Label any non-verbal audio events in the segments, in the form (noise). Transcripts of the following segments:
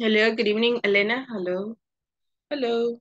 Hello, good evening, Elena. Hello. Hello.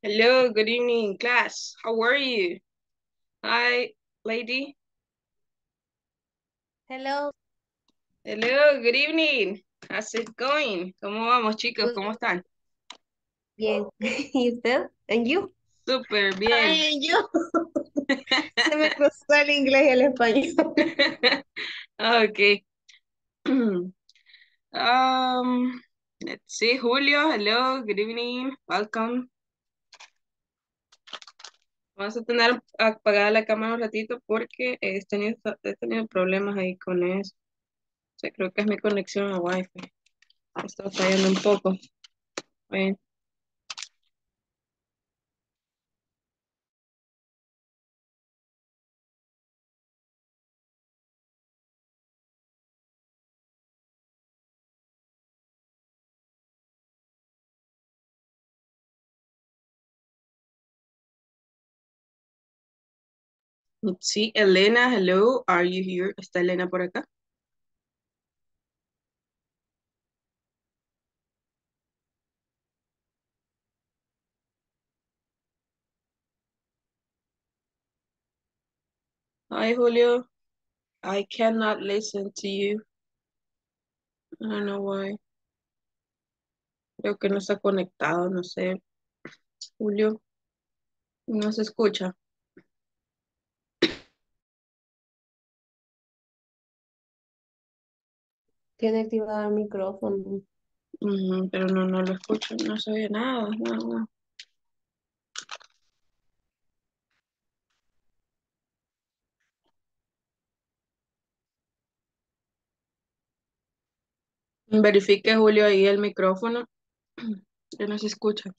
Hello, good evening, class. How are you? Hi, lady. Hello. Hello, good evening. How's it going? ¿Cómo vamos, chicos? ¿Cómo están? Bien. (laughs) ¿Y usted? ¿And you? Súper bien. Ay, yo. (laughs) Se me cruzó el inglés y el español. (laughs) okay. (clears throat) um, let's see, Julio. Hello, good evening. Welcome. Vamos a tener apagada la cámara un ratito porque he tenido, he tenido problemas ahí con eso. O sea, creo que es mi conexión a Wi-Fi. Está fallando un poco. Bueno. See, Elena, hello, are you here? ¿Está Elena por acá? Hi, Julio. I cannot listen to you. I don't know why. Creo que no está conectado, no sé. Julio, no se escucha. Tiene activado el micrófono. Pero no, no lo escucho, no se oye nada, nada. Verifique, Julio, ahí el micrófono. (clears throat) Que no se escucha.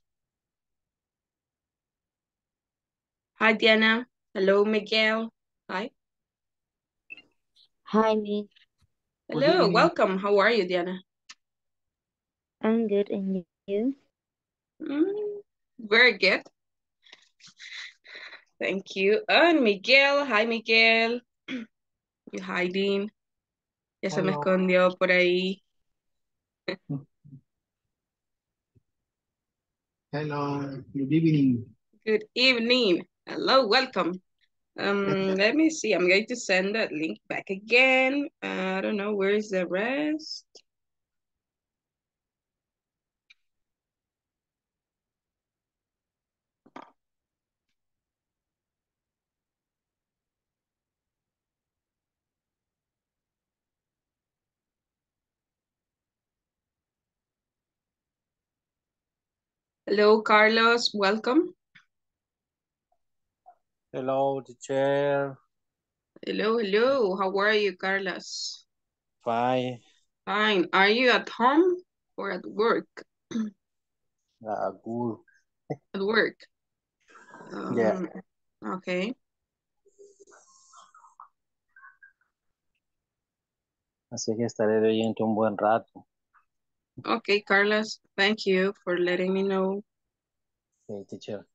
Hi, Diana. Hello, Miguel. Hi. Hi, me. Good Hello, evening. welcome. How are you, Diana? I'm good, and you? Mm, very good. Thank you. And Miguel. Hi, Miguel. (clears throat) You hiding. Ya se me Hello. escondió por ahí. Hello. Good evening. Good evening. Hello, welcome. Um, let me see. I'm going to send that link back again. I don't know where is the rest. Hello, Carlos. Welcome. Hello, teacher. Hello, hello. How are you, Carlos? Fine. Fine. Are you at home or at work? Uh, good. At work. (laughs) Yeah. Um, Okay. Así que estaré leyendo un buen rato. Okay, Carlos. Thank you for letting me know. Sí, teacher.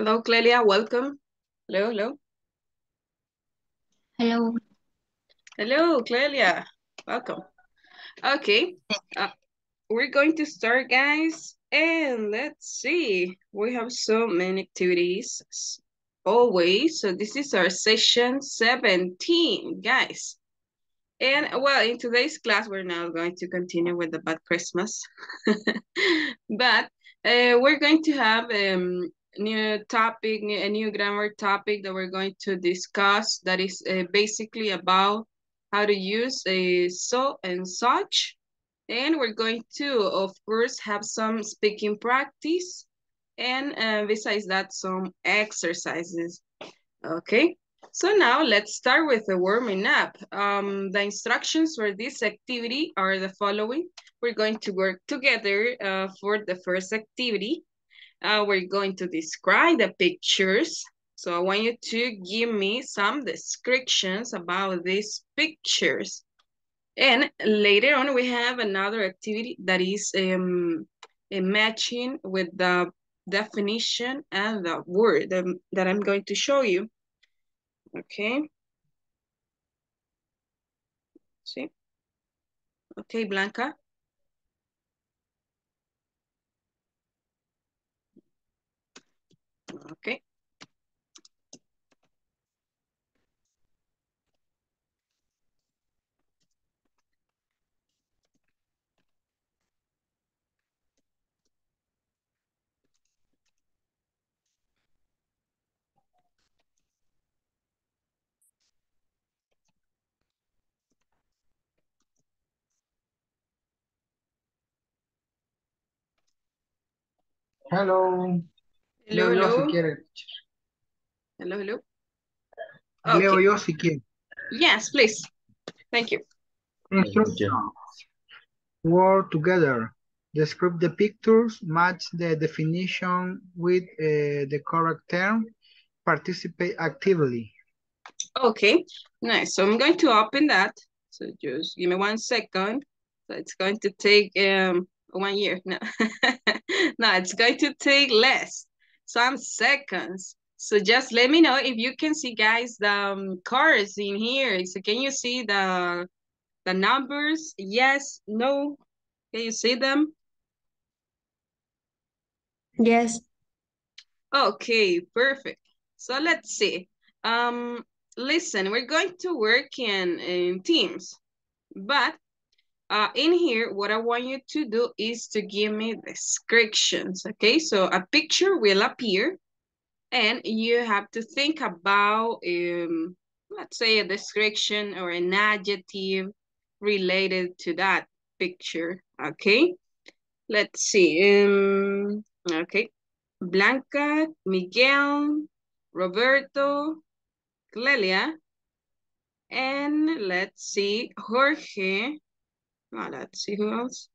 Hello, Clelia, welcome. Hello, hello. Hello. Hello, Clelia. Welcome. Okay, uh, we're going to start, guys. And let's see, we have so many activities always. So this is our session 17, guys. And well, in today's class, we're now going to continue with the bad Christmas. (laughs) but uh, we're going to have um, new topic, a new grammar topic that we're going to discuss that is uh, basically about how to use a so and such. And we're going to, of course, have some speaking practice. And uh, besides that, some exercises. Okay, so now let's start with the warming up. Um, the instructions for this activity are the following. We're going to work together uh, for the first activity. Uh, we're going to describe the pictures. So I want you to give me some descriptions about these pictures. And later on, we have another activity that is um, matching with the definition and the word that, that I'm going to show you. Okay. See? Okay, Blanca. Okay. Hello. Hello, Leo yo si hello. quiere. Hello, hello. Leo Okay. yo si quiere. Yes, please. Thank you. Instructions. Work together. Describe the pictures, match the definition with uh, the correct term, participate actively. Okay, nice. So I'm going to open that. So just give me one second. So it's going to take um one year. No, (laughs) no, it's going to take less, some seconds. So just let me know if you can see, guys, the um, cars in here. So can you see the the numbers? Yes, no. Can you see them? Yes. Okay, perfect. So let's see. Um, listen, we're going to work in, in teams, but uh, in here, what I want you to do is to give me descriptions, okay? So a picture will appear and you have to think about, um, let's say a description or an adjective related to that picture, okay? Let's see, um, okay. Blanca, Miguel, Roberto, Clelia, and let's see, Jorge. Oh, let's see who else.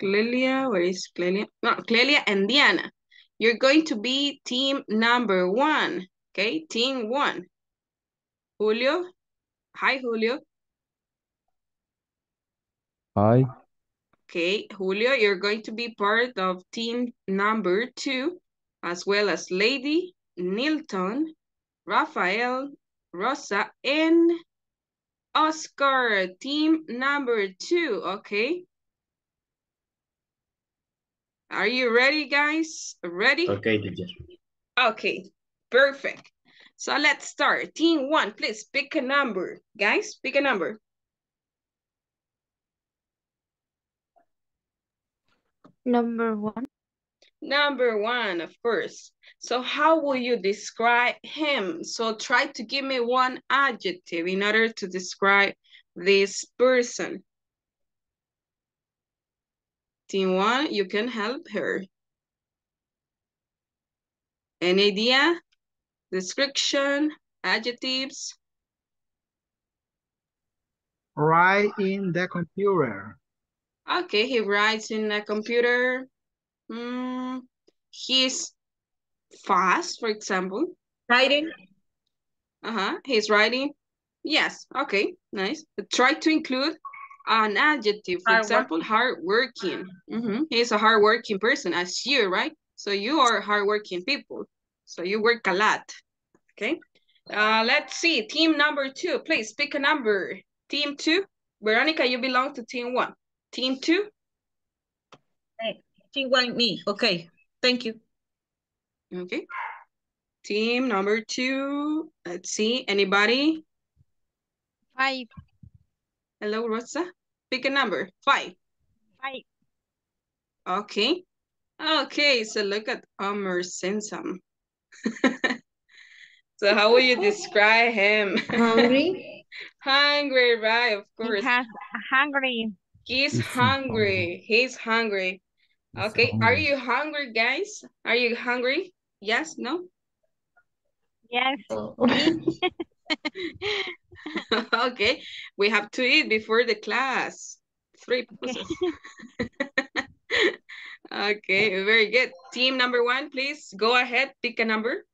Clelia, where is Clelia? No, Clelia and Diana. You're going to be team number one, okay? Team one. Julio. Hi, Julio. Hi. Okay, Julio, you're going to be part of team number two, as well as Lady, Nilton, Rafael, Rosa, and Oscar, team number two, okay? Are you ready, guys? Ready? Okay, teacher. Okay, perfect. So let's start. Team one, please pick a number. Guys, pick a number. Number one. Number one, of course. So how will you describe him? So try to give me one adjective in order to describe this person. Team one, you can help her. Any idea? Description, adjectives? Write in the computer. Okay, he writes in the computer. Hmm, he's fast, for example. Writing. Uh-huh, he's writing. Yes, okay, nice. Try to include an adjective, for Hard example, hardworking. Mm -hmm. He's a hardworking person, as you, right? So you are hardworking people. So you work a lot. Okay. Uh, let's see. Team number two, please pick a number. Team two. Veronica, you belong to team one. Team two. Team one, me. Okay, thank you. Okay. Team number two. Let's see. Anybody? Five. Hello, Rosa. Pick a number. Five. Five. Okay. Okay, so look at Omer Simpson. (laughs) so how will you describe him? Hungry? (laughs) hungry, right? Of course. He course. has hungry. He's He's hungry. He's hungry. He's Okay, are you hungry, guys? Are you hungry? Yes, no? Yes. (laughs) (laughs) okay, we have to eat before the class. Three pupusas. (laughs) okay, very good. Team number one, please go ahead, pick a number.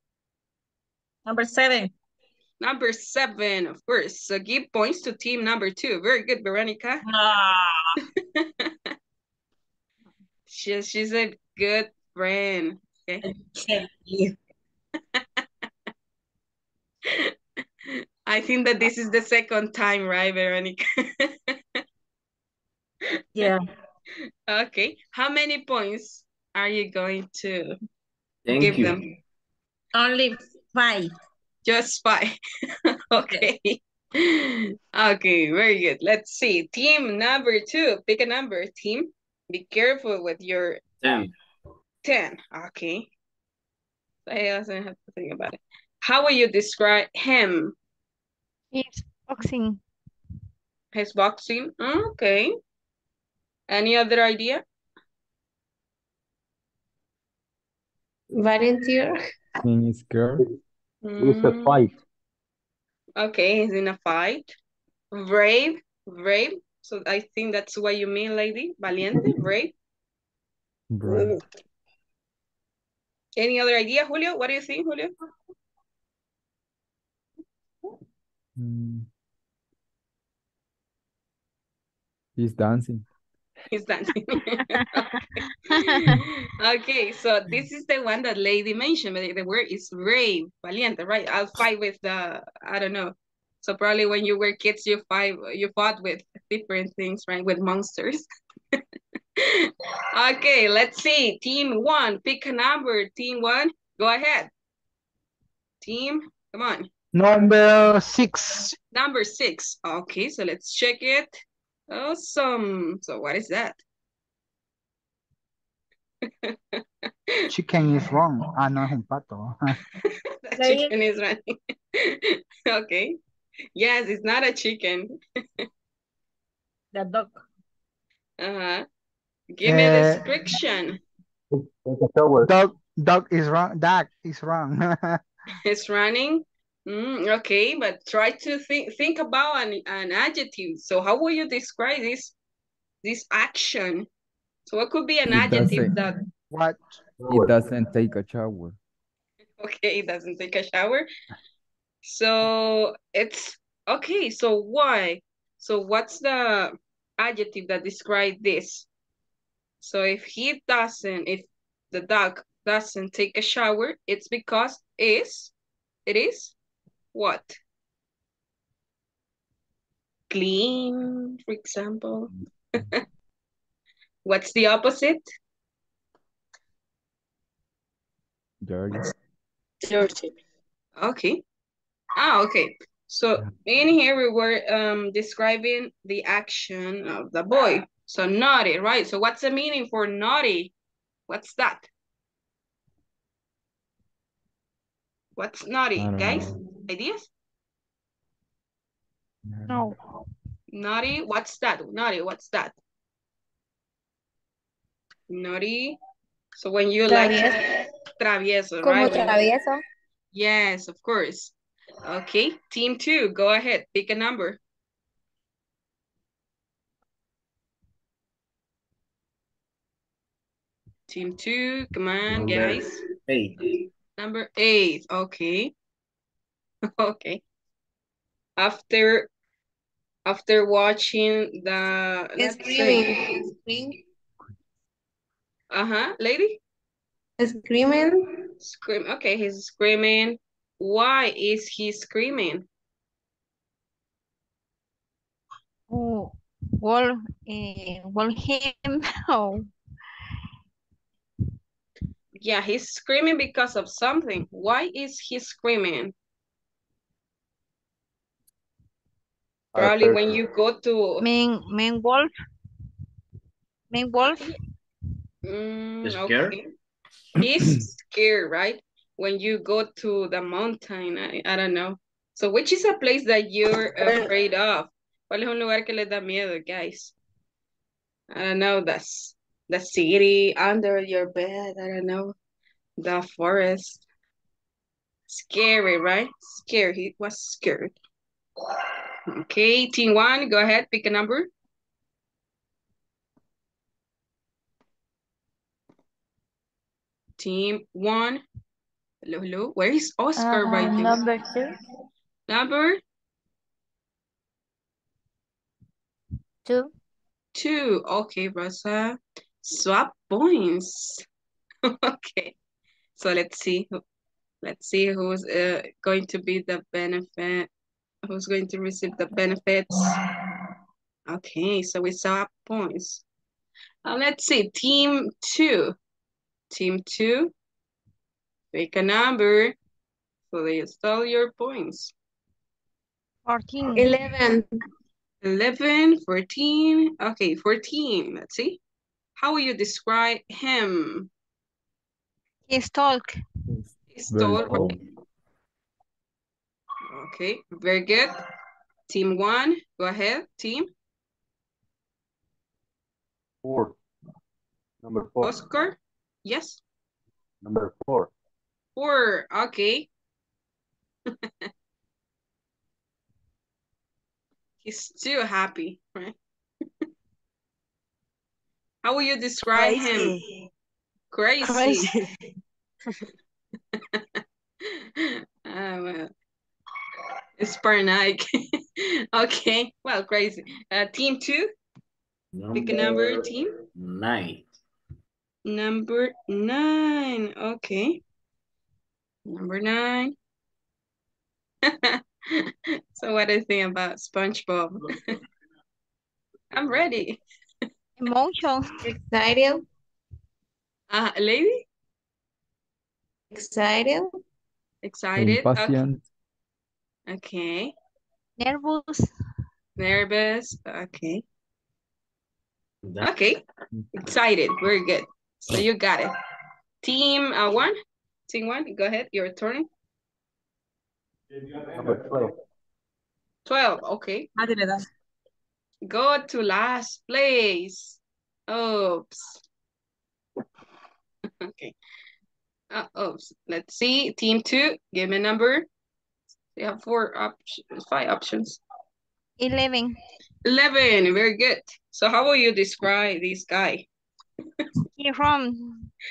Number seven. Number seven, of course. So give points to team number two. Very good, Veronica. Ah, She, she's a good friend. Okay. can't (laughs) I think that this is the second time, right, Veronica? (laughs) Yeah. okay. How many points are you going to Thank give you. them? Only five. Just five. (laughs) okay. Okay, very good. Let's see. Team number two. Pick a number, team. Be careful with your Ten. 10. Okay. I doesn't have to think about it. How will you describe him? He's boxing. He's boxing? Okay. Any other idea? Volunteer? In his girl. It's a Mm, fight. Okay, he's in a fight. Brave, brave. So I think that's what you mean, lady. Valiente, brave. Right. Any other idea, Julio? What do you think, Julio? Mm. He's dancing. He's dancing. (laughs) (laughs) Okay, so this is the one that lady mentioned. but The word is brave, valiente, right? I'll fight with the, I don't know. So probably when you were kids, you fight, you fought with different things, right? With monsters. (laughs) Okay, let's see. Team one, pick a number. Team one, go ahead. Team, come on. Number six. Number six. Okay, so let's check it. Awesome. So what is that? (laughs) Chicken is wrong. Ah, no, es un pato. (laughs) The chicken is running. Okay. Yes, it's not a chicken. (laughs) The dog. Uh-huh. Give me a Eh, description. It's a shower. Dog, dog is wrong. Dog is wrong. (laughs) It's running. Mm, okay, but try to think think about an, an adjective. So how will you describe this this action? So what could be an It adjective that what? it doesn't take a shower. okay, it doesn't take a shower? So it's okay, so why? So what's the adjective that describe this? So if he doesn't, if the dog doesn't take a shower, it's because is it is what? Clean, for example. (laughs) What's the opposite? Dirty. Dirty. Okay. Ah, okay. So in here we were um describing the action of the boy. So naughty, right? So what's the meaning for naughty? What's that? What's naughty, I guys? know. Ideas? No. Naughty, what's that? Naughty, what's that? Naughty. So when you like travieso, Como right? When- travieso. Yes, of course. Okay, team two, go ahead, pick a number. Team two, come on, Number guys. Eight. Number eight, okay. (laughs) Okay. After after watching the let's say, Screaming. uh-huh, lady? Screaming. Scream. Okay, he's screaming. Why is he screaming? Oh, well, eh, well, him. (laughs) Oh, Yeah, he's screaming because of something. Why is he screaming? A Probably when you go to main, main wolf. Main wolf. Mm, Scared? okay. He's scared, right? When you go to the mountain, I, I don't know. So which is a place that you're afraid of? ¿Cuál es un lugar que les da miedo, guys? I don't know, that's the city, under your bed, I don't know. The forest. Scary, right? Scary, He was scared. Okay, team one, go ahead, pick a number. Team one. Hello, hello. Where is Oscar Uh, right here? number two. Number Two. two. Okay, Rosa. Swap points. (laughs) okay. So let's see. who- Let's see who's uh, going to be the benefit. Who's going to receive the benefits? Okay, so we swap points. Uh, let's see. Team two. Team two. Pick a number. So they stole your points. 14. 11. 11, 14. Okay, 14. Let's see. How will you describe him? He's talk. He's Very tall. tall. Okay, very good. Team one, go ahead, team. Four. Number four. Oscar, yes. Number four. Four, okay. (laughs) He's still happy, right? (laughs) How will you describe him? Crazy. Crazy. (laughs) Ah, well, it's paranoid. okay, well, crazy. Uh, team two, pick a number, team. Nine. Number nine. Okay. Number nine. (laughs) so what do you think about SpongeBob? (laughs) I'm ready. Emotional. Excited. Uh, lady? Excited. Excited? Okay. Impatient. okay. Nervous. Nervous? Okay. Okay. Excited. Very good. So you got it. Team uh, one? Team one, go ahead. Your turn. Number twelve. 12. Okay. Go to last place. Oops. (laughs) okay. Uh, oops. Let's see. Team two, give me a number. You have four options, five options. 11. 11. Very good. So how will you describe this guy? (laughs) He runs.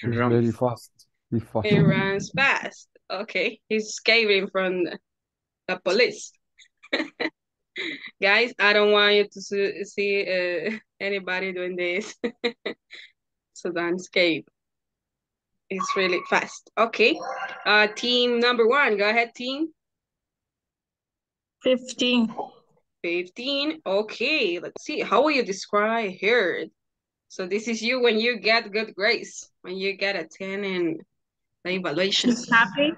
He's Run. very fast. He's fast. He runs fast. Okay. He's escaping from the, the police. (laughs) Guys, I don't want you to see, see uh, anybody doing this. (laughs) so don't escape. It's really fast. Okay. Uh, team number one. Go ahead, team. 15. 15. Okay, let's see. How will you describe her? So this is you when you get good grades, when you get a 10 in the evaluation. She's happy.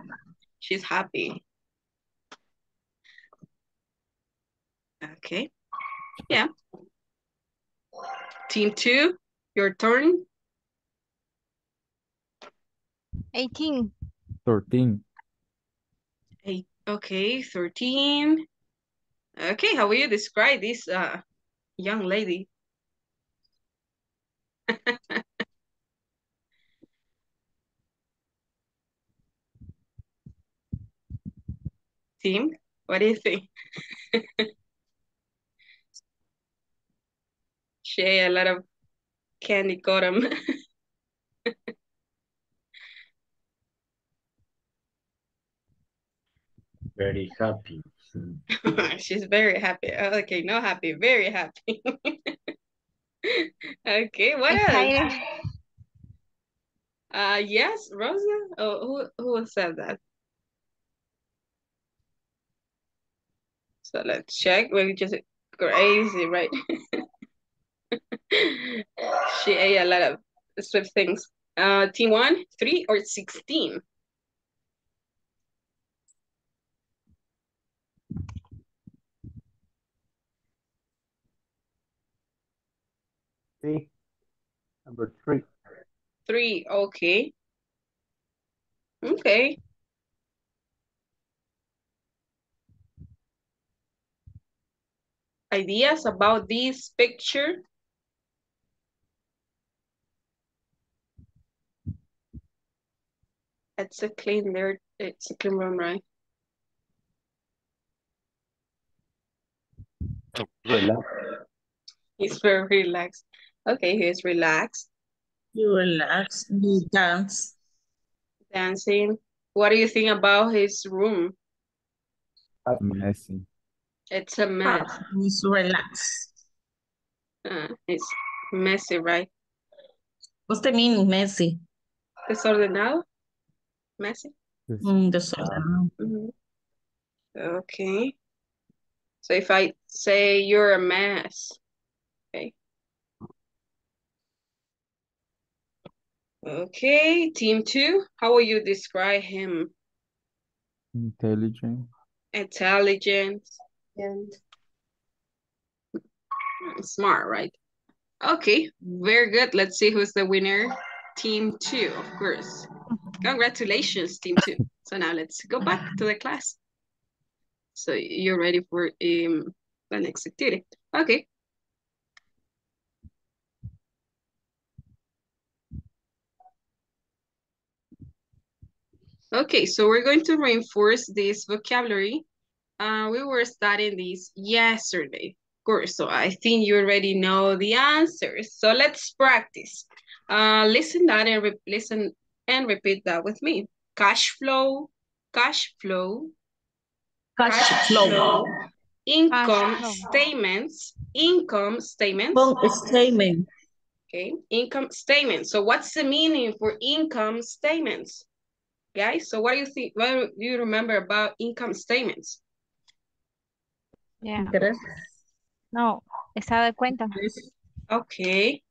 She's happy. Okay. Yeah. Team two, your turn. 18. 13. Eight. Okay, 13. Okay, how will you describe this uh young lady? (laughs) Team, what do you think? (laughs) She a lot of candy cotton. (laughs) Very happy. (laughs) She's very happy. Okay, not happy, very happy. okay, what else? Excited. Uh, yes, Rosa? Oh, who, who said that? So let's check. We're just crazy, right? (laughs) she ate a lot of sweet things. Uh, team one, three or 16? See? Number three. Three, okay. Okay. Ideas about this picture? It's a clean there. It's a clean room, right? Relax. He's very relaxed. Okay, he's relaxed. You relax, you dance. Dancing. What do you think about his room? Messy. It's a mess. Ah, He's relaxed. Uh, it's messy, right? What's the meaning, messy? Desordenado? Messy? Yes. Mm, desordenado. Mhm. Okay. So if I say you're a mess, okay. Okay, team two, how will you describe him? Intelligent. Intelligent and smart, right? Okay, very good. Let's see who's the winner. Team two, of course. Congratulations, team two. So now let's go back to the class. So you're ready for um the next activity. Okay. Okay, so we're going to reinforce this vocabulary. Uh, we were studying this yesterday, of course, so I think you already know the answers. So let's practice. Uh, listen that and re listen and repeat that with me. Cash flow, cash flow, Cash flow. income flow. statements, income statements. Bank statement. Okay, income statements. So what's the meaning for income statements? Guys, so what do you think, what do you remember about income statements? Yeah. Ingresos. No, estado de cuenta. Ok.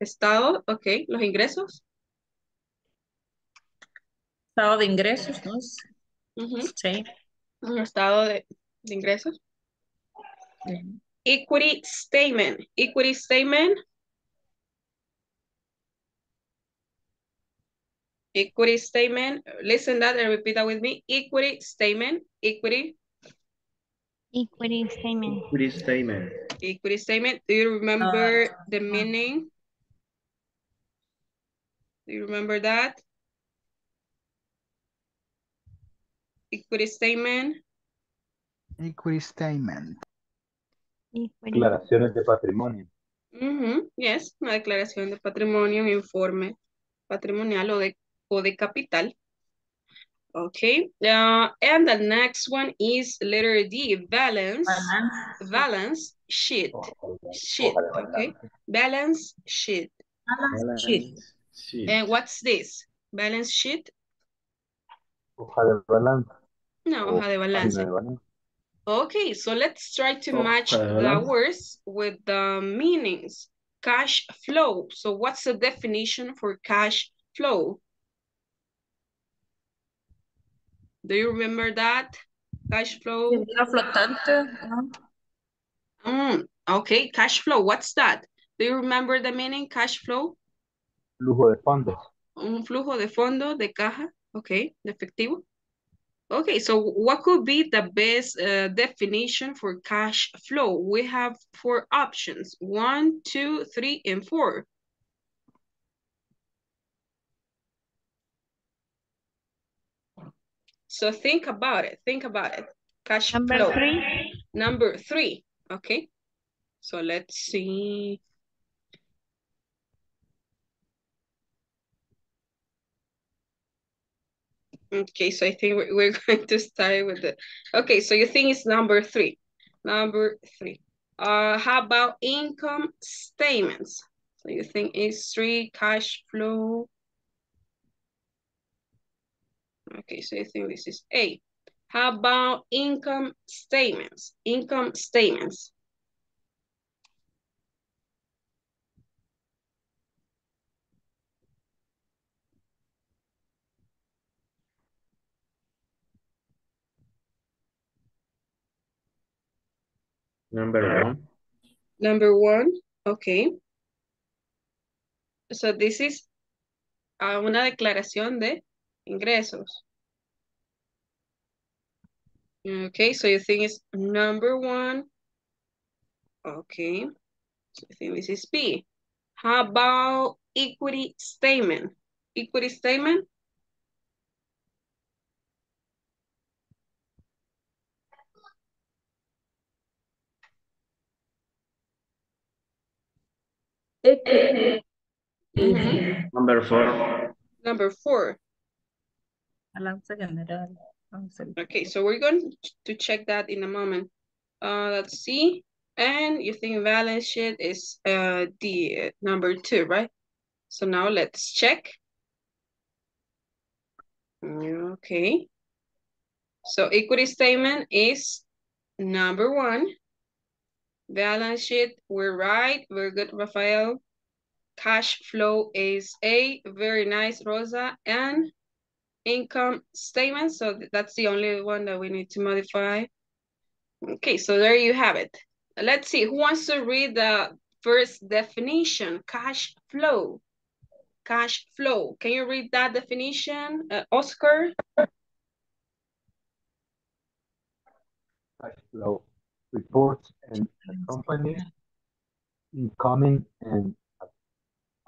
Estado, ok. Los ingresos. Estado de ingresos, ¿no? Ujú. Sí. Un Estado de, de ingresos. Equity statement. Equity statement. Equity statement. Listen that and repeat that with me. Equity statement. Equity. Equity statement. Equity statement. Equity statement. Do you remember the meaning? Do you remember that? Equity statement. Equity statement. Declaraciones de patrimonio. Ujú, Yes, una declaración de patrimonio, un informe patrimonial o de, o de capital. Okay, uh, and the next one is letter D, balance, Balance. balance sheet, sheet, okay, balance sheet. Balance sheet. Sí. And what's this? Balance sheet? Hoja de balance. No, hoja de balance. Okay, so let's try to match the words with the meanings. Cash flow. So what's the definition for cash flow? Do you remember that? Cash flow? Dinero flotante, ¿no? Mm, okay, cash flow. What's that? Do you remember the meaning cash flow? Flujo de fondos. Un flujo de fondo, de caja. Okay, de efectivo. Okay, so what could be the best uh, definition for cash flow? We have four options. One, two, three, and four. So think about it. Think about it. Cash Number flow. three. Number three. Okay. So let's see. Okay, so I think we're, we're (laughs) going to start with the, okay, so you think it's number three. Number three. Uh, how about income statements? So you think it's three cash flow. Okay, so you think this is A. How about income statements? Income statements. Number one. Number one, okay. So this is uh, una declaración de ingresos. Okay, so you think it's number one. Okay, so I think this is B. How about equity statement? Equity statement? Mhm. Number four. Number four. Balance general. Okay, so we're going to check that in a moment. Uh, let's see. And you think balance sheet is uh the uh, number two, right? So now let's check. Okay. So equity statement is number one. Balance sheet, we're right. We're good, Rafael. Cash flow is A. Very nice, Rosa. And income statement. So that's the only one that we need to modify. Okay, so there you have it. Let's see, who wants to read the first definition? Cash flow. Cash flow. Can you read that definition, uh, Oscar? Cash flow reports and a company's incoming and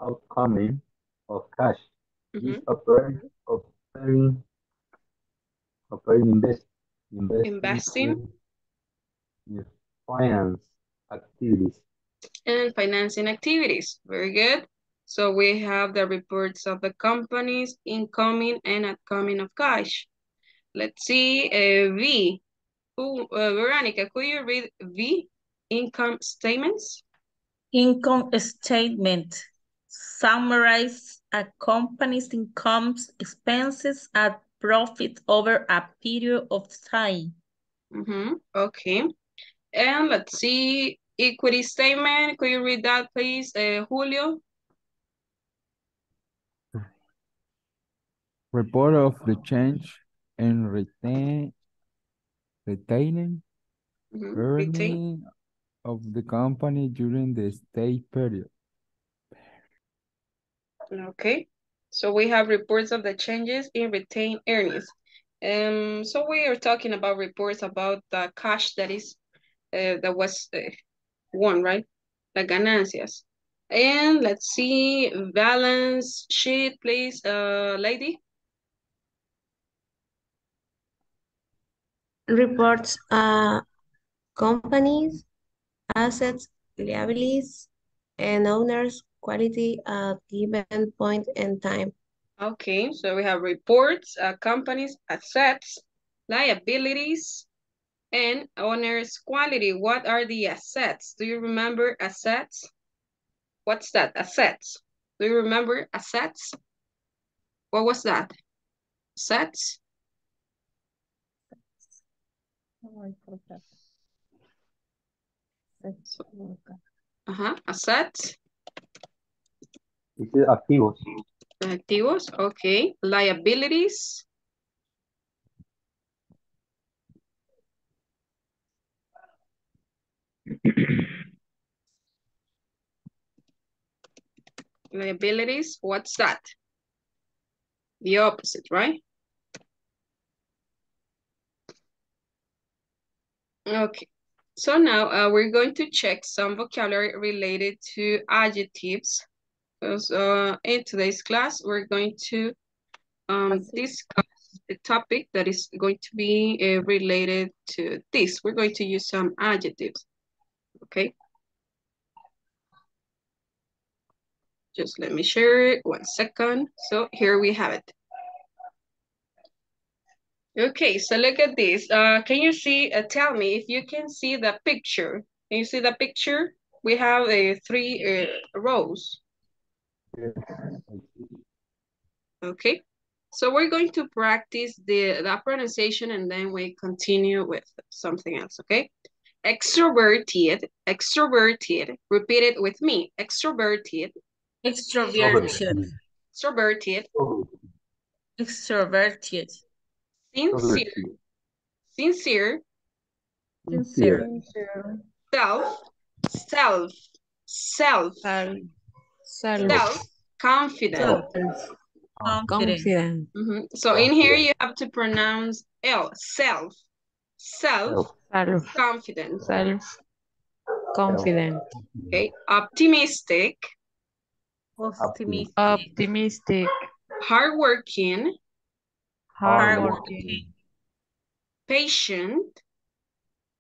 outcoming of cash. This Mhm. operating, operating, operating invest, investing Investing. in- in finance activities. and financing activities. Very good. So we have the reports of the companies incoming and outcoming of cash. Let's see, uh, V. Who, uh, Veronica, could you read V? Income statements? Income statement summarize a company's incomes, expenses, and profit over a period of time. Mm-hmm. Okay. And let's see, equity statement. Could you read that, please, uh, Julio? Report of the change in retain, retaining Mhm, retain. earning of the company during the stay period. Okay, so we have reports of the changes in retained earnings. Um, so we are talking about reports about the cash that is, uh, that was uh, won, right? The ganancias. And let's see, balance sheet, please, uh, lady. Reports uh, companies, assets, liabilities, and owners' equity at given point in time. Okay, so we have reports, uh, companies, assets, liabilities, and owner's quality. What are the assets? Do you remember assets? What's that? Assets. Do you remember assets? What was that? Assets? Uh-huh. Assets. Dice activos. Activos. Okay. Liabilities. (clears throat) Liabilities. What's that? The opposite, right? Okay. So now uh, we're going to check some vocabulary related to adjectives. Because uh, in today's class, we're going to um, discuss a topic that is going to be uh, related to this. We're going to use some adjectives. Okay. Just let me share it one second. So here we have it. Okay, so look at this. Uh, can you see, uh, tell me if you can see the picture. Can you see the picture? We have uh, three uh, rows. Yes, I see. Okay. So we're going to practice the, the pronunciation and then we continue with something else, okay? Extroverted, extroverted. Repeat it with me. Extroverted, Extroverted. extroverted, Extroverted. sincere, sincere, Sincere. self, self, self, Self. self, confident. Confident. Confident. Mhm. So in here you have to pronounce L, self, self, Self. confident. Self. Confident. Okay, optimistic, Optimistic. Optimistic. hardworking, Hardworking. patient,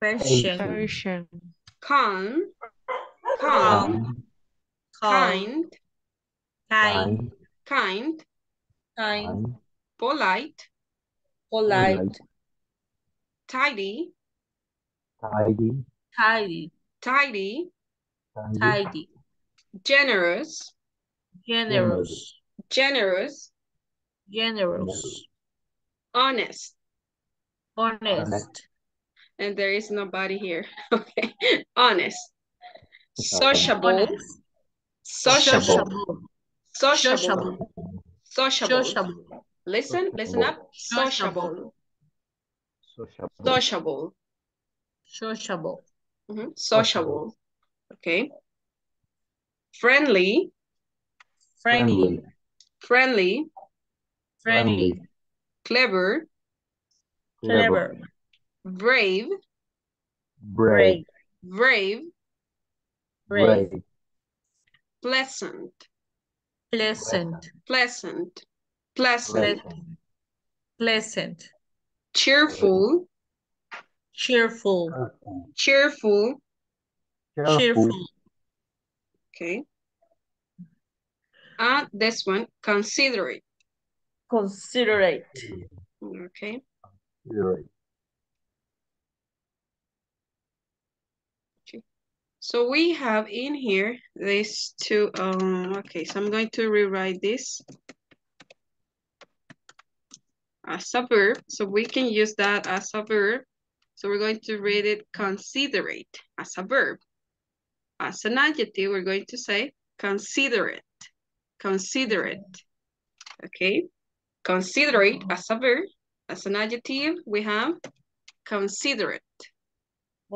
Patient. Patient. calm, calm, Calm. Kind, Kind. kind, Kind. polite, Polite. tidy, Tidy. Tidy. tidy, Tidy. Tidy. generous, Generous. generous, Generous. honest. Honest. And there is nobody here. (laughs) Okay, honest, sociable, Honest. Sociable, sociable, Sociable. sociable. Sociable. Listen, listen up. Sociable, Sociable. sociable, Sociable. Mhm, sociable. Okay. Friendly, Friendly. friendly, Friendly. clever, Clever. brave, Brave. brave, Brave. Brave. pleasant, Pleasant. pleasant, pleasant, Pleasant. Pleasant. cheerful, Cheerful. cheerful. Cheerful. Okay. And this one, considerate. Considerate. Okay. Right. So we have in here these two, um, okay, so I'm going to rewrite this as a verb, so we can use that as a verb. So we're going to read it considerate as a verb. As an adjective, we're going to say considerate, considerate, okay? Considerate as a verb, as an adjective, we have considerate,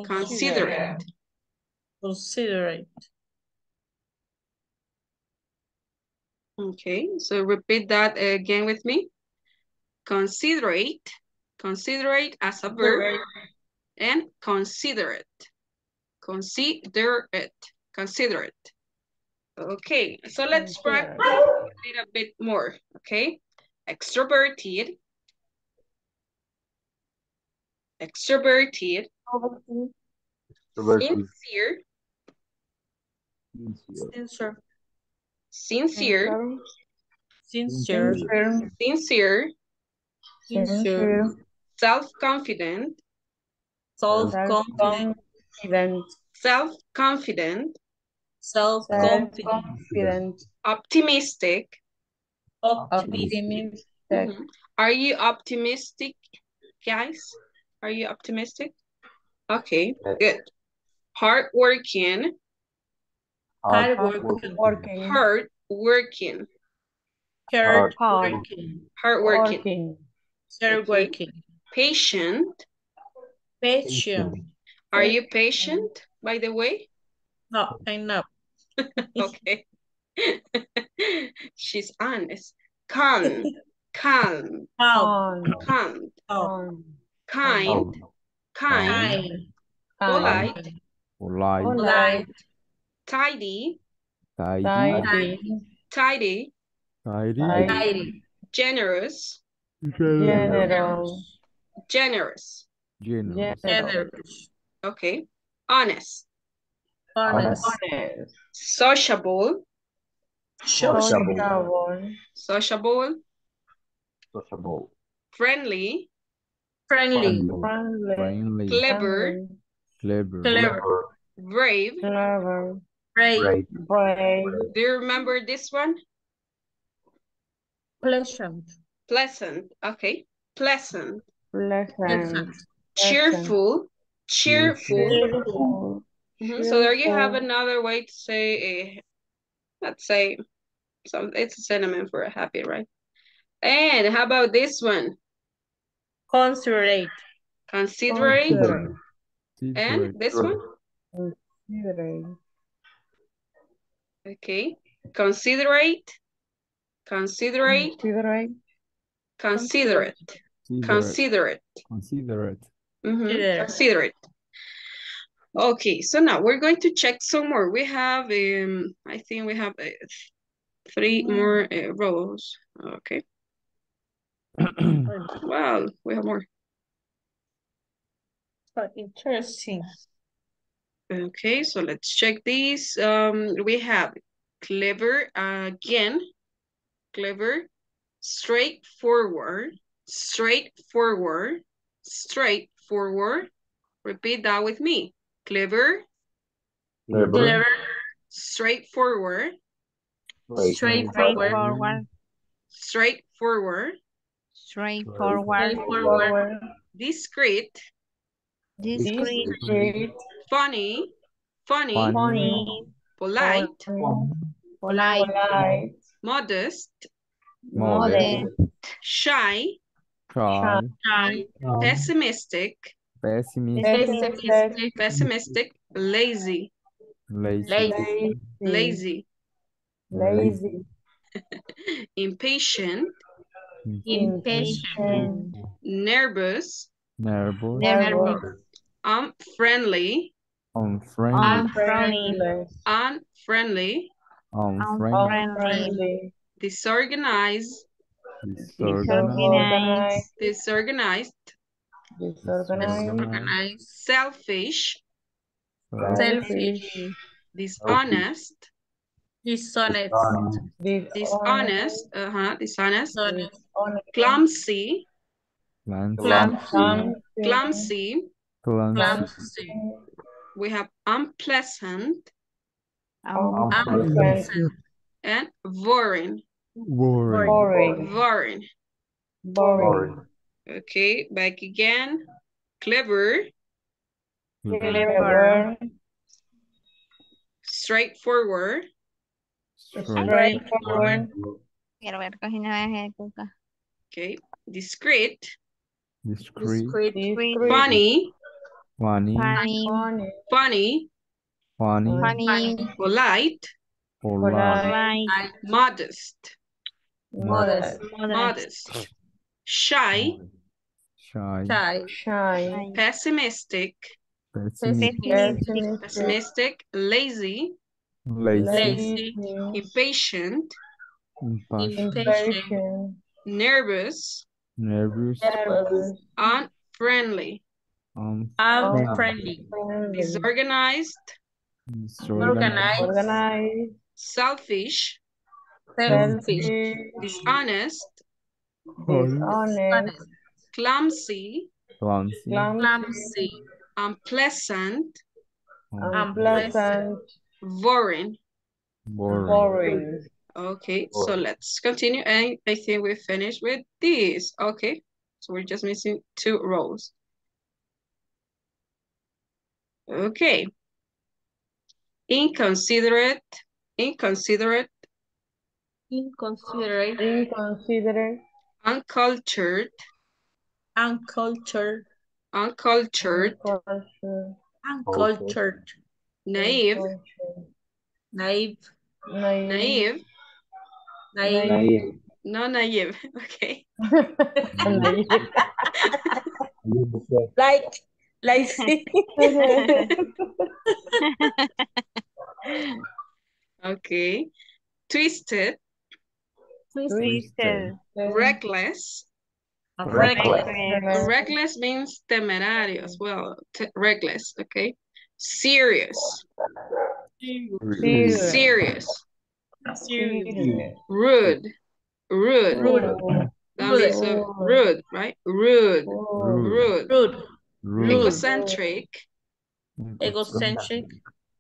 considerate. Considerate. Okay, so repeat that again with me. Considerate, considerate as a verb, and considerate. Consider it, consider it. Okay, so let's practice a little bit more, okay? Extroverted. Extroverted, Extroverted. sincere, Sincere. Sincere. sincere, Sincere. sincere, Sincere. self-confident, Self-confident. self-confident, Self-confident. Confident. optimistic. Optimistic. Mhm. Are you optimistic, guys? Are you optimistic? Okay, Yes. good. Hardworking, Hardworking. Working. hardworking, Hard. Working. Hard. Working. Hard Working. Hardworking. Patient. Patient. Are you patient, by the way? No, I'm not. (laughs) Okay. (laughs) She's honest. Calm, calm, Calm. Calm, Calm. kind, kind, Kind. polite, Polite, Polite. Tidy, tidy, Tidy. tidy, tidy, Tidy. generous, Generous. generous. generous, Generous. Okay. Honest, Honest. Honest. sociable, Sociable. Sociable. sociable, Sociable. friendly, Friendly. Friendly. friendly, clever, clever, Clever. brave. Brave. Brave. Great. Brave. Do you remember this one? Pleasant. Pleasant. Okay. Pleasant. Pleasant. Pleasant. Cheerful. Cheerful. Cheerful. Mhm, So there you have another way to say, eh, let's say, some it's a synonym for a happy, right? And how about this one? Considerate. Considerate. Considerate. And this one? Considerate. Okay. Considerate. Considerate. Considerate. Considerate. Considerate. Considerate. Considerate. Mhm, Considerate. Considerate. Okay, so now we're going to check some more. We have, um, I think we have uh, three more uh, rows. Okay. (clears throat) Well, we have more. Oh, interesting. Okay, so let's check these. Um, we have clever again, clever, straightforward, straightforward, straightforward. Repeat that with me. Clever, Clever. Clever. straightforward, Great. Straightforward. Straightforward. straightforward, Straightforward. Straightforward. Forward. discreet, Discreet. Discreet. Funny, funny, Funny. Funny. polite, Polite. Polite. modest, Modest. shy, Shy. Shy. pessimistic, Pessimist. Pessimistic. pessimistic, lazy, Lazy. Lazy. lazy, Lazy. (laughs) impatient, Impatient. nervous, Nervous. Nervous. Um, unfriendly, Unfriendly. Unfriendly. unfriendly, Unfriendly. Disorganized, Disorganized. Disorganized. disorganized. Selfish, Selfish. dishonest, Dishonest. dishonest, uh-huh, dishonest, Dishonest. Clumsy. clumsy, Clumsy. Clumsy. We have unpleasant Um, Unpleasant. and boring, Boring. Boring. boring. Boring. Okay, back again, clever, Clever. straightforward, Straightforward. quiero ver casi nada de cuca. okay, discreet, Discreet. Discreet. Discreet. funny, Funny. Funny. Funny. funny, Funny. Funny. polite, Polite. Polite. modest, Modest. modest, shy, Shy. Shy. Shy. pessimistic, Pessimistic. Pessimistic. pessimistic, lazy, Lazy. Lazy. impatient, Impatient. Impatient. nervous, Nervous. Nervous. unfriendly, Um, Unfriendly. Unfriendly. Friendly. disorganized, Disorganized. Organized. Organized. selfish, Selfish. dishonest, Dishonest. Dishonest. clumsy, Clumsy. Clumsy. unpleasant, Unpleasant. boring. Boring. Boring. Okay, so let's continue. And I think we finished with this. Okay, so we're just missing two rows. Okay. Inconsiderate, inconsiderate, Inconsiderate. Inconsiderate. uncultured, Uncultured. uncultured, Culture. Uncultured. naive, Naive. Naive. naive, Naive. no naive, (laughs) okay. (laughs) Naive. Like. (laughs) Lazy. (laughs) Okay. Twisted, Twisted. reckless. Reckless. Reckless. Reckless means temerario as well. T- reckless, okay. Serious, Serious. serious, Serious. rude, rude. Rude. That means uh, rude, right? Rude, Rude. rude, Rude. Rude. Mm-hmm. egocentric, Egocentric.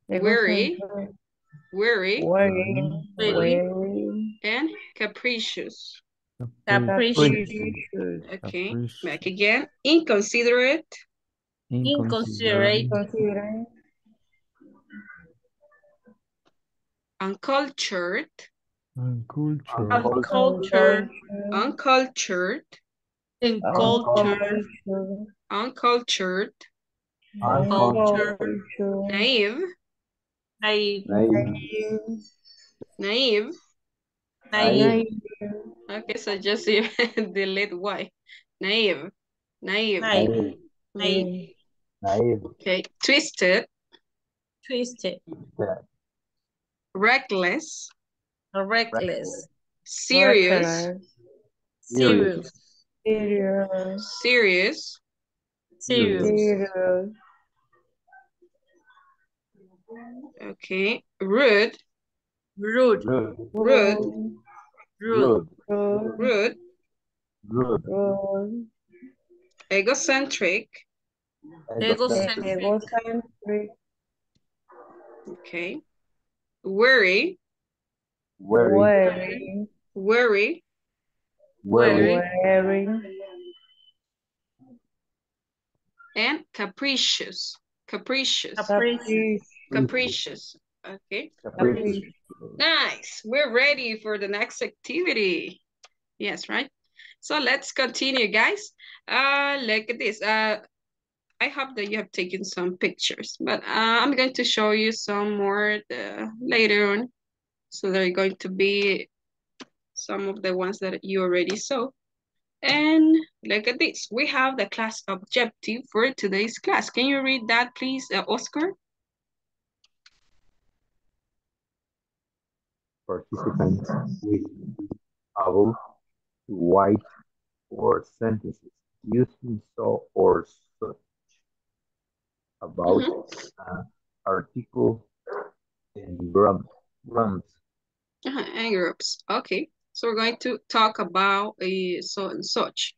Weary. Weary. Worry. Really? Worry. and capricious. Capricious. Okay, Capricious. back again. Inconsiderate, Inconsiderate. Consider. uncultured, Uncultured. Uncultured. uncultured, Uncultured. Uncultured, Culture. naive, Naive. Naive. naive. Naive. Okay, so just (laughs) delete Y. Naive, naive. Naive. Naive. Naive. Okay, twisted, Twisted. reckless, Reckless. serious, Serious. Serious. Serious, Serious. Serious. okay, rude, Rude. Rude. rude, Rude. Rude. rude, Rude. Rude. egocentric, Egocentric. Egocentric. okay, worry, Worry. Worry. worry, Worry. Worry. And capricious, capricious, Capricious. capricious. Okay, Capricious. nice. We're ready for the next activity. Yes, right? So let's continue, guys. Uh, look at this. Uh, I hope that you have taken some pictures, but uh, I'm going to show you some more the, later on. So they're going to be some of the ones that you already saw. And look at this. We have the class objective for today's class. Can you read that, please, uh, Oscar? Participants with above white or sentences using so or such about uh, article in Brum, Brums. Uh-huh, and groups. Okay, so we're going to talk about a so and such.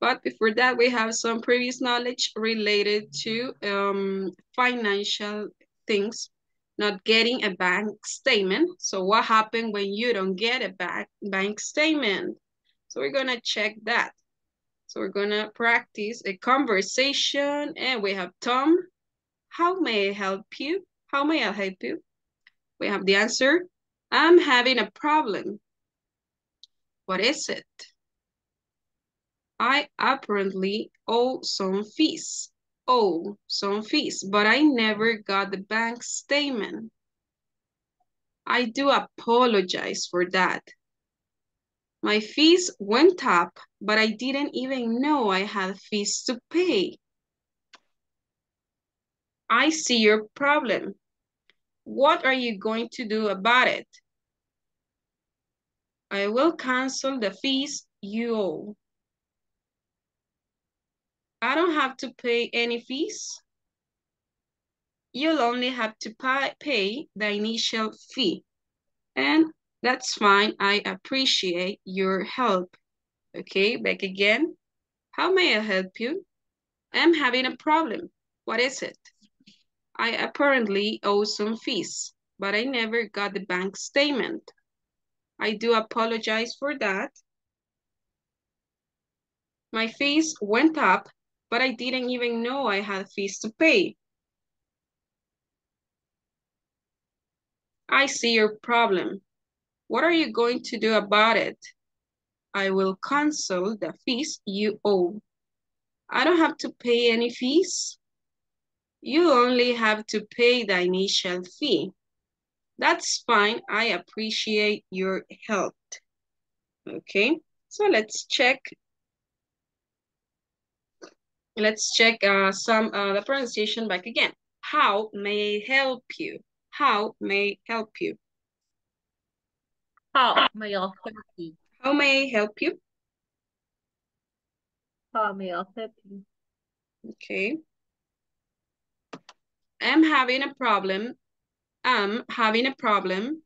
But before that, we have some previous knowledge related to um, financial things, not getting a bank statement. So what happened when you don't get a bank, bank statement? So we're gonna check that. So we're gonna practice a conversation and we have Tom. How may I help you? How may I help you? We have the answer. I'm having a problem. What is it? I apparently owe some fees. Owe some fees, but I never got the bank statement. I do apologize for that. My fees went up, but I didn't even know I had fees to pay. I see your problem. What are you going to do about it? I will cancel the fees you owe. I don't have to pay any fees. You'll only have to pay, the initial fee. And that's fine. I appreciate your help. Okay, back again. How may I help you? I'm having a problem. What is it? I apparently owe some fees, but I never got the bank statement. I do apologize for that. My fees went up, but I didn't even know I had fees to pay. I see your problem. What are you going to do about it? I will cancel the fees you owe. I don't have to pay any fees. You only have to pay the initial fee. That's fine. I appreciate your help. Okay, so let's check. Let's check uh, some uh, the pronunciation back again. How may I help you? How may I help you? How may I help you? How may I help you? How may I help you? Okay. I'm having a problem. I'm having a problem.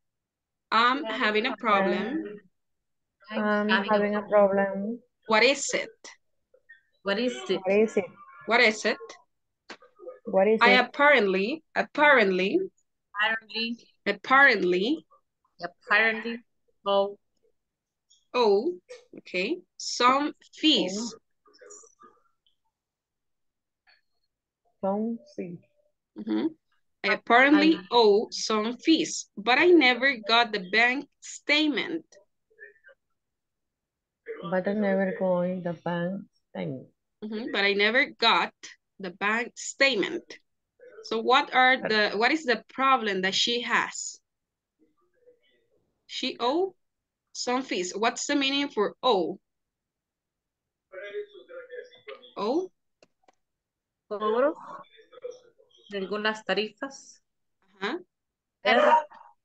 I'm having a problem. I'm having a problem. What is it? What is it? What is it? What is it? What is I it? apparently, apparently, Apparently, apparently apparently, oh, owe, okay, some fees. Some sí. Mhm. I apparently I- owe some fees, but I never got the bank statement. But I never go in the bank thing. Mhm, But I never got the bank statement. So what are the, what is the problem that she has? She owe some fees. What's the meaning for owe? Owe? cobros de algunas tarifas. Ajá. Er,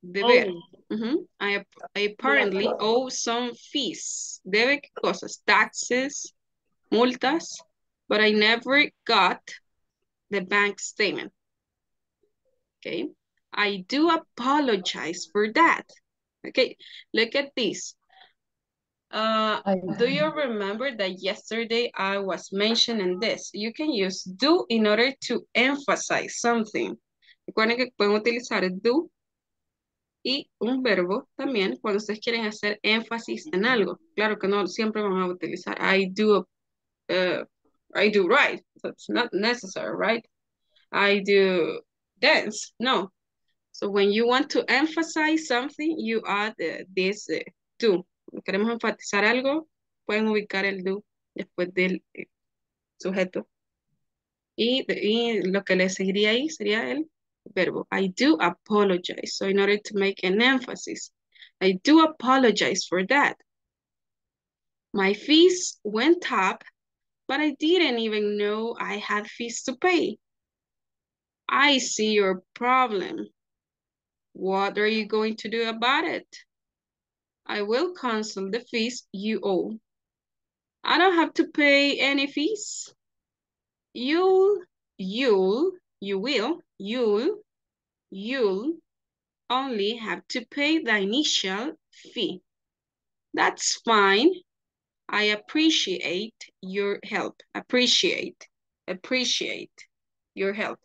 Deber. oh, I, I apparently owe some fees. Debe qué cosas? Taxes, multas, but I never got the bank statement. Okay. I do apologize for that. Okay, look at this. Uh, do you remember that yesterday I was mentioning this? You can use do in order to emphasize something. Recuerden que pueden utilizar do y un verbo también cuando ustedes quieren hacer énfasis en algo. Claro que no siempre van a utilizar I do, uh, I do right. That's not necessary, right? I do dance. No. So when you want to emphasize something, you add uh, this uh, do. Queremos enfatizar algo, pueden ubicar el do después del eh, sujeto. Y, y lo que le seguiría ahí sería el verbo. I do apologize. So in order to make an emphasis, I do apologize for that. My fees went up, but I didn't even know I had fees to pay. I see your problem. What are you going to do about it? I will cancel the fees you owe. I don't have to pay any fees. You'll, you'll, you will, you'll, you'll only have to pay the initial fee. That's fine. I appreciate your help. Appreciate, appreciate your help.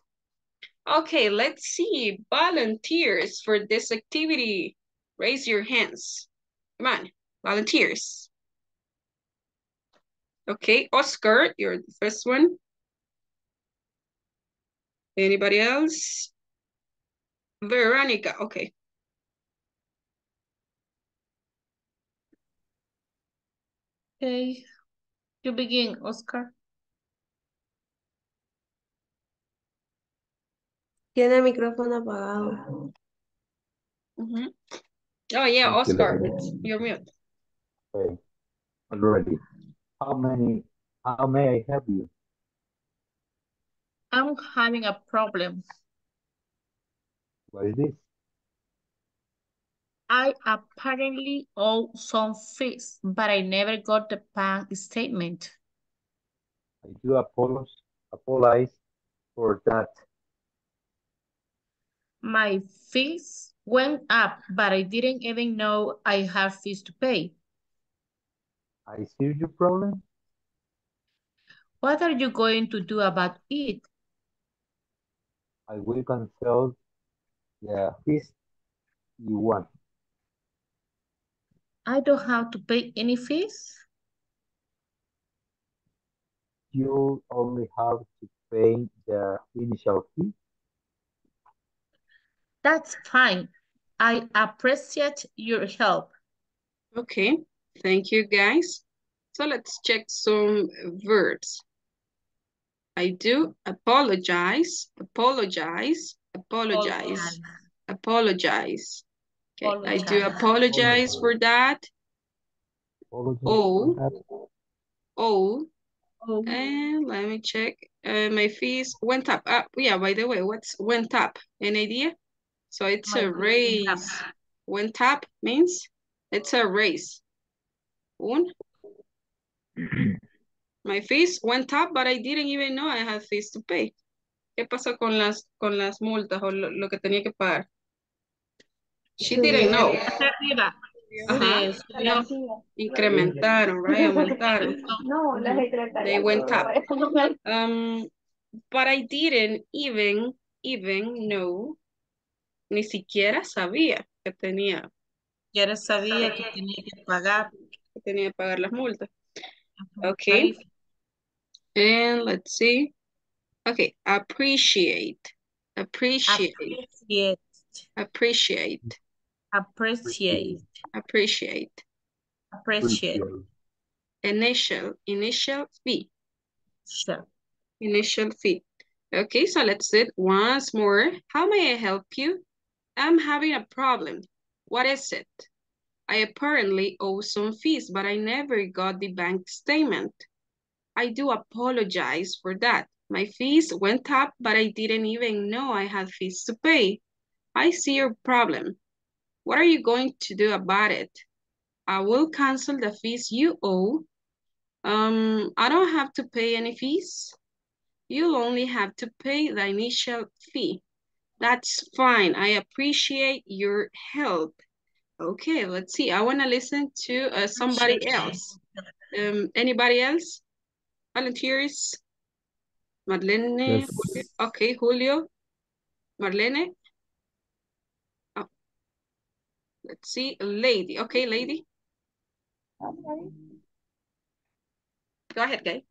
Okay, let's see. Volunteers for this activity. Raise your hands. Come on, volunteers. Okay, Oscar, you're the first one. Anybody else? Veronica, okay. okay. You begin, Oscar. Tiene el micrófono apagado. Mhm. Oh yeah, Thank Oscar, Leslie. it's, you're mute. Okay, I'm ready. How many, how may I help you? I'm having a problem. What is this? I apparently owe some fees, but I never got the bank statement. I do apologize, apologize for that. My fees went up, but I didn't even know I have fees to pay. I see your problem. What are you going to do about it? I will cancel the fees you want. I don't have to pay any fees? You only have to pay the initial fee. That's fine. I appreciate your help. Okay, thank you guys. So let's check some verbs. I do apologize, apologize, apologize, apologize. Okay, I do Apologize. apologize for that. Apologize Oh. for that. Oh, Oh, and let me check. Uh, my fees went up. Uh, yeah, by the way, what's went up? Any idea? So it's My a fees went up. raise. Went up means it's a raise. Un. (clears throat) My fees went up, but I didn't even know I had fees to pay. ¿Qué pasó con las con las multas o lo, lo que tenía que pagar? She didn't know. Hacia arriba. Ajá. Se. Incrementaron, right? Aumentaron. No, la secretaria. They went up. Um, but I didn't even, even know, ni siquiera sabía que tenía, no sabía que tenía que pagar. que tenía que pagar las multas. Okay, and let's see. Okay, appreciate, appreciate, Appreciate. appreciate, Appreciate. appreciate. Appreciate. Initial, initial fee, Sure. initial fee. Okay, so let's do it once more. How may I help you? I'm having a problem. What is it? I apparently owe some fees, but I never got the bank statement. I do apologize for that. My fees went up, but I didn't even know I had fees to pay. I see your problem. What are you going to do about it? I will cancel the fees you owe. Um, I don't have to pay any fees. You'll only have to pay the initial fee. That's fine. I appreciate your help. Okay, let's see. I want to listen to uh, somebody else. Um, anybody else? Volunteers? Marlene? Yes. Julio? Okay, Julio? Marlene? Oh. Let's see, lady. Okay, lady. Okay. Go ahead, guy.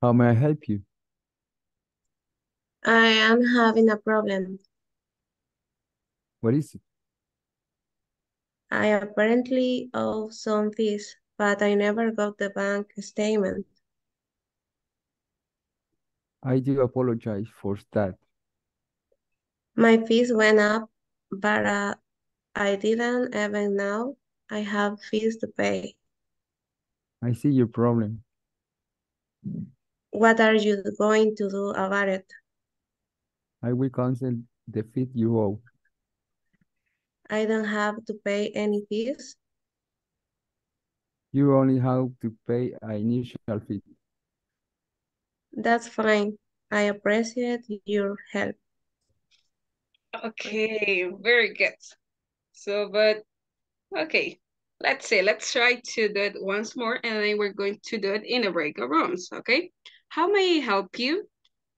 How may I help you? I am having a problem. What is it? I apparently owe some fees, but I never got the bank statement. I do apologize for that. My fees went up, but uh, I didn't even know I have fees to pay. I see your problem. What are you going to do about it? I will cancel the fee you owe. I don't have to pay any fees. You only have to pay an initial fee. That's fine. I appreciate your help. Okay, very good. So, but, okay, let's see, let's try to do it once more and then we're going to do it in the breakout rooms, okay? How may I help you?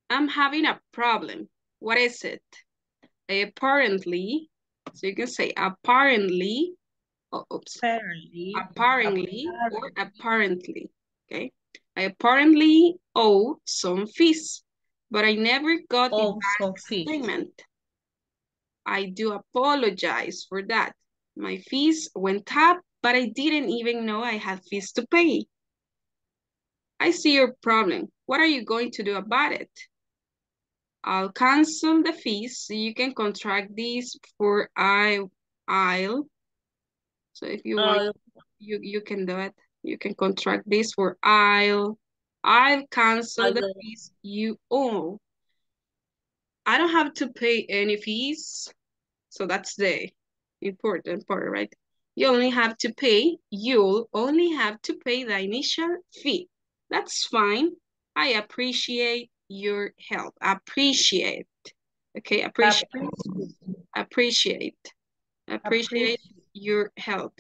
I'm having a problem. What is it? Apparently, so you can say apparently, oh, oops, Apparently. apparently or apparently, okay? I apparently owe some fees, but I never got the Owe bank some I do apologize for that. My fees went up, but I didn't even know I had fees to pay. I see your problem. What are you going to do about it? I'll cancel the fees so you can contract these for I, I'll. So if you want, I'll- you, you can do it. You can contract this for I'll, I'll cancel the I'll- fees you owe. I don't have to pay any fees. So that's the important part, right? You only have to pay, you'll only have to pay the initial fee. That's fine. I appreciate your help. Appreciate. Okay, appreciate. Appreciate. Appreciate your help.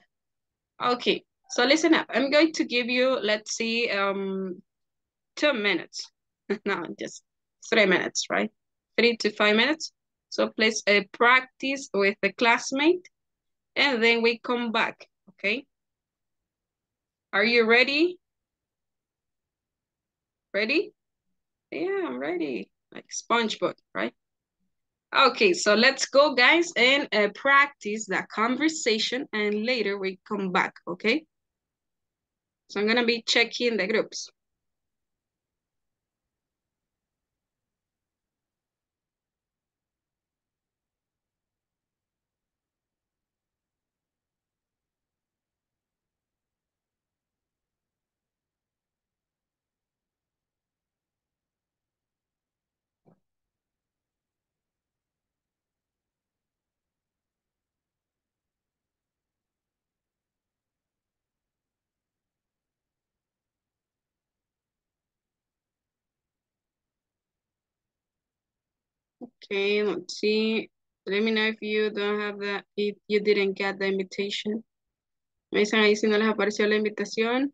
Okay, so listen up. I'm going to give you, let's see, um, two minutes. (laughs) no, just three minutes, right? Three to five minutes. So please uh, practice with the classmate and then we come back, okay? Are you ready? Ready? Yeah, I'm ready. Like SpongeBob, right? Okay, so let's go, guys, and uh, practice that conversation, and later we come back, okay? So I'm gonna be checking the groups. Okay, let's see. Let me know if you don't have the if you didn't get the invitation. Me dicen ahí si no les apareció la invitación.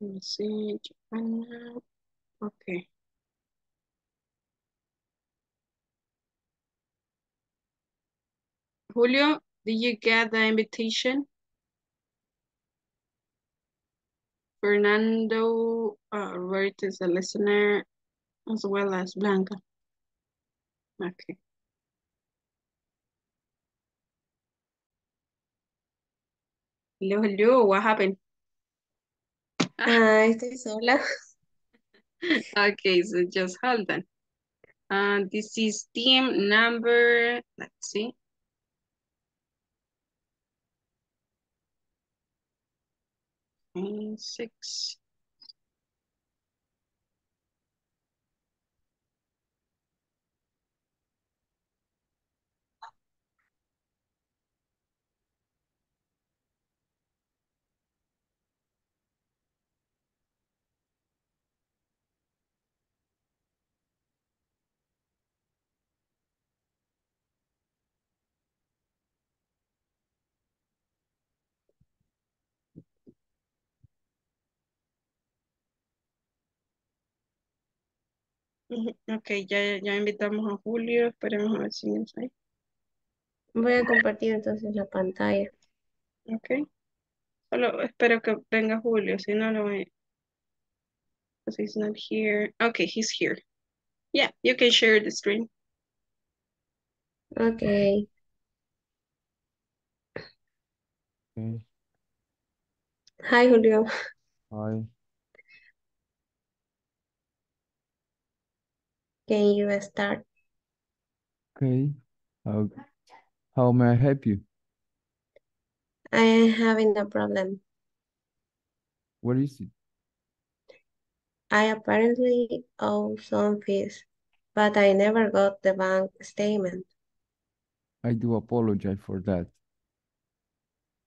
Let's see, Okay. Julio, did you get the invitation? Fernando, uh, Robert is a listener, as well as Blanca. Okay. Hello, hello, what happened? Ah, estoy sola. (laughs) Okay, so just hold on. Uh, this is team number, let's see. Six. Ok, ya, ya invitamos a Julio, esperemos a ver si nos hay. Voy a compartir entonces la pantalla. Ok, solo espero que venga Julio, si no lo voy. Because he's not here. Okay, he's here. Yeah, you can share the screen. Okay. Okay. Hi, Julio. Hi. Can you start? Okay. How, how may I help you? I am having a problem. What is it? I apparently owe some fees, but I never got the bank statement. I do apologize for that.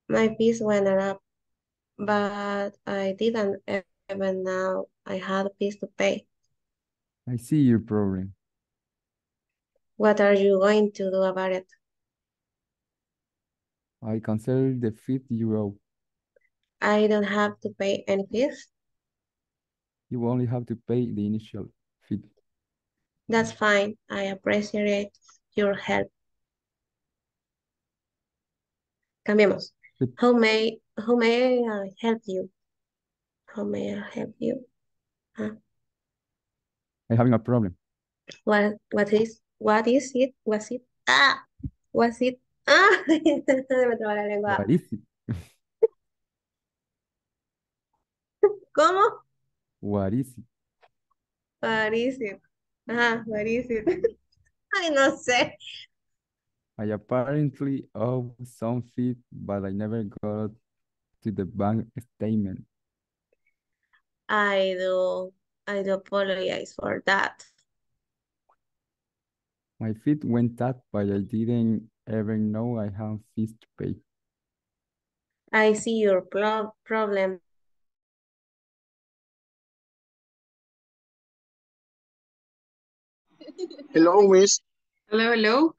My fees went up, but I didn't even know I had a fees to pay. I see your problem. What are you going to do about it? I cancel the fifth euro. I don't have to pay any fees. You only have to pay the initial fee. That's fine. I appreciate your help. Cambiemos. How may how may I help you? How may I help you? I'm having a problem. What what is what is it? Was it? Ah, was it? Ah, (laughs) me traba la lengua. What is it? ¿Cómo? What is it? What is it? Ah, what is it? Ay, no sé. I apparently owe some fee, but I never got to the bank statement. I do I do apologize for that. My feet went up, but I didn't even know I have fees to pay. I see your pro problem. Hello, Miss. Hello, hello.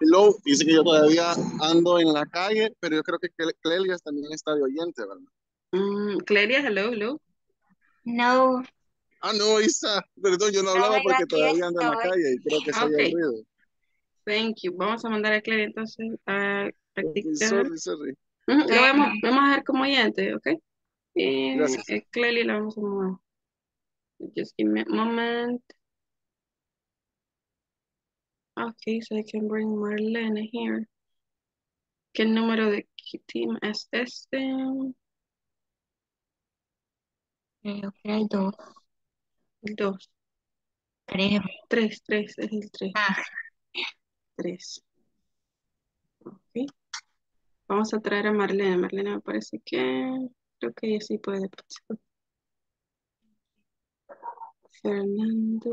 Hello. Dice que yo todavía ando en la calle, pero yo creo que Cle- Clelias también está de oyente, ¿verdad? Mm, Clelia, hello, hello. No, Ah, no, Isa. Perdón, yo no hablaba porque todavía ando en la calle y creo que se oye el Ok. ruido. Thank you. Vamos a mandar a Clelia entonces a Ok, practicar. sorry, sorry. Lo Bueno. vamos, vamos a dejar como oyente, ¿ok? Y Gracias. eh, Clelia la vamos a mover. Just give me a moment. Okay, so I can bring Marlene here. ¿Qué número de team es este? Creo que hay dos, El dos. creo. Tres, tres, es el tres. Ah, Tres. Ok. Vamos a traer a Marlene. Marlene me parece que creo que ella sí puede participar. Fernando.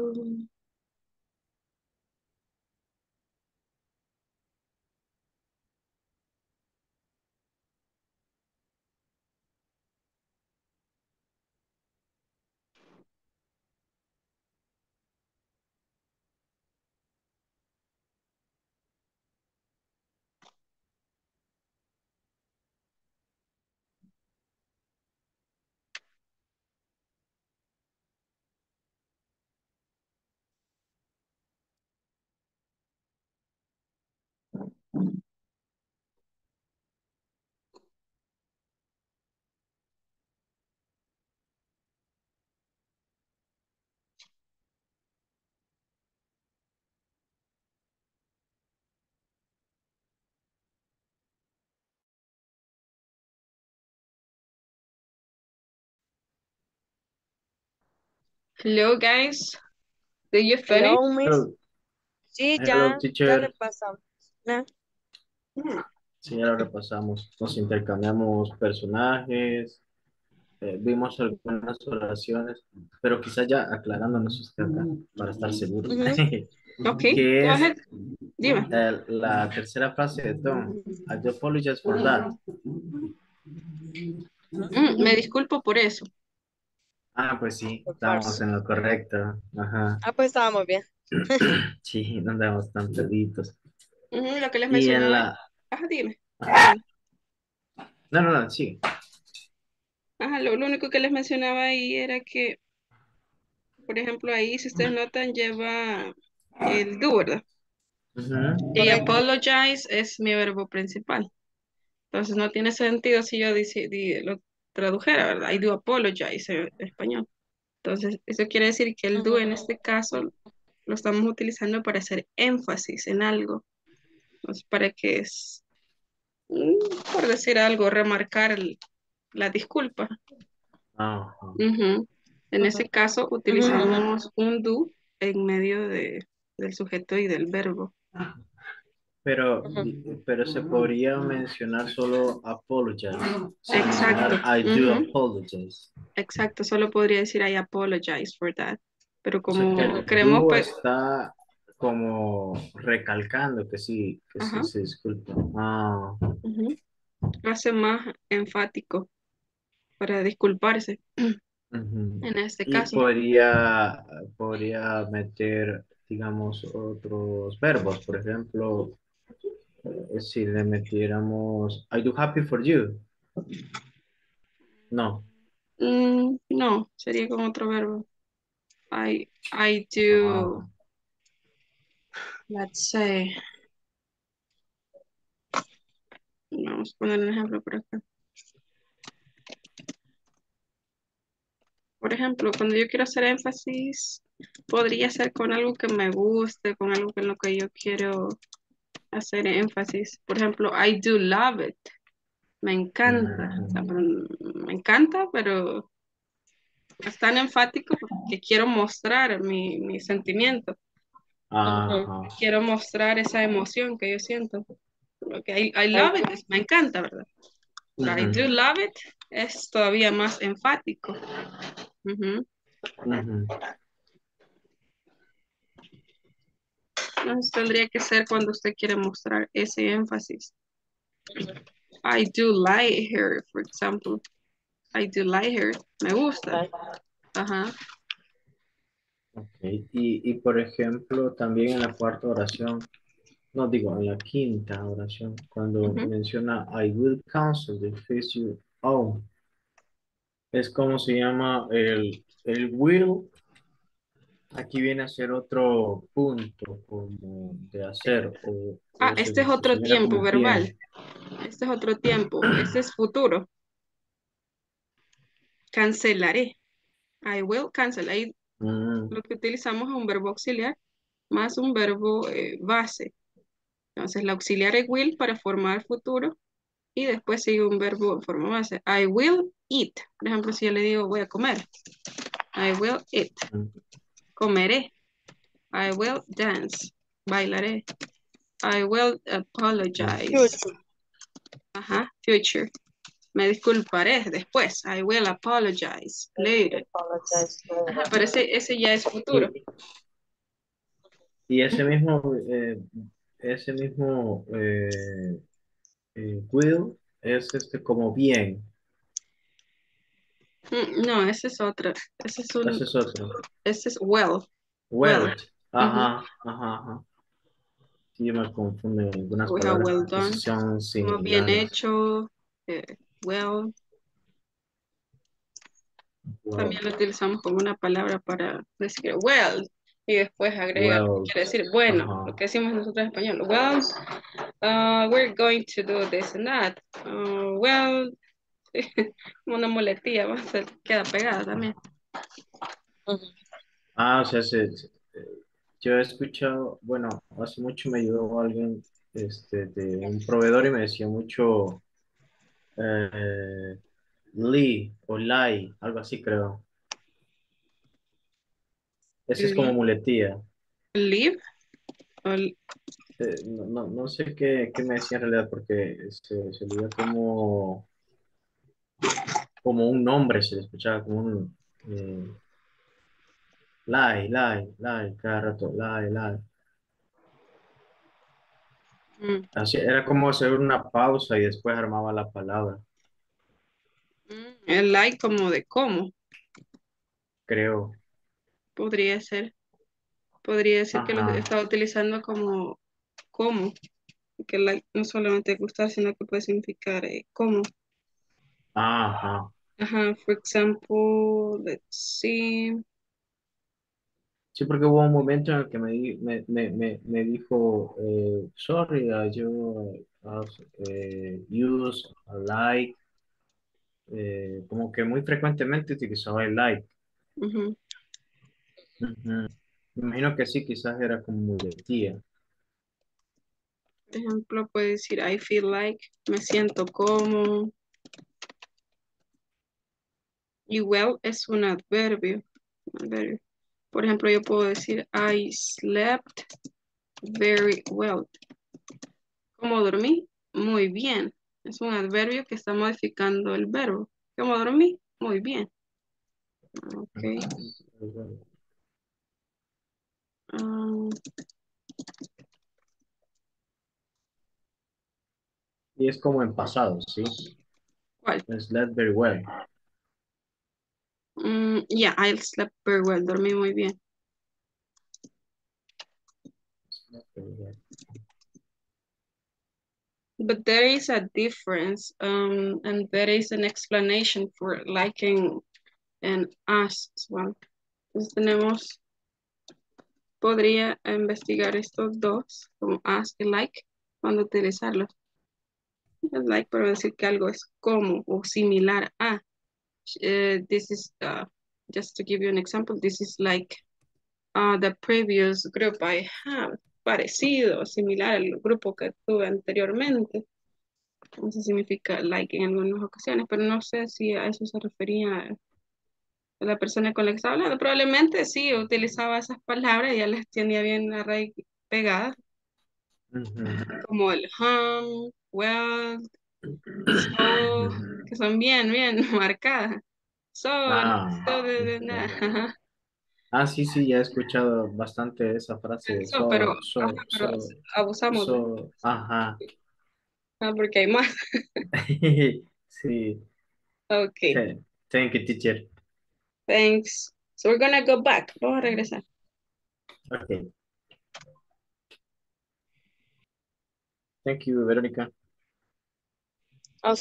Hello, guys. Did you finish? Hello, miss. Hello, Sí, hello, ya, ya teacher. repasamos. ¿Ya? Sí, ya lo repasamos. Nos intercambiamos personajes, eh, vimos algunas oraciones, pero quizás ya aclarándonos usted acá, para estar. (laughs) Ok, ¿Qué go es ahead. Dime. eh, la tercera frase de Tom? I apologize for that. Mm, me disculpo por eso. Ah, pues sí, estábamos en lo correcto. Ajá. Ah, pues estábamos bien. (clears throat) Sí, no andamos tan perditos. Ujú, lo que les Y en mencionaba. la... Ajá, dime. No, no, no, sí. Ajá, lo, lo único que les mencionaba ahí era que, por ejemplo, ahí, si ustedes notan, lleva el do, ¿verdad? Y apologize es mi verbo principal. Entonces no tiene sentido si yo dice, di- lo tradujera, ¿verdad? I do apologize en español. Entonces, eso quiere decir que el do en este caso lo estamos utilizando para hacer énfasis en algo. Entonces, para que es, mm, por decir algo, remarcar el- la disculpa. En ese caso utilizamos un do en medio de, del sujeto y del verbo. Pero, pero se podría mencionar solo apologize. Exacto. I do apologize. Exacto, solo podría decir I apologize for that. Pero O sea, como do pues, está como recalcando que sí, que sí se disculpa. Ah, hace más enfático para disculparse en este Y caso. podría, podría meter, digamos, otros verbos. Por ejemplo, si le metiéramos I do happy for you. No. Mm, no, sería con otro verbo. I, I do, let's say, vamos a poner un ejemplo por acá. Por ejemplo, cuando yo quiero hacer énfasis, podría ser con algo que me guste, con algo en lo que yo quiero hacer énfasis. Por ejemplo, I do love it. Me encanta. O sea, pero, mm, me encanta, pero es tan enfático porque quiero mostrar mi, mi sentimiento. Ajá. Quiero mostrar esa emoción que yo siento. Porque I, I love it, me encanta, ¿verdad? I do love it es todavía más enfático. Entonces tendría que ser cuando usted quiere mostrar ese énfasis. I do like her, for example. I do like her. Me gusta. Ajá. Ok, Y, y por ejemplo, también en la cuarta oración, no digo, en la quinta oración, cuando menciona I will cancel the fees you owe, es como se llama el, el will, aquí viene a ser otro punto como de hacer o, Ah, este es otro tiempo verbal. Este es otro tiempo. Este es futuro. Cancelaré. I will cancel. Ahí Mm, lo que utilizamos es un verbo auxiliar más un verbo eh, base. Entonces, la auxiliar es will para formar futuro y después sigue un verbo en forma base. I will eat. Por ejemplo, si yo le digo voy a comer. I will eat. mm, Comeré. I will dance. Bailaré. I will apologize. Future. Ajá, future. Me disculparé después. I will apologize later. Ajá, pero ese, ese ya es futuro. Y ese mismo, eh, ese mismo eh, eh, will es este como bien, No, ese es otro. Ese es un, ese es otro. ese es well. Well, ajá, ajá, ajá. Sí, me confunden algunas We palabras well done. Como bien hecho. eh, well. Well, También lo utilizamos como una palabra para decir well. Y después agrega well, quiere decir bueno. ajá. Lo que decimos nosotros en español. Well, uh, we're going to do this and that. Uh, well, como (laughs) una muletilla, ¿va? se queda pegada también. Ah, o sea, se- se- eh, yo he escuchado, bueno, hace mucho me ayudó alguien este, de un proveedor y me decía mucho eh, Lee o Lai, algo así creo. Esa es como muletilla. Live. Eh, no, no, no sé qué, qué me decía en realidad porque se, se leía como, como un nombre, se le escuchaba como un eh, lie, lie, lie, cada rato, lie, lie. mm, Así, era como hacer una pausa y después armaba la palabra, mm, El like como de cómo. creo. Podría ser. Podría decir que lo estaba utilizando como cómo. Que like no solamente gustar, sino que puede significar eh, cómo. Ajá. Ajá, for example, let's see. Sí, porque hubo un momento en el que me, di- me, me, me, me dijo, eh, sorry, uh, you uh, eh, use a like, eh, como que muy frecuentemente utilizaba el like. Ujú. Ujú. Me imagino que sí, quizás era como muletilla. Por ejemplo, puede decir I feel like, me siento como. Y well es un adverbio. adverbio. Por ejemplo, yo puedo decir I slept very well. ¿Cómo dormí? Muy bien. Es un adverbio que está modificando el verbo. ¿Cómo dormí? Muy bien. Ok. Um, Y es como en pasado, ¿sí? ¿Cuál? Slept very well. Mm, yeah, I slept very well. Dormí muy bien. But there is a difference, um, and there is an explanation for liking and us as well. Entonces tenemos, podría investigar estos dos, como as y like, cuando utilizarlos. Like para decir que algo es como o similar a. Eh, this is, uh, just to give you an example, this is like uh, the previous group I have, parecido, similar al grupo que tuve anteriormente. Eso significa like en algunas ocasiones, pero no sé si a eso se refería a la persona con la que estaba hablando. Probablemente sí, utilizaba esas palabras y ya las tenía bien arraig- pegadas, Ujú. como el hum, well, so, que son bien, bien (laughs) marcadas. So, Ah, so, de- de- ok. na- ajá. Ah, sí, sí, ya he escuchado bastante esa frase. So, pero, ajá, abusamos ajá. ah, porque hay más. (laughs) Sí. Okay, Th- Thank you, teacher. thanks. So we're gonna go back. Vamos a regresar. Okay. Thank you, Verónica. I'll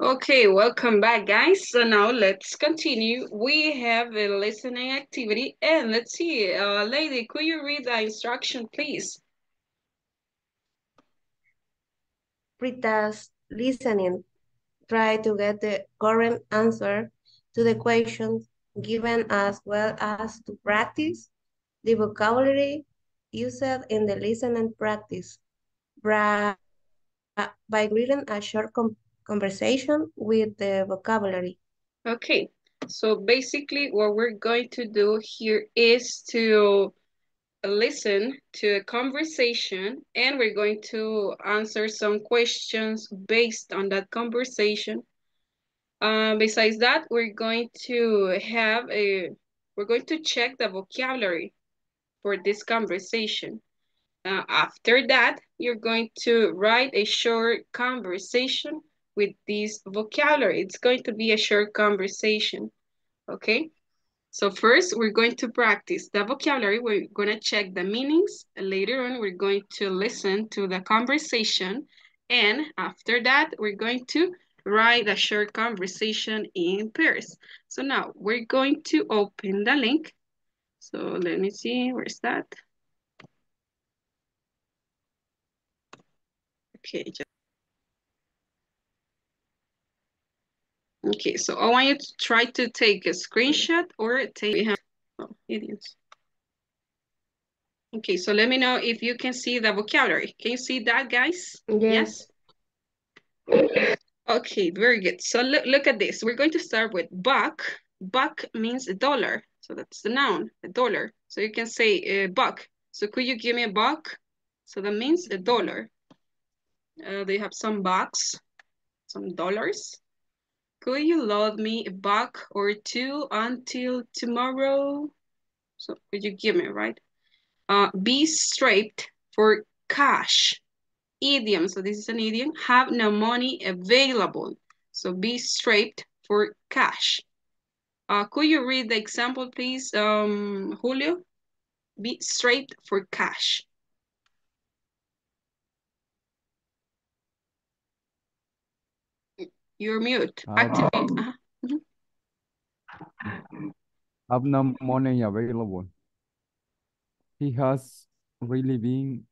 Okay, welcome back, guys. So now let's continue. We have a listening activity, and let's see, uh, lady, could you read the instruction, please? Rita's listening. Try to get the correct answer to the questions given as well as to practice the vocabulary used in the listening practice. Bra by reading a short conversation with the vocabulary. Okay, so basically what we're going to do here is to listen to a conversation and we're going to answer some questions based on that conversation. Uh, besides that, we're going to have a, we're going to check the vocabulary for this conversation. Uh, after that, you're going to write a short conversation with this vocabulary. It's going to be a short conversation, okay? So first, we're going to practice the vocabulary. We're going to check the meanings. Later on, we're going to listen to the conversation. And after that, we're going to write a short conversation in pairs. So now we're going to open the link. So let me see, where's that? Okay, Okay, so I want you to try to take a screenshot or take oh, idioms. Okay, so let me know if you can see the vocabulary. Can you see that, guys? Yes. Okay, very good. So look, look at this. We're going to start with buck. Buck means a dollar. So that's the noun, a dollar. So you can say a buck. So could you give me a buck? So that means a dollar. Uh, they have some bucks, some dollars. Could you load me a buck or two until tomorrow? So could you give me, right? Uh, be straight for cash. Idiom, so this is an idiom, have no money available. So be straight for cash. Uh, could you read the example, please, um, Julio? Be straight for cash. You're mute. Ah. Activate. uh-huh. Mhm. have no money available. He has really been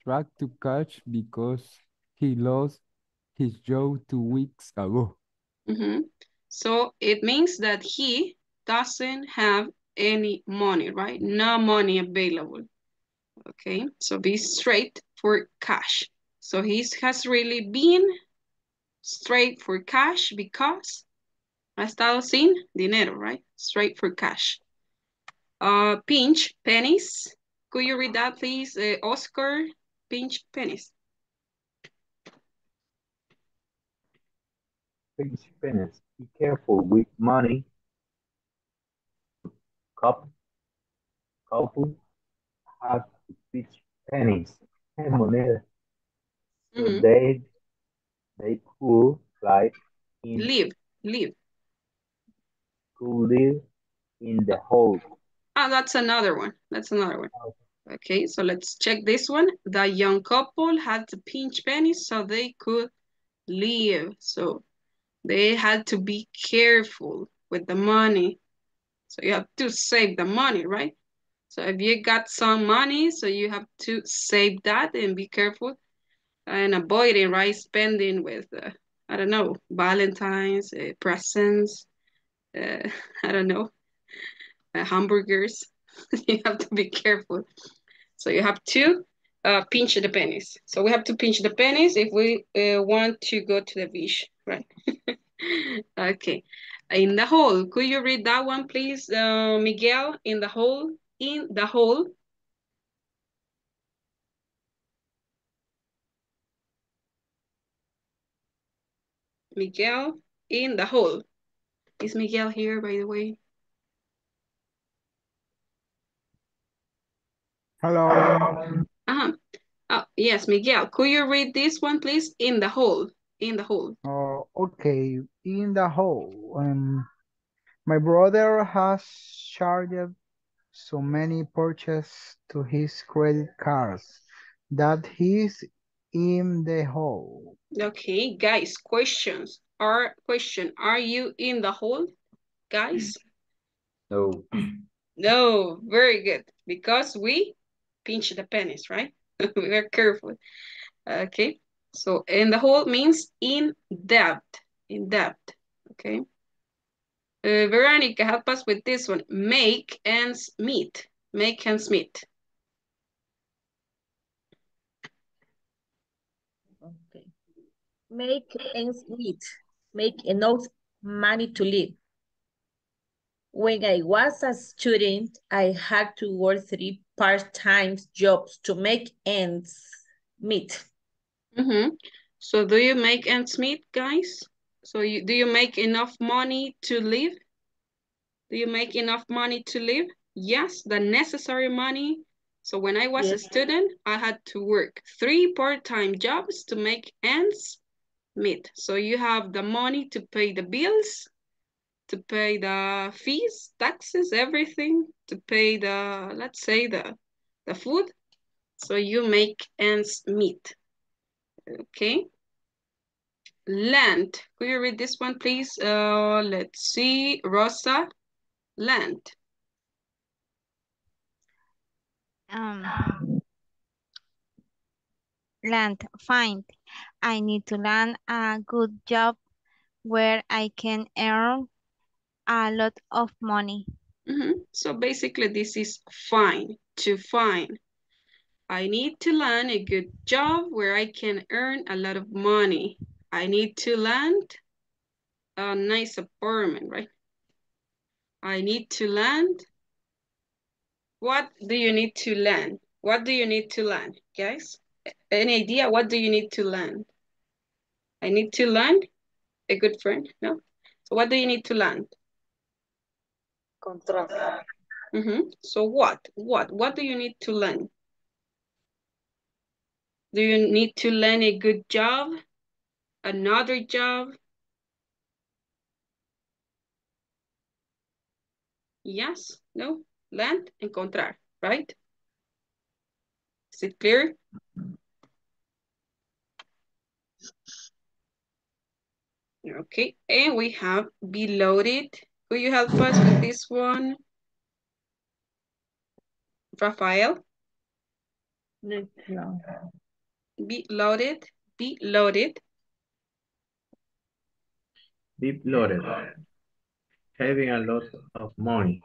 struck to catch because he lost his job two weeks ago. Mhm. So it means that he doesn't have any money, right? No money available. Okay, so be straight for cash. So he has really been straight for cash because ha estado sin dinero, right? Straight for cash. Uh, pinch pennies. Could you read that, please, uh, Oscar? Pinch pennies. Pinch pennies. Be careful with money. Couple, couple have to pinch pennies and moneda. So Mhm. they they could fly in Live, live. could live in the hole. Ah, that's another one. That's another one. Okay, so let's check this one. The young couple had to pinch pennies so they could live. So they had to be careful with the money. So you have to save the money, right? So if you got some money, so you have to save that and be careful and avoiding, right? Spending with, uh, I don't know, Valentine's, uh, presents, uh, (laughs) I don't know, uh, hamburgers. (laughs) you have to be careful. So you have to uh, pinch the pennies. So we have to pinch the pennies if we uh, want to go to the beach, right? (laughs) okay. In the hole, could you read that one, please, Miguel? In the hole, in the hole. Miguel, in the hole. Is Miguel here, by the way? Hello. Uh-huh. oh, yes, Miguel, could you read this one, please? In the hole, in the hole. Oh, okay. In the hole. Um, my brother has charged so many purchases to his credit cards that he's in the hole. Okay, guys, questions. Are question, are you in the hole, guys? No. No, very good. Because we pinch the pennies, right? (laughs) we are careful. Okay, so in the hole means in depth, in depth, okay? Uh, Veronica, help us with this one. Make ends meet. Make ends meet. Okay. Make ends meet. Make enough money to live. When I was a student, I had to work three part-time jobs to make ends meet. Mm-hmm. So do you make ends meet, guys? So you do you make enough money to live? Do you make enough money to live? Yes, the necessary money. So when I was a student, I had to work three part-time jobs to make ends meet. So you have the money to pay the bills, to pay the fees, taxes, everything, to pay the, let's say the, the food. So you make ends meet. Okay. Land. Could you read this one, please? Uh, let's see. Rosa. Land. Um, land, find. I need to land a good job where I can earn a lot of money. Mhm. So basically this is fine, to find. I need to land a good job where I can earn a lot of money. I need to land a nice apartment, right? I need to land. What do you need to land? What do you need to land, guys? Any idea? What do you need to learn? I need to learn a good friend, no? So what do you need to land? Contract. Mhm. So what? What? What do you need to learn? Do you need to learn a good job? Another job? Yes, no, land, encontrar, right? Is it clear? Okay, and we have be loaded. Could you help us with this one? Rafael? Be loaded, be loaded. Be loaded. Having a lot of money.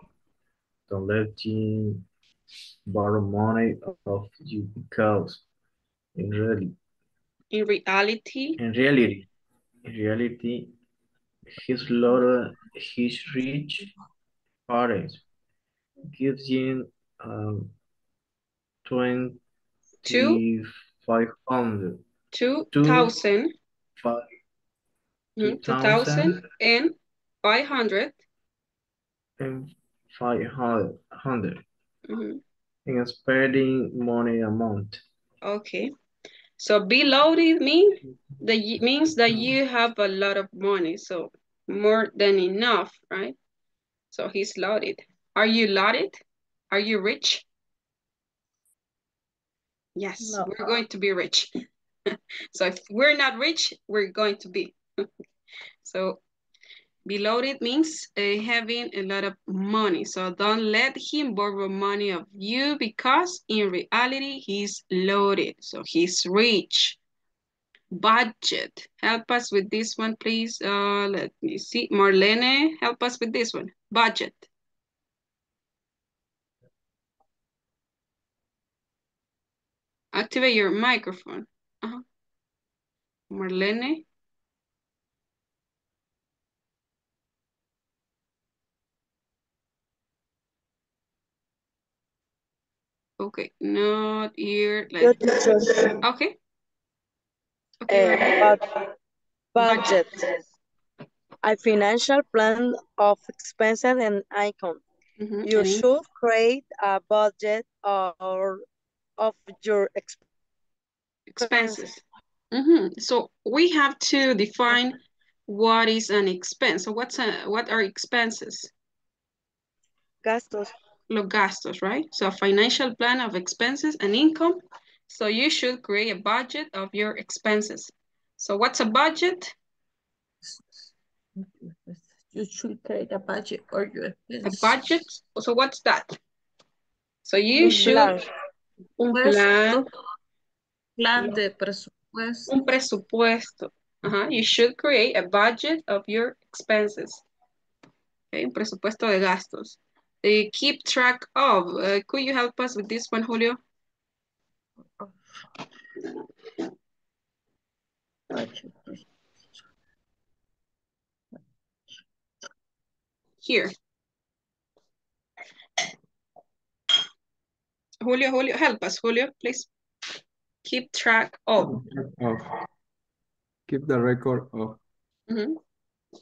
Don't let him borrow money of you because in reality, In reality, in reality, in reality, his loaded, his rich parents gives him um, two, 2500 two Two- thousand, five, mhm, two thousand and five hundred. and five hundred. Hundred mhm, in spending money amount. Okay, so be loaded mean that means that you have a lot of money, so more than enough, right? So he's loaded. Are you loaded? Are you rich? Yes, No. we're going to be rich. (laughs) so if we're not rich, we're going to be. (laughs) so be loaded means uh, having a lot of money. So don't let him borrow money of you because in reality he's loaded. So he's rich. Budget. Help us with this one, please. Uh, let me see. Marlene, help us with this one. Budget. Activate your microphone. Uh-huh. Marlene. Okay, not here. Like, okay. Okay, Uh, but budget. A financial plan of expenses and income. Mhm, You and in- should create a budget or of your ex- expenses. Mhm, So we have to define what is an expense. So what's a, what are expenses? gastos. Los gastos, right? So a financial plan of expenses and income. So you should create a budget of your expenses. So what's a budget? You should create a budget or your A budget. So what's that? So you Un should plan. un plan, Plan de presupuesto. un presupuesto. Ajá, You should create a budget of your expenses. Okay, un presupuesto de gastos. Eh, keep track of. Uh, could you help us with this one, Julio? Here. Julio, Julio, help us, Julio, please. Keep track of. Of. Keep the record of. Mhm.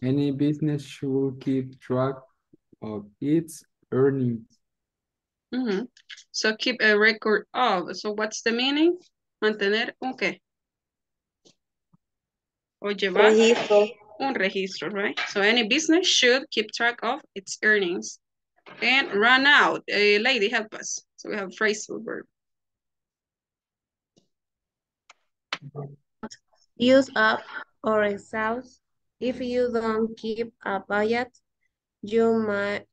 Any business should keep track of its earnings. Mhm. So keep a record of. So what's the meaning? Mantener un qué? O llevar Registro. un registro, right? So any business should keep track of its earnings. And run out. Uh, lady, help us. So we have phrasal verb. use up or exhaust. If you don't keep a budget, you might,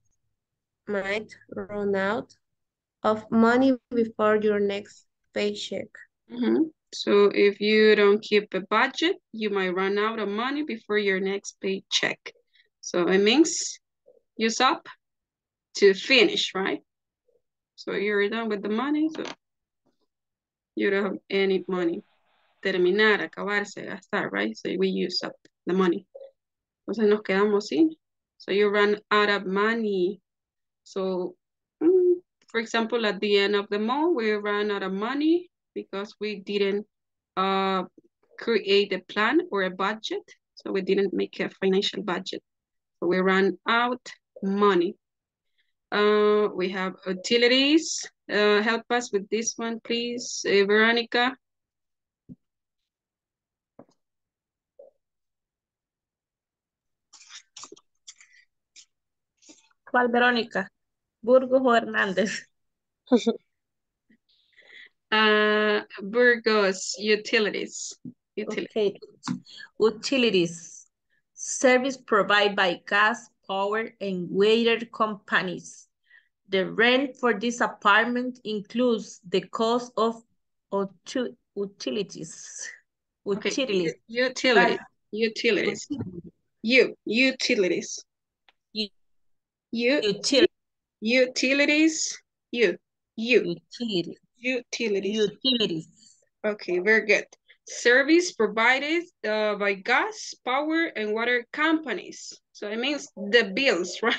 might run out of money before your next paycheck. Mhm. So if you don't keep a budget, you might run out of money before your next paycheck. So it means use up to finish, right? So you're done with the money, so you don't have any money. Terminar, acabarse, gastar, right? So we use up the money. Entonces nos quedamos sin. So you run out of money. So, mm, for example, at the end of the month, we ran out of money because we didn't uh, create a plan or a budget. So we didn't make a financial budget. So we ran out money. Uh, we have utilities. Uh, help us with this one, please, uh, Veronica. ¿Cuál Verónica? Burgos Hernández. (laughs) Uh, Burgos, utilities. Utilities. Okay. Utilities. Service provided by gas, power, and water companies. The rent for this apartment includes the cost of utu- utilities. Okay, Utilities. Utilities, utilities. You, utilities. You, Util- utilities, you, you, Utilities. utilities. Utilities. Okay, very good. Service provided uh, by gas, power, and water companies. So it means the bills, (laughs) right?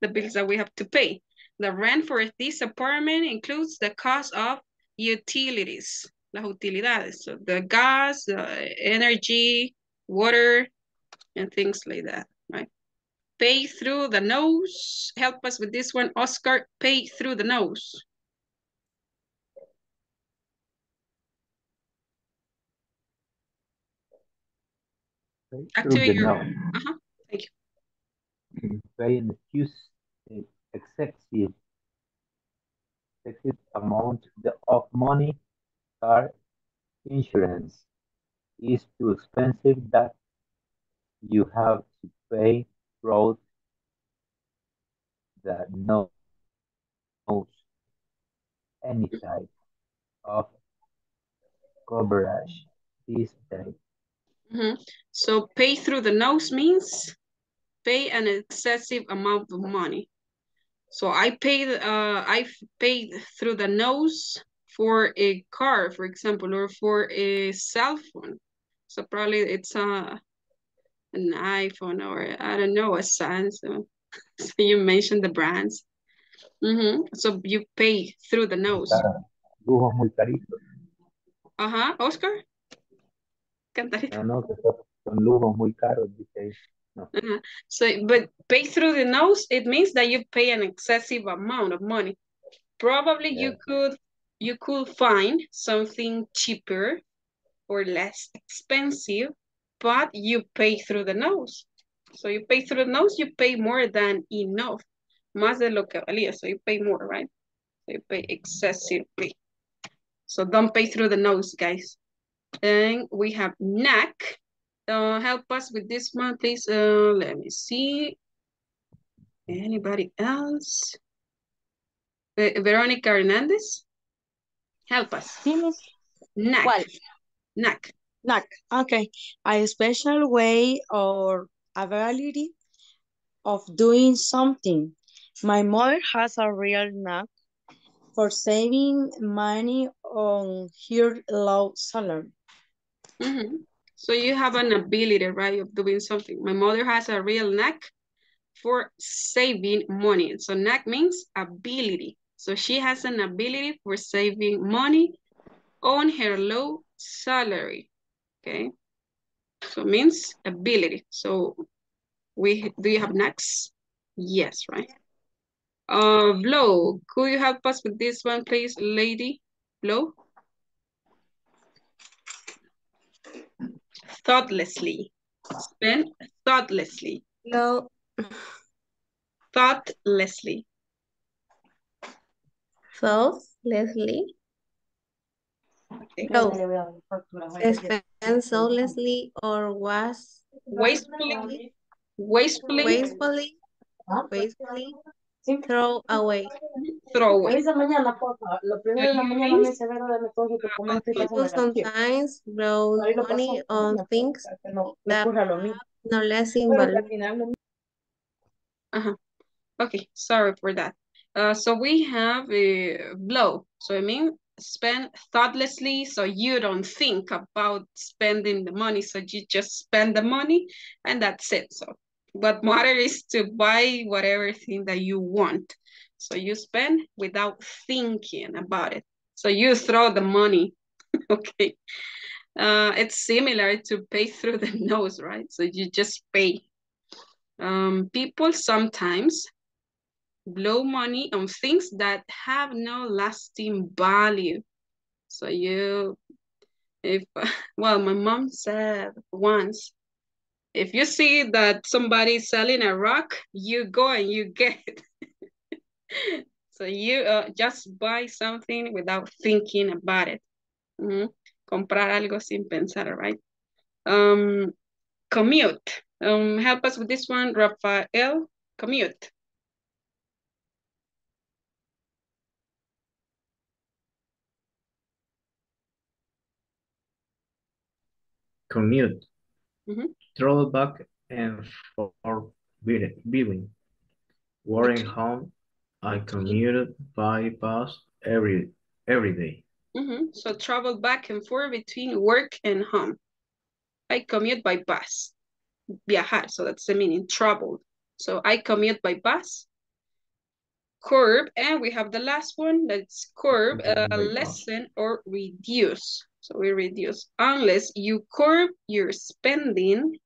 The bills that we have to pay. The rent for this apartment includes the cost of utilities, las utilidades. So the gas, the energy, water, and things like that? Pay through the nose. Help us with this one, Oscar. Pay through the nose. Through Activate the your, nose. uh-huh, thank you. Pay an excuse, eh, excessive, excessive amount of money car insurance is too expensive that you have to pay road that no knows any type of coverage these days. Mhm. So pay through the nose means pay an excessive amount of money. So I paid, uh, I paid through the nose for a car, for example, or for a cell phone. So probably it's a an iPhone or I don't know a Samsung. (laughs) So you mentioned the brands. Mhm. So you pay through the nose. Lujos muy caritos. Ajá, Oscar. Cantarito. No, no, que son, son lujos muy caros, dice. No. So, but pay through the nose, it means that you pay an excessive amount of money. Probably you could you could find something cheaper or less expensive, but you pay through the nose. So you pay through the nose, you pay more than enough. Más de lo que valía, so you pay more, right? So you pay excessively. So don't pay through the nose, guys. And we have neck. Uh, help us with this one, please. Uh, let me see. Anybody else? Ve- Veronica Hernandez? Help us. Sí, miss. Neck. Knack. Okay. A special way or ability of doing something. My mother has a real knack for saving money on her low salary. Mhm. So you have an ability, right, of doing something. My mother has a real knack for saving money. So knack means ability. So she has an ability for saving money on her low salary. Okay. So means ability. So we do you have next? Yes, right. Uh Blow, could you help us with this one, please, lady? Blow? Thoughtlessly. Spend thoughtlessly. No, Thoughtlessly. so, Leslie. Okay. No, spend soullessly or was Wastefully. Wastefully. wastefully, wastefully, Throw away. Throw away. Avisa mañana, porfa. Lo primero de la mañana me dice, "Vero, dame todos los documentos People sometimes blow money on things para que no, no that ocurra lo mismo. no lasting Pero que value. al final lo Uh-huh. Okay, sorry for that. Uh, so we have a blow. So I mean, spend thoughtlessly so you don't think about spending the money. So you just spend the money and that's it. So what matters is to buy whatever thing that you want. So you spend without thinking about it. So you throw the money. (laughs) okay. Uh, it's similar to pay through the (laughs) nose, right? So you just pay. Um, people sometimes blow money on things that have no lasting value. So you, if, (laughs) well, my mom said once, if you see that somebody's selling a rock, you go and you get it. (laughs) so you uh, just buy something without thinking about it. Mhm. Comprar algo sin pensar, right? Um, commute. Um, help us with this one, Rafael. Commute. Commute. Mhm. Travel back and forth between- between. Working home, I commuted by bus every every day. Mhm. So travel back and forth between work and home. I commute by bus. Viajar, so that's the meaning, travel. So I commute by bus. Curb, and we have the last one, that's curb, uh, lessen or reduce. So we reduce, unless you curb your spending,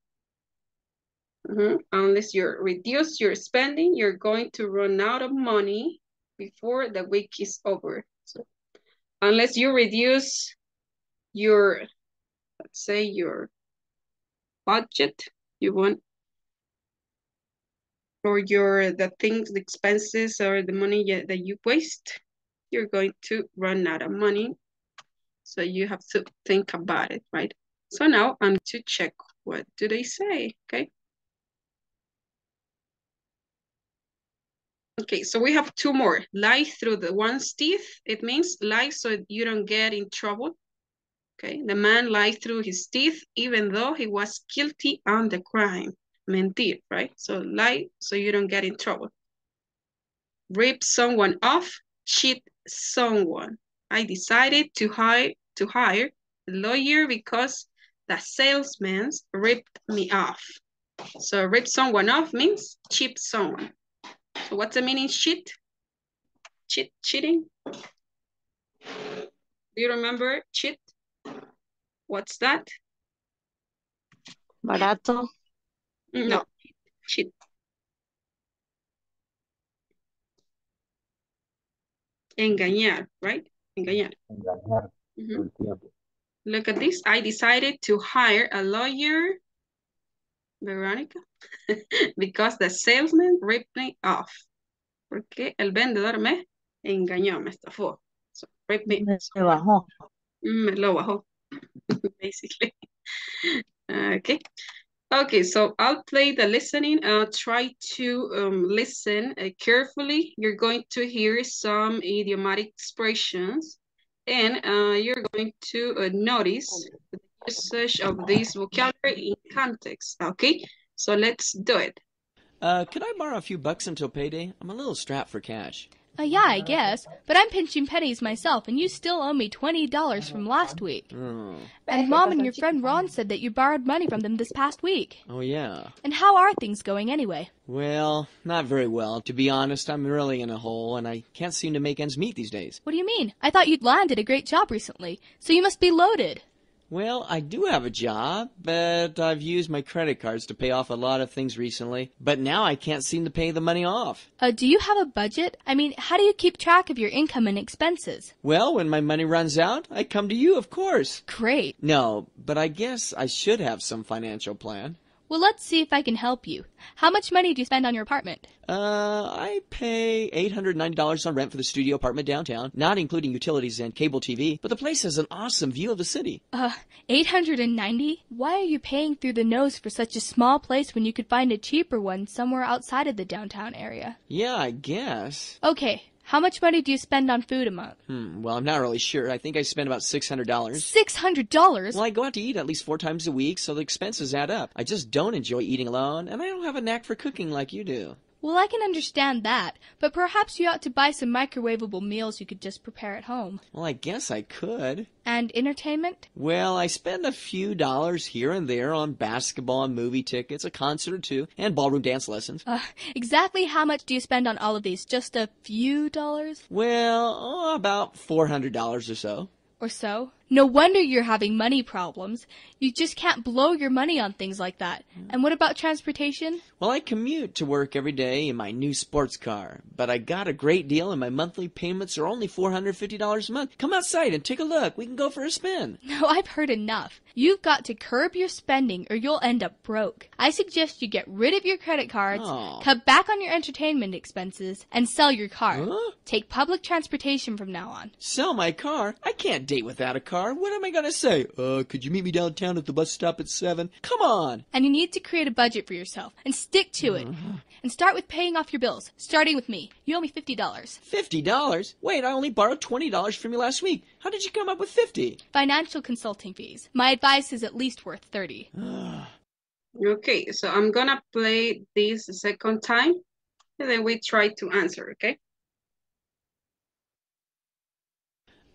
mhm, unless you reduce your spending, you're going to run out of money before the week is over. So unless you reduce your, let's say your budget, you want, or your, the things, the expenses or the money that you waste, you're going to run out of money. So you have to think about it, right? So now I'm to check what do they say, okay? Okay, so we have two more. Lie through the one's teeth. It means lie so you don't get in trouble. Okay, the man lied through his teeth even though he was guilty on the crime. Mentir, right? So lie so you don't get in trouble. Rip someone off, cheat someone. I decided to hire to hire a lawyer because the salesman ripped me off. So rip someone off means cheat someone. So what's the meaning cheat? Cheat, cheating? Do you remember cheat? What's that? Barato. No, cheat. Engañar, right? Engañar. Engañar el tiempo. Look at this. I decided to hire a lawyer, Veronica, (laughs) because the salesman ripped me off. Porque el vendedor me engañó, me estafó. So, ripped me, Me me bajó. me lo bajó, (laughs) basically. (laughs) Okay. Okay, so I'll play the listening. I'll try to um, listen uh, carefully. You're going to hear some idiomatic expressions and uh, you're going to uh, notice the usage of this vocabulary in context. Okay, so let's do it. Uh, could I borrow a few bucks until payday? I'm a little strapped for cash. Uh, yeah, I guess. But I'm pinching pennies myself, and you still owe me $20 from last week. Oh, And Mom and your friend Ron said that you borrowed money from them this past week. oh yeah. And how are things going anyway? Well, not very well. To be honest, I'm really in a hole, and I can't seem to make ends meet these days. What do you mean? I thought you'd landed a great job recently, so you must be loaded. Well, I do have a job, but I've used my credit cards to pay off a lot of things recently. But now I can't seem to pay the money off. Uh, do you have a budget? I mean, how do you keep track of your income and expenses? Well, when my money runs out, I come to you, of course. Great. No, but I guess I should have some financial plan. Well, let's see if I can help you. How much money do you spend on your apartment? Uh, I pay pay $890 on rent for the studio apartment downtown, not including utilities and cable TV, but the place has an awesome view of the city. Uh, 890? Why are you paying through the nose for such a small place when you could find a cheaper one somewhere outside of the downtown area? Yeah, I guess. Okay, how much money do you spend on food a month? Hmm, well, I'm not really sure. I think I spend about $600. $600? Well, I go out to eat at least four times a week, so the expenses add up. I just don't enjoy eating alone, and I don't have a knack for cooking like you do. Well, I can understand that, but perhaps you ought to buy some microwavable meals you could just prepare at home. Well, I guess I could. And entertainment? Well, I spend a few dollars here and there on basketball and movie tickets, a concert or two, and ballroom dance lessons. Uh, exactly how much do you spend on all of these? Just a few dollars? Well, oh, about $400 or so. Or so? No wonder you're having money problems. You just can't blow your money on things like that. And what about transportation? Well, I commute to work every day in my new sports car, but I got a great deal and my monthly payments are only $450 a month. Come outside and take a look. We can go for a spin. (laughs) No, I've heard enough. You've got to curb your spending or you'll end up broke. I suggest you get rid of your credit cards, Oh. cut back on your entertainment expenses, and sell your car. Huh? Take public transportation from now on. Sell my car? I can't date without a car. What am I gonna say? Uh, could you meet me downtown at the bus stop at 7? Come on! And you need to create a budget for yourself and stick to it. And start with paying off your bills, starting with me. You owe me $50. $50? Wait, I only borrowed $20 from you last week. How did you come up with 50? Financial consulting fees. My advice is at least worth 30. (sighs) Okay, so I'm gonna play this a second time, and then we try to answer, okay?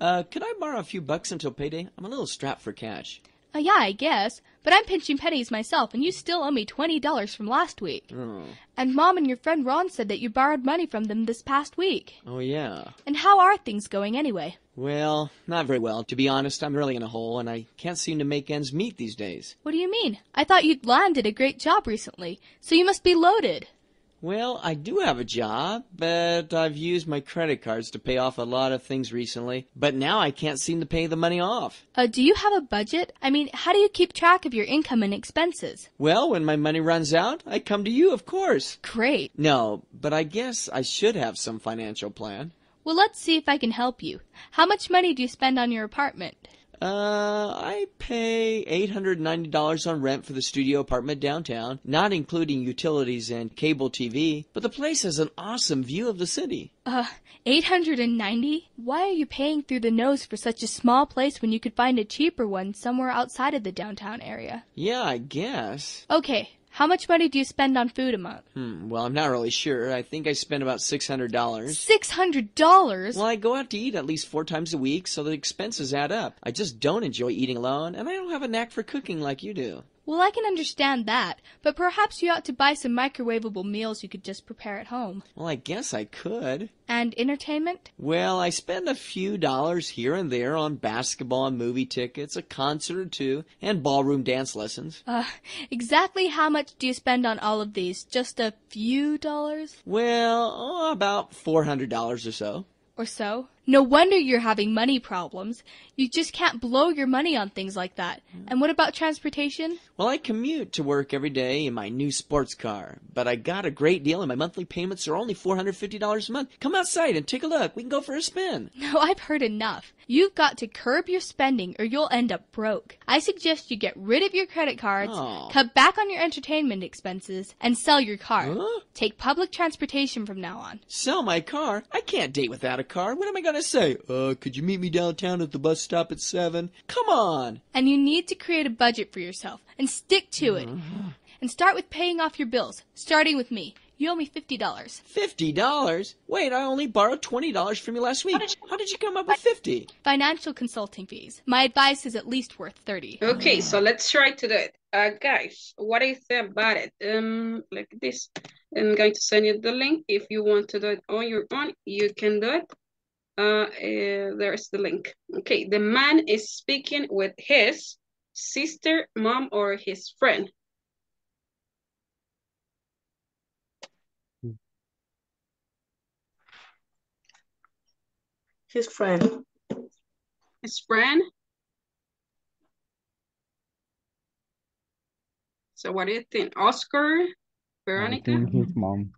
Uh, could I borrow a few bucks until payday? I'm a little strapped for cash. Uh, yeah, I guess. But I'm pinching pennies myself, and you still owe me $20 from last week. Oh, And Mom and your friend Ron said that you borrowed money from them this past week. oh yeah. And how are things going anyway? Well, not very well. To be honest, I'm really in a hole, and I can't seem to make ends meet these days. What do you mean? I thought you'd landed a great job recently, so you must be loaded. Well, I do have a job, but I've used my credit cards to pay off a lot of things recently. But now I can't seem to pay the money off. Uh, do you have a budget? I mean, how do you keep track of your income and expenses? Well, when my money runs out, I come to you, of course. Great. No, but I guess I should have some financial plan. Well, let's see if I can help you. How much money do you spend on your apartment? Uh, I pay $890 on rent for the studio apartment downtown, not including utilities and cable TV, but the place has an awesome view of the city. Uh, 890? Why are you paying through the nose for such a small place when you could find a cheaper one somewhere outside of the downtown area? Yeah, I guess. Okay, how much money do you spend on food a month? Hmm, well, I'm not really sure. I think I spend about $600. $600? Well, I go out to eat at least four times a week, so the expenses add up. I just don't enjoy eating alone, and I don't have a knack for cooking like you do. Well, I can understand that, but perhaps you ought to buy some microwavable meals you could just prepare at home. Well, I guess I could. And entertainment? Well, I spend a few dollars here and there on basketball and movie tickets, a concert or two, and ballroom dance lessons. Uh, exactly how much do you spend on all of these? Just a few dollars? Well, oh, about $400 or so. Or so? No wonder you're having money problems. You just can't blow your money on things like that. Mm. And what about transportation? Well, I commute to work every day in my new sports car, but I got a great deal and my monthly payments are only $450 a month. Come outside and take a look. We can go for a spin. (laughs) No, I've heard enough. You've got to curb your spending or you'll end up broke. I suggest you get rid of your credit cards, Oh. cut back on your entertainment expenses, and sell your car. Huh? Take public transportation from now on. Sell my car? I can't date without a car. What am I gonna say? Uh, could you meet me downtown at the bus stop at 7? Come on! And you need to create a budget for yourself and stick to it. And start with paying off your bills, starting with me. You owe me $50. $50? Wait, I only borrowed $20 from you last week. How did you come up with 50? Financial consulting fees. My advice is at least worth 30. Okay, so let's try to do it. Uh, guys, what do you think about it? Um, like this. I'm going to send you the link. If you want to do it on your own, you can do it. Uh, uh, there's the link. Okay, the man is speaking with his sister, mom, or his friend. His friend. His friend. So what do you think? Oscar, I Veronica, think his mom.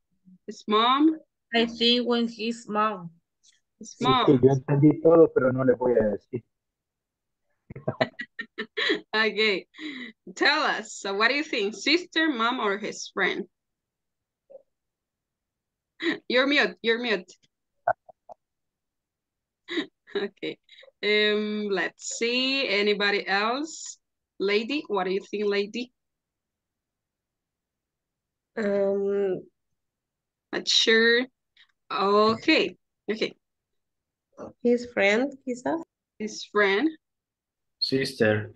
his mom, I think when his mom. His Sí, mom. sí, yo entendí todo, pero no le voy a decir. (laughs) Okay. Tell us. So what do you think? Sister, mom, or his friend? You're mute. You're mute. (laughs) Okay. Um, let's see. Anybody else? Lady, what do you think, lady? Um, Not sure. Okay. Okay. His friend, quizás. His friend, Sister.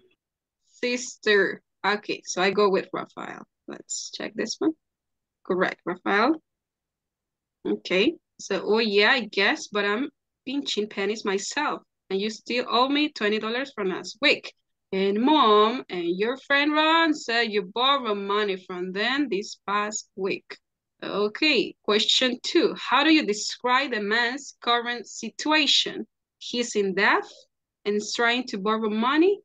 sister. Okay, so I go with Rafael. Let's check this one. Correct, Rafael. Okay. So, oh yeah, I guess, but I'm pinching pennies myself. And you still owe me $20 from last week. And mom and your friend Ron said you borrowed money from them this past week. Okay, question two. How do you describe the man's current situation? He's in debt and is trying to borrow money.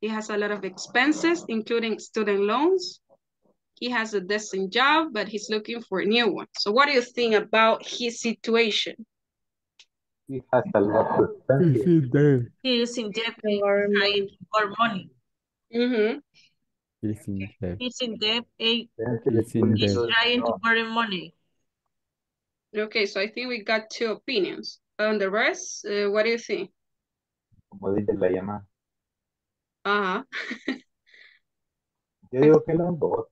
He has a lot of expenses, including student loans. He has a decent job, but he's looking for a new one. So what do you think about his situation? He has a lot of He's expenses. in there. He is in debt and Or trying to money. Mm-hmm. He's in there. He's in debt and He's in with he's there. good trying to job. borrow money. Okay, so I think we got two opinions. On the rest, uh, what do you think? Como dice la llamada. Uh-huh. (laughs) Yo digo que los dos.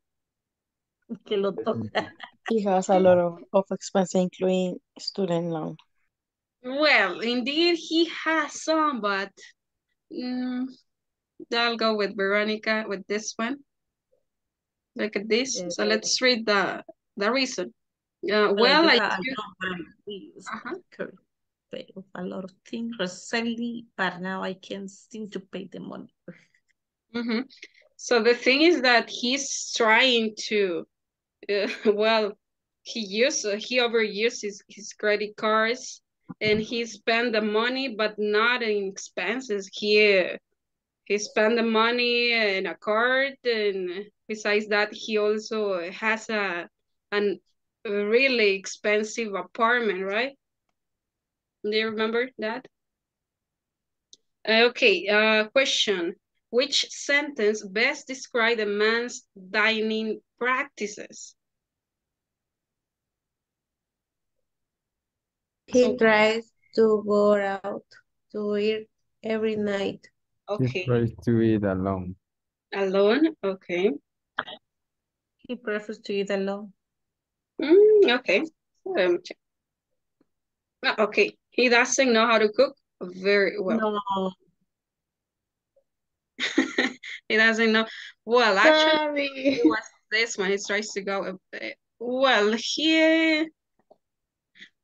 Que lo Es toca. He has a lot of, of expenses, including student loan. Well, indeed, he has some, but mm, I'll go with Veronica with this one. Look at this. Eh, So let's read the the reason. Uh, well, I I do. Uh-huh. pay of a lot of things recently, but now I can't seem to pay the money. Mm-hmm. So the thing is that he's trying to, uh, (laughs) well, he use he overuses his credit cards and he spend the money, but not in expenses. He uh, he spend the money in a card, and besides that, he also has a an a really expensive apartment, right? Do you remember that? Okay, uh, question. Which sentence best describe the man's dining practices? He tries to go out to eat every night. He prefers to eat alone. alone, okay. He prefers to eat alone. Mm, okay, um. Okay, he doesn't know how to cook very well. No, (laughs) He doesn't know. Well, actually, Sorry. it was this one. He tries to go. uh, Well, he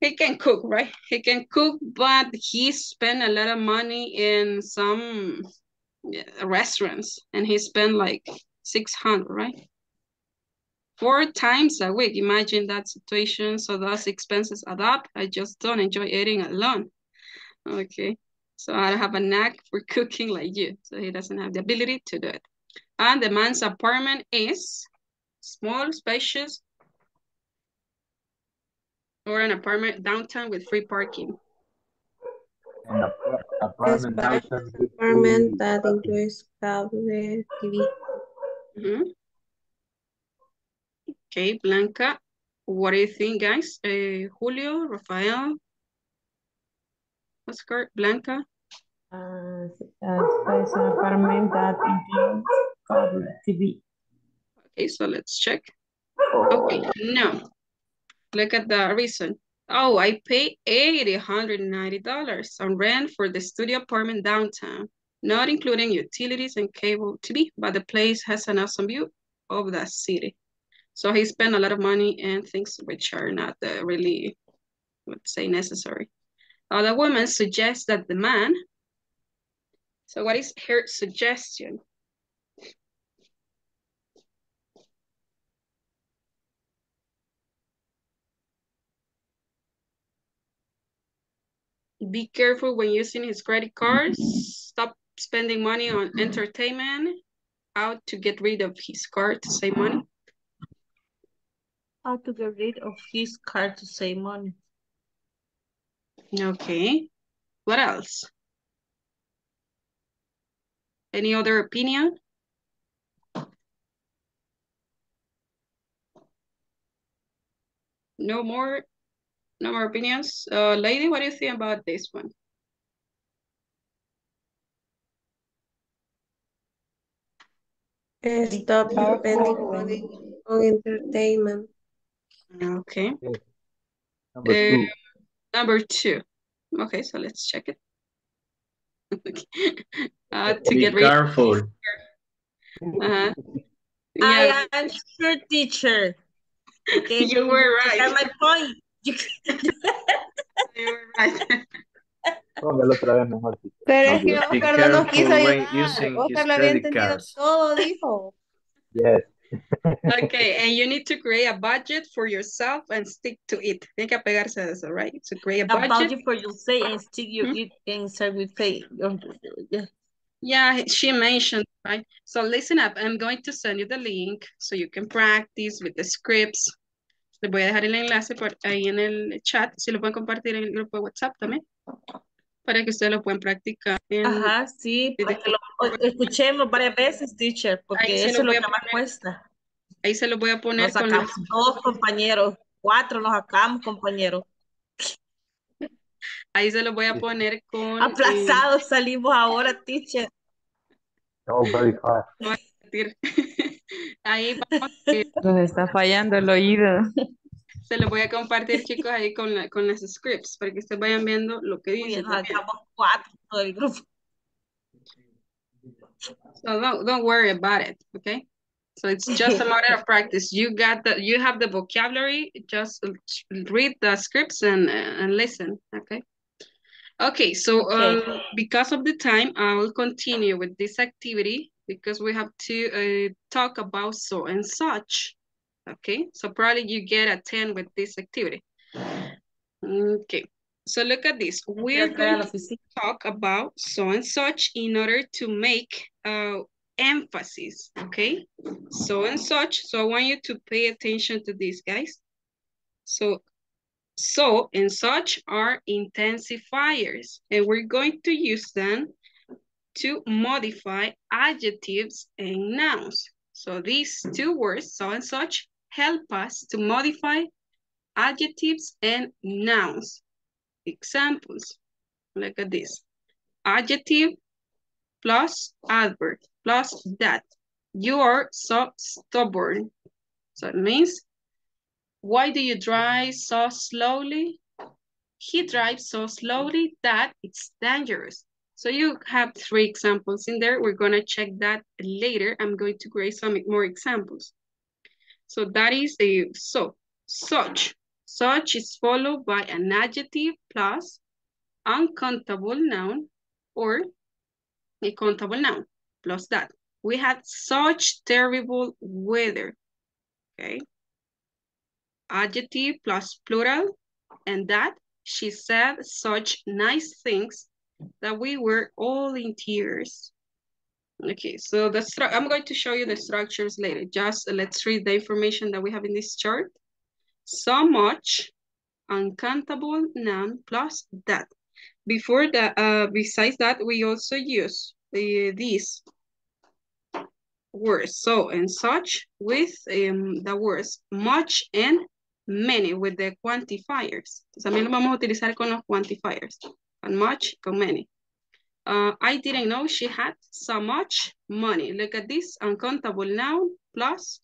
he can cook, right? He can cook, but he spent a lot of money in some uh, restaurants, and he spent like six hundred, right? Four times a week. Imagine that situation. So those expenses add up. I just don't enjoy eating alone. Okay. So I don't have a knack for (laughs) cooking like you. So he doesn't have the ability to do it. And the man's apartment is small, spacious, or an apartment downtown with free parking. An ap- A apartment downtown with apartment free that parking. includes cable TV. Mhm. Okay, Blanca, what do you think, guys? Uh, Julio, Rafael, Oscar, Blanca? Uh, a special apartment that includes cable TV. Okay, so let's check. Okay, no. Look at the reason. Oh, I pay eighty, hundred and ninety dollars on rent for the studio apartment downtown, not including utilities and cable TV, but the place has an awesome view of the city. So he spent a lot of money and things which are not uh, really, let's say, necessary. Uh, the woman suggests that the man, so what is her suggestion? Be careful when using his credit cards. Stop spending money on entertainment. How to get rid of his card to save money. how to get rid of his card to save money. Okay. What else? Any other opinion? No more, no more opinions. Uh, lady, what do you think about this one? Stop spending money on entertainment. Okay. Number Uh, two. number two. Okay, so let's check it. (laughs) Okay. Uh, to Be get rid careful. uh Yeah, I am sure teacher. (laughs) Okay, you were you got right. my point. You You were right. Póngalo otra vez mejor. teacher. Pero es No, que good. Be Oscar no nos quiso careful when ayudar. using his Oscar lo había entendido cards. todo, dijo. Yes. Okay, and you need to create a budget for yourself and stick to it. Tiene que apegarse a eso, right? To create a about budget. you for you say and stick you Mhm. you can start with pay. Yeah. Yeah, she mentioned, right? So listen up. I'm going to send you the link so you can practice with the scripts. Les voy a dejar el enlace por ahí en el chat. Si lo pueden compartir en el grupo de WhatsApp también. Para que ustedes lo puedan practicar. en- Ajá, sí, porque lo escuchemos varias veces, teacher, porque eso es lo que más cuesta. Ahí se los voy a poner Nos con la- sacamos dos compañeros, cuatro nos sacamos, compañeros. (laughs) Ahí se los voy a poner con... eh, Aplazados salimos ahora, teacher. Oh, very fast. voy a repetir. (laughs) Ahí vamos, (laughs) Nos está fallando el oído. se los voy a compartir, chicos, ahí con, la- con las scripts, para que ustedes vayan viendo lo que Uy, dice. nos también. sacamos cuatro del grupo. So don't, don't worry about it, okay? So it's just a matter of practice. You got the, you have the vocabulary, just read the scripts and, and listen, okay? Okay, so um, because of the time, I will continue with this activity because we have to uh, talk about so and such. Okay, so probably you get a 10 with this activity. Okay, so look at this. We're going to talk about so and such in order to make uh, emphasis, okay? So and such. So I want you to pay attention to this, guys. So so and such are intensifiers, and we're going to use them to modify adjectives and nouns. So these two words, so and such, help us to modify adjectives and nouns. Examples, look at this. Adjective plus adverb plus that. You are so stubborn. So it means why do you drive so slowly? He drives so slowly that it's dangerous. So you have three examples in there. We're gonna check that later. I'm going to create some more examples. So that is a so, such. Such is followed by an adjective plus uncountable noun or a countable noun plus that. We had such terrible weather, okay? adjective plus plural, and that she said such nice things that we were all in tears. Okay, so the I'm going to show you the structures later. Just uh, let's read the information that we have in this chart. So much, uncountable noun plus that. Before that, uh, besides that, we also use the, these words, so and such, with um, the words much and many with the quantifiers. También lo vamos a utilizar con los quantifiers. And much con many. Uh, I didn't know she had so much money. Look at this, uncountable noun plus.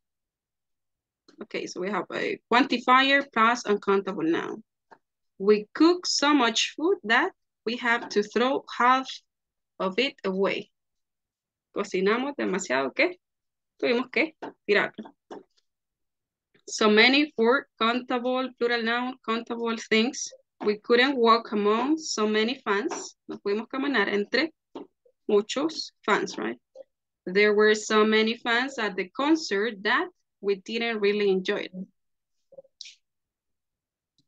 Okay, so we have a quantifier plus uncountable noun. We cook so much food that we have to throw half of it away. Cocinamos demasiado, ¿qué? Tuvimos que tirarlo. So many for countable, plural noun, countable things. We couldn't walk among so many fans. No pudimos caminar entre muchos fans, right? There were so many fans at the concert that we didn't really enjoy it.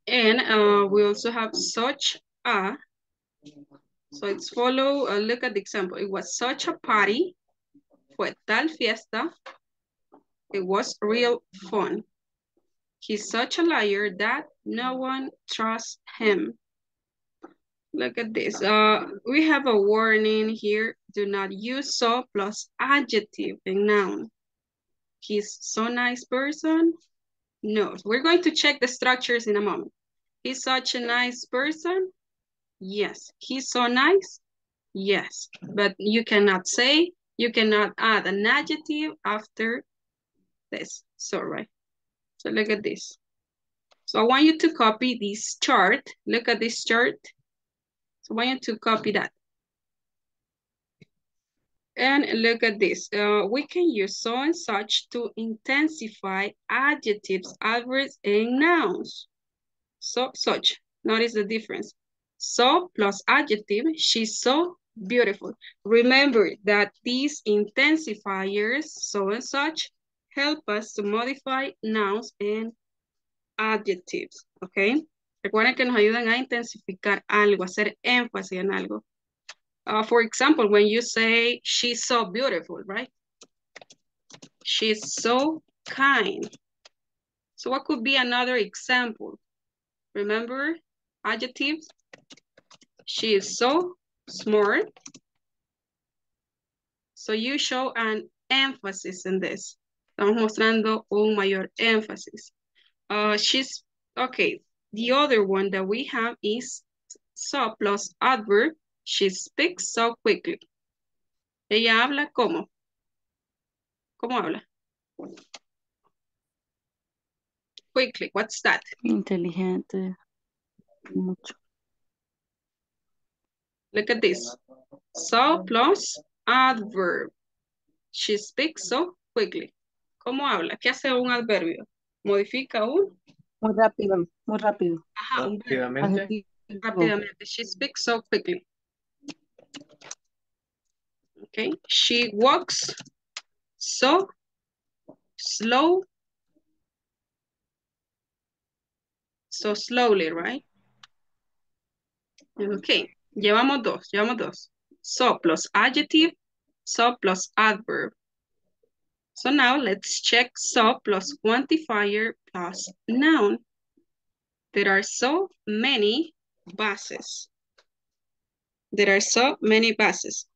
And uh, we also have such a, so it's follow, uh, look at the example. It was such a party, fue tal fiesta, it was real fun. He's such a liar that no one trusts him. Look at this. Uh, we have a warning here. Do not use so plus adjective and noun. He's so nice person. No, we're going to check the structures in a moment. He's such a nice person. Yes. He's so nice. Yes. But you cannot say, you cannot add an adjective after this. Sorry. So look at this. So I want you to copy this chart. Look at this chart. So I want you to copy that. And look at this. Uh, we can use so and such to intensify adjectives, adverbs, and nouns. So, such. Notice the difference. So plus adjective, she's so beautiful. Remember that these intensifiers, so and such, help us to modify nouns and adjectives, okay? Recuerden que nos ayudan a intensificar algo, hacer énfasis en algo. Uh, for example, when you say, she's so beautiful, right? She's so kind. So what could be another example? Remember adjectives? She is so smart. So you show an emphasis in this. Estamos mostrando un mayor énfasis. Uh, she's, okay, the other one that we have is so plus adverb. She speaks so quickly. Ella habla como. ¿Cómo habla? Quickly, what's that? Inteligente. Mucho. Look at this. So plus adverb. She speaks so quickly. ¿Cómo habla? ¿Qué hace un adverbio? Modifica un. Muy rápido, muy rápido. Ajá, un. Rápidamente. Rápidamente. She speaks so quickly. Okay. She walks so slow. So slowly, right? Okay. Llevamos dos, llevamos dos. So plus adjective, so plus adverb. So now let's check so plus quantifier plus noun. There are so many buses. There are so many buses.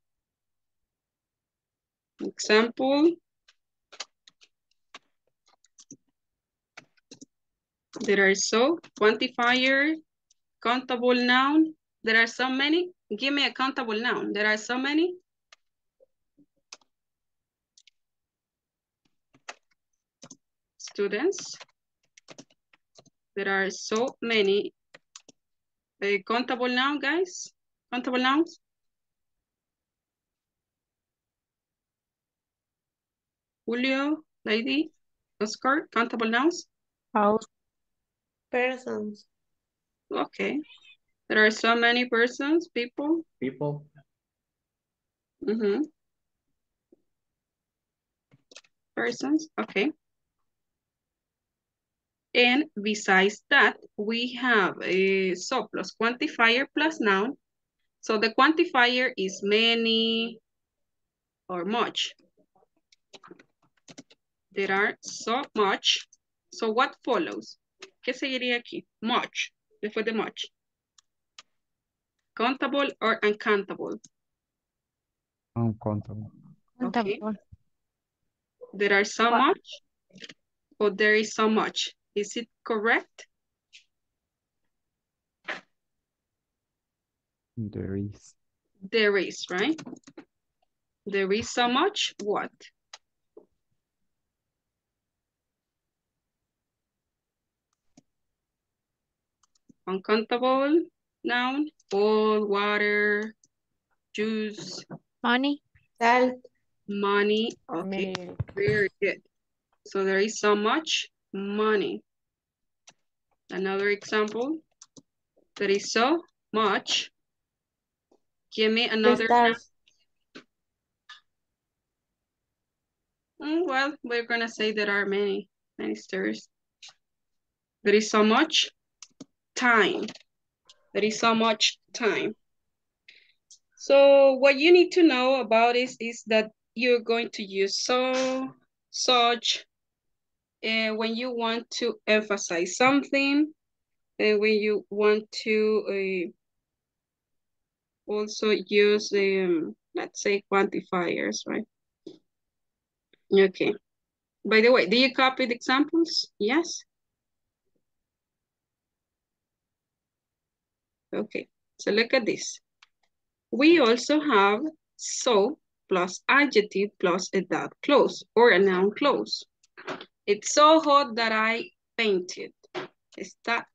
Example. There are so quantifier, countable noun. There are so many. Give me a countable noun. There are so many. Students. There are so many. Uh, countable noun, guys. Countable nouns. Julio, lady, Oscar, countable nouns. House. Persons. Okay. There are so many persons, people. People. Mm-hmm. Persons, okay. And besides that, we have eh, a so plus quantifier plus noun. So the quantifier is many or much. There are so much. So what follows? ¿Qué seguiría aquí? Much. Después de much. Countable or uncountable? Uncountable. Okay. There are so much or there is so much. Is it correct? There is. There is, right? There is so much what? Uncountable noun, all water, juice. Money. Salt. Money, okay, very good. So there is so much money. Another example, there is so much. Give me another. Mm, well, we're gonna say there are many, many stars. There is so much time. There is so much time. So what you need to know about this is that you're going to use so, such, and when you want to emphasize something, and when you want to uh, also use, um, let's say, quantifiers, right? Okay. By the way, do you copy the examples? Yes? Okay, so look at this. We also have so plus adjective plus a dot clause or a noun clause. It's so hot that I fainted. Está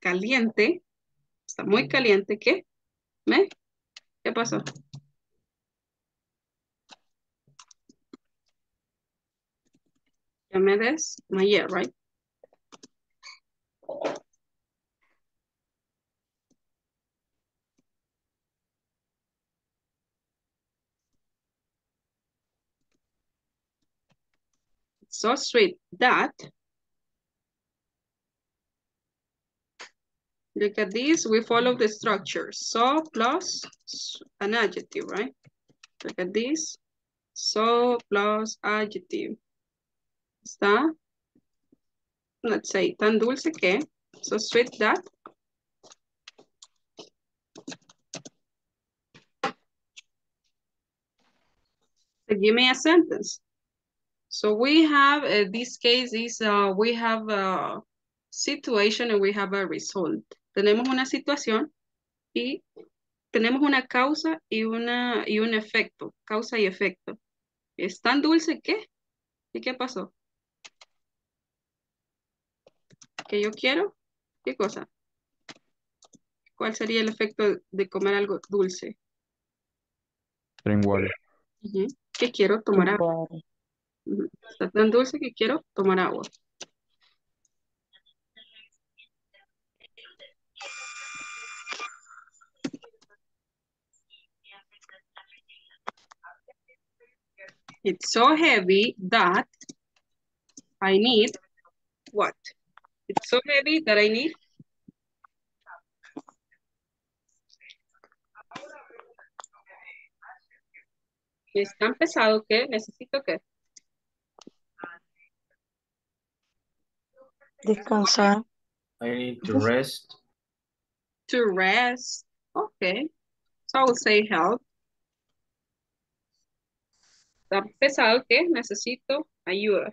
caliente, está muy caliente, ¿qué? ¿Me? ¿Qué pasó? Ya me des, my right? So sweet. That look at this. We follow the structure. So plus an adjective right? Look at this. So plus adjective. Está let's say tan dulce que so sweet that. Give me a sentence So we have, uh, this case is, uh, we have a situation and we have a result. Tenemos una situación y tenemos una causa y, una, y un efecto, causa y efecto. ¿Es tan dulce que? ¿Y qué pasó? ¿Que yo quiero? ¿Qué cosa? ¿Cuál sería el efecto de comer algo dulce? Drink water. ¿Qué quiero? Tomar agua. Está tan dulce que quiero tomar agua. It's so heavy that I need what? It's so heavy that I need Es tan pesado que necesito que Descansar. I need to rest. to rest. Okay. So I will say help. Tan pesado que necesito ayuda.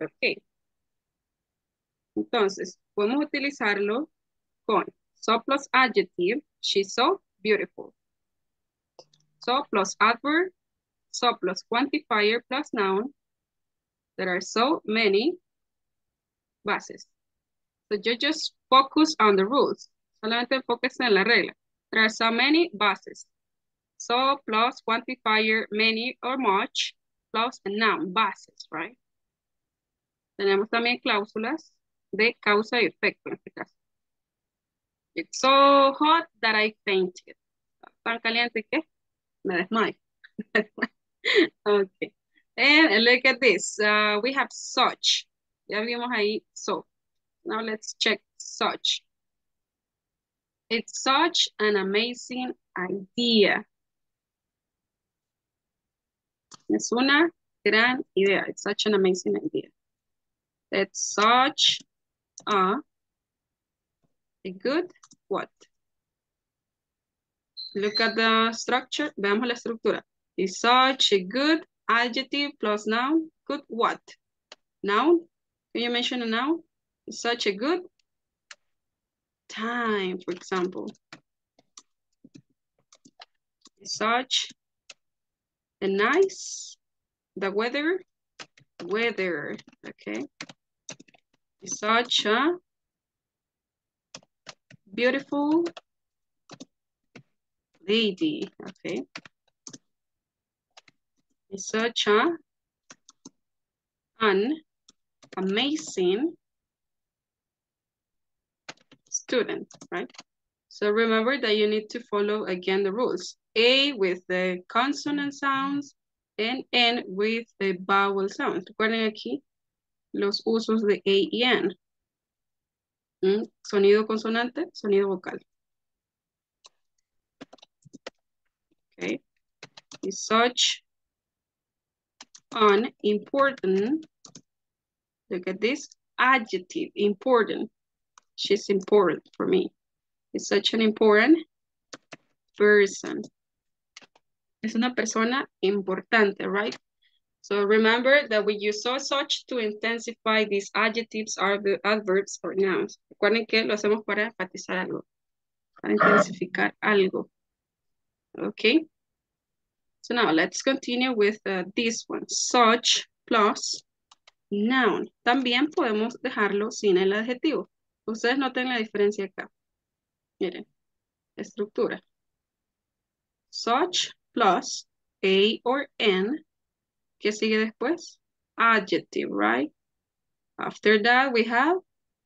Ok. Entonces, podemos utilizarlo con so plus adjective. She's so beautiful. So plus adverb. So plus quantifier plus noun. There are so many bases. So you just focus on the rules. Solamente enfóquese en la regla. There are so many bases. So plus quantifier many or much plus a noun, bases, right? Tenemos también cláusulas de causa y efecto en este caso. It's so hot that I fainted. Tan caliente que me desmayo. (laughs) okay. And look at this. Uh, we have such. Ya vimos ahí so. Now let's check such. It's such an amazing idea. Es una gran idea. It's such an amazing idea. It's such a, a good what? Look at the structure. Veamos la estructura. It's such a good adjective plus noun. Good what? Noun. Can you mention a noun? Such a good time, for example. Such a nice, the weather, weather, okay? Such a beautiful lady, okay? Such a an amazing student, right? So remember that you need to follow again the rules. A with the consonant sounds and N with the vowel sounds. Recuerden aquí los usos de A y N. Mm, Sonido consonante, sonido vocal. Okay. It's such an important, look at this, adjective, important. She's important for me. It's such an important person. Es una persona importante, right? So remember that we use so such to intensify these adjectives are the adverbs or nouns. Recuerden que lo hacemos para enfatizar algo, para intensificar algo. Okay. So now let's continue with uh, this one. Such plus noun. También podemos dejarlo sin el adjetivo. Ustedes noten la diferencia acá. Miren, estructura. Such plus a or n ¿Qué sigue después? Adjective, right? After that, we have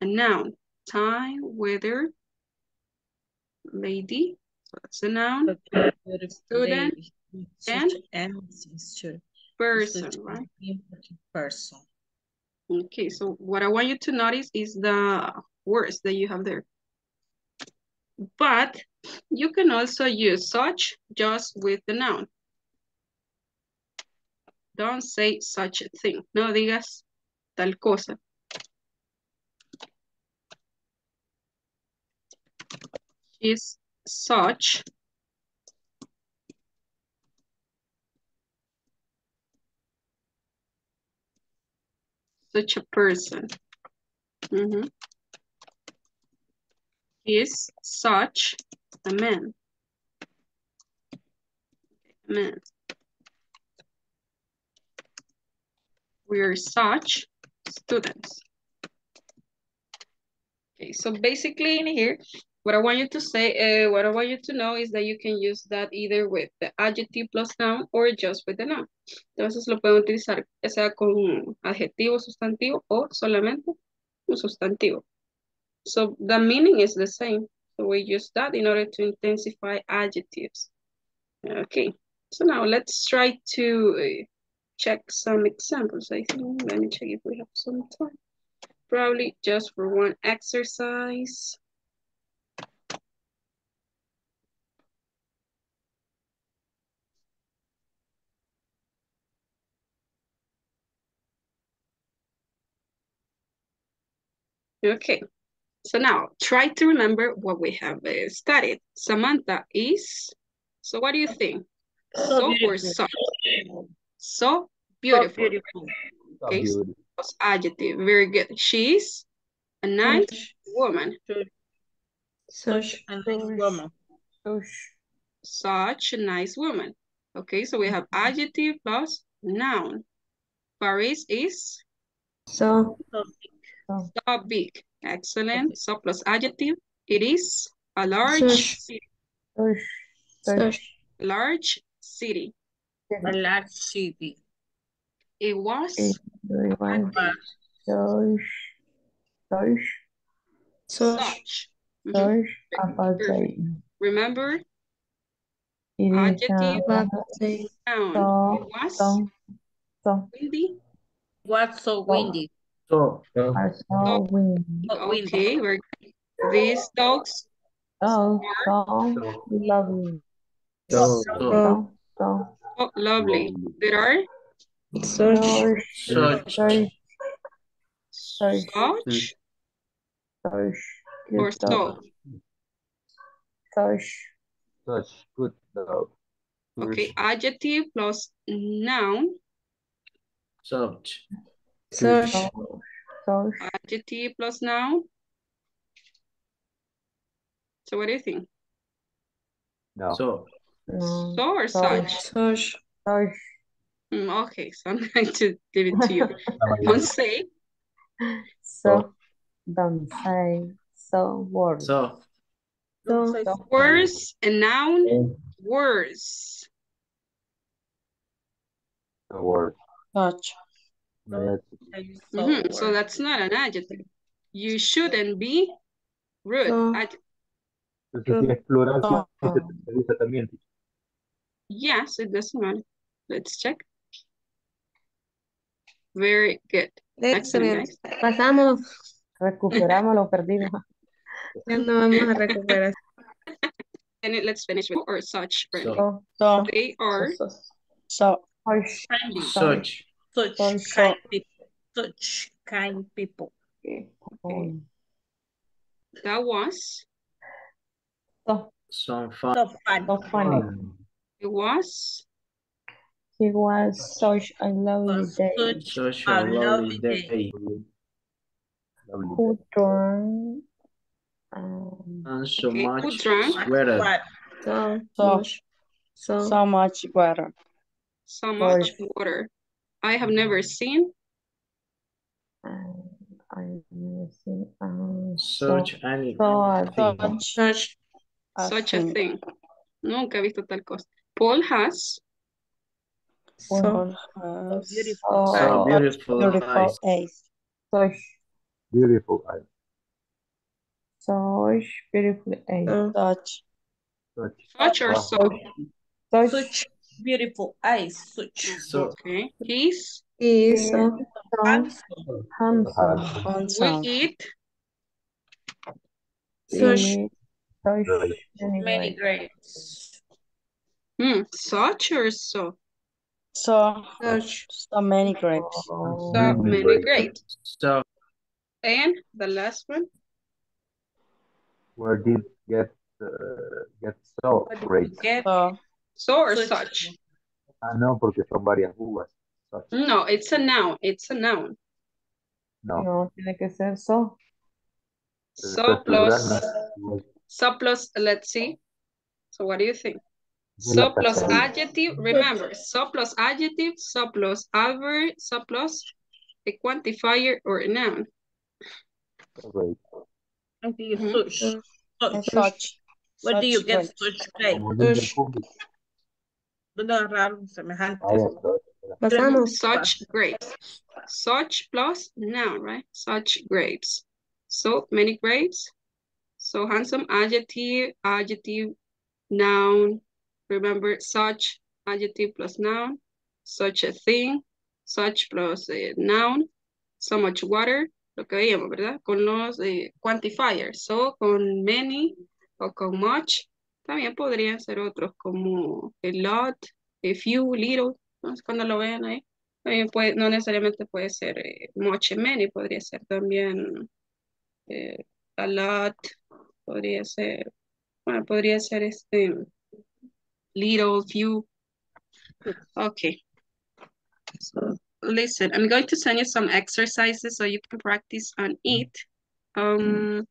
a noun. Time, weather, lady. So that's a noun. Student, and person, right? Person. Okay, so what I want you to notice is the words that you have there. But you can also use such just with the noun. Don't say such a thing. No digas tal cosa. She's such. Such a person. Mm -hmm. Is such a man. Man. we are such students. Okay, so basically in here, what I want you to say, uh, what I want you to know is that you can use that either with the adjective plus noun or just with the noun. Entonces lo pueden utilizar ya sea con adjetivo, sustantivo o solamente un sustantivo. So the meaning is the same. So we use that in order to intensify adjectives. Okay, so now let's try to uh, check some examples. I think, let me check if we have some time. Probably just for one exercise. Okay, so now try to remember what we have uh, studied. Samantha is, so what do you think? So, so or so? So beautiful. So beautiful. Okay, so adjective. Very good. She's a nice woman. Such a nice woman. Such a nice woman. Okay, so we have adjective plus noun. Paris is so, so, so big. Excellent. So plus adjective. It is a large city. Large city. A large city. It was. Everyone. Such. Such. Such. Such. Remember? It Adjective. Noun. It was. so, so, Windy. What's so windy? So, are uh, so windy. Okay, we're These dogs. Oh, so lovely. so, so, So, so, oh, lovely. There are? Such, such, such, such, such such, or good so. Such, Such good dog. Okay, adjective plus noun. such, such, such, Adjective plus noun. So what do you think? No. so, no, So or such? such, such, Mm, okay, so I'm (laughs) going to give it to you. (laughs) Don't say. so, don't say, so word. so, So, Words and noun. Words. The word. such, That's Mhm, So that's not an adjective. You shouldn't be rude. So- Entonces, plural, Oh. sí, se dice también. Yes, it doesn't matter. Let's check. Very good. Excellent. Excelente. Pasamos. Recuperamos lo perdido. (laughs) Ya no vamos a recuperar. (laughs) And it- let's finish with or such. friendly. So, so, They are so, so, such, Friendly. such, Such So- kind people. Such kind people. okay. that was So, some fun. So fun. So funny. It was It was such a lovely day. Such Such a a lovely lovely day. day. Who drank um, And so okay. Much drank sweater. So so. So so much water? so For much water? I have never seen um, I never seen um, so Such anything. so such such a such a thing. thing. Nunca he visto tal cosa. Paul has so Paul has beautiful. so So beautiful beautiful eyes. eyes. Such Beautiful eyes. such beautiful eyes. Such Such. such or so. such Such beautiful eyes. Such. So Okay. He's he is so so Handsome. handsome. we eat such We many Many grapes. grapes. hmm, such or so. So such so many grapes. So many many great. great. so And the last one. Where did get uh, get so What great? get? So So or Such. such. Ah, no, porque son varias uvas. Such. No, it's a noun. It's a noun. No. no tiene que ser so. Pero So esto es plural, plus so plus let's see. So what do you think? Es So plus adjective, remember, so plus adjective, so plus adverb, so plus a quantifier or a noun. Great. I think Mhm. such. And Such. such. Where do you get grapes. such grapes? Como dice el such pasamos Such grapes. Such plus noun, right? Such grapes. So many grapes. So handsome adjective, adjective, noun. Remember such adjective plus noun. Such a thing. Such plus eh, noun. So much water. Lo que veíamos, ¿verdad? Con los eh, quantifiers. So con many o con much. También podrían ser otros como a lot, a few, little. Entonces, cuando lo vean ahí, también puede, no necesariamente puede ser eh, much and many, podría ser también eh, a lot, podría ser, bueno, podría ser este little, few. Okay. So listen, I'm going to send you some exercises so you can practice on it. Um,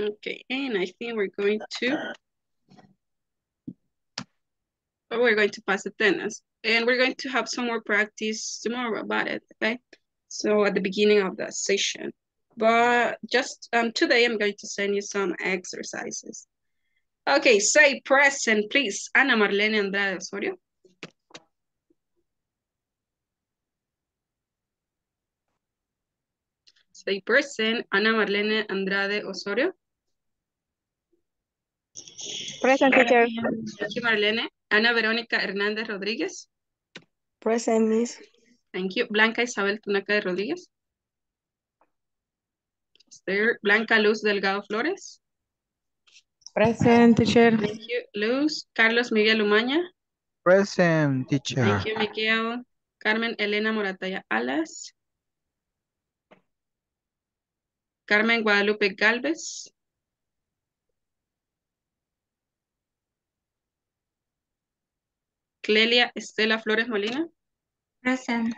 okay, and I think we're going to we're going to pass attendance and we're going to have some more practice tomorrow about it, okay? So at the beginning of the session. But just um, today I'm going to send you some exercises. Okay, say present, please. Ana Marlene Andrade Osorio. Say present, Ana Marlene Andrade Osorio. Present teacher. Thank you, Marlene. Ana Verónica Hernández Rodríguez. present miss Thank you. Blanca Isabel Tunaca de Rodríguez. There Blanca Luz Delgado Flores. Present teacher. Thank you. Luz. Carlos Miguel Umaña. Present, teacher. Thank you, Miguel. Carmen Elena Morataya Alas. Carmen Guadalupe Galvez. Clelia Estela Flores Molina. Present.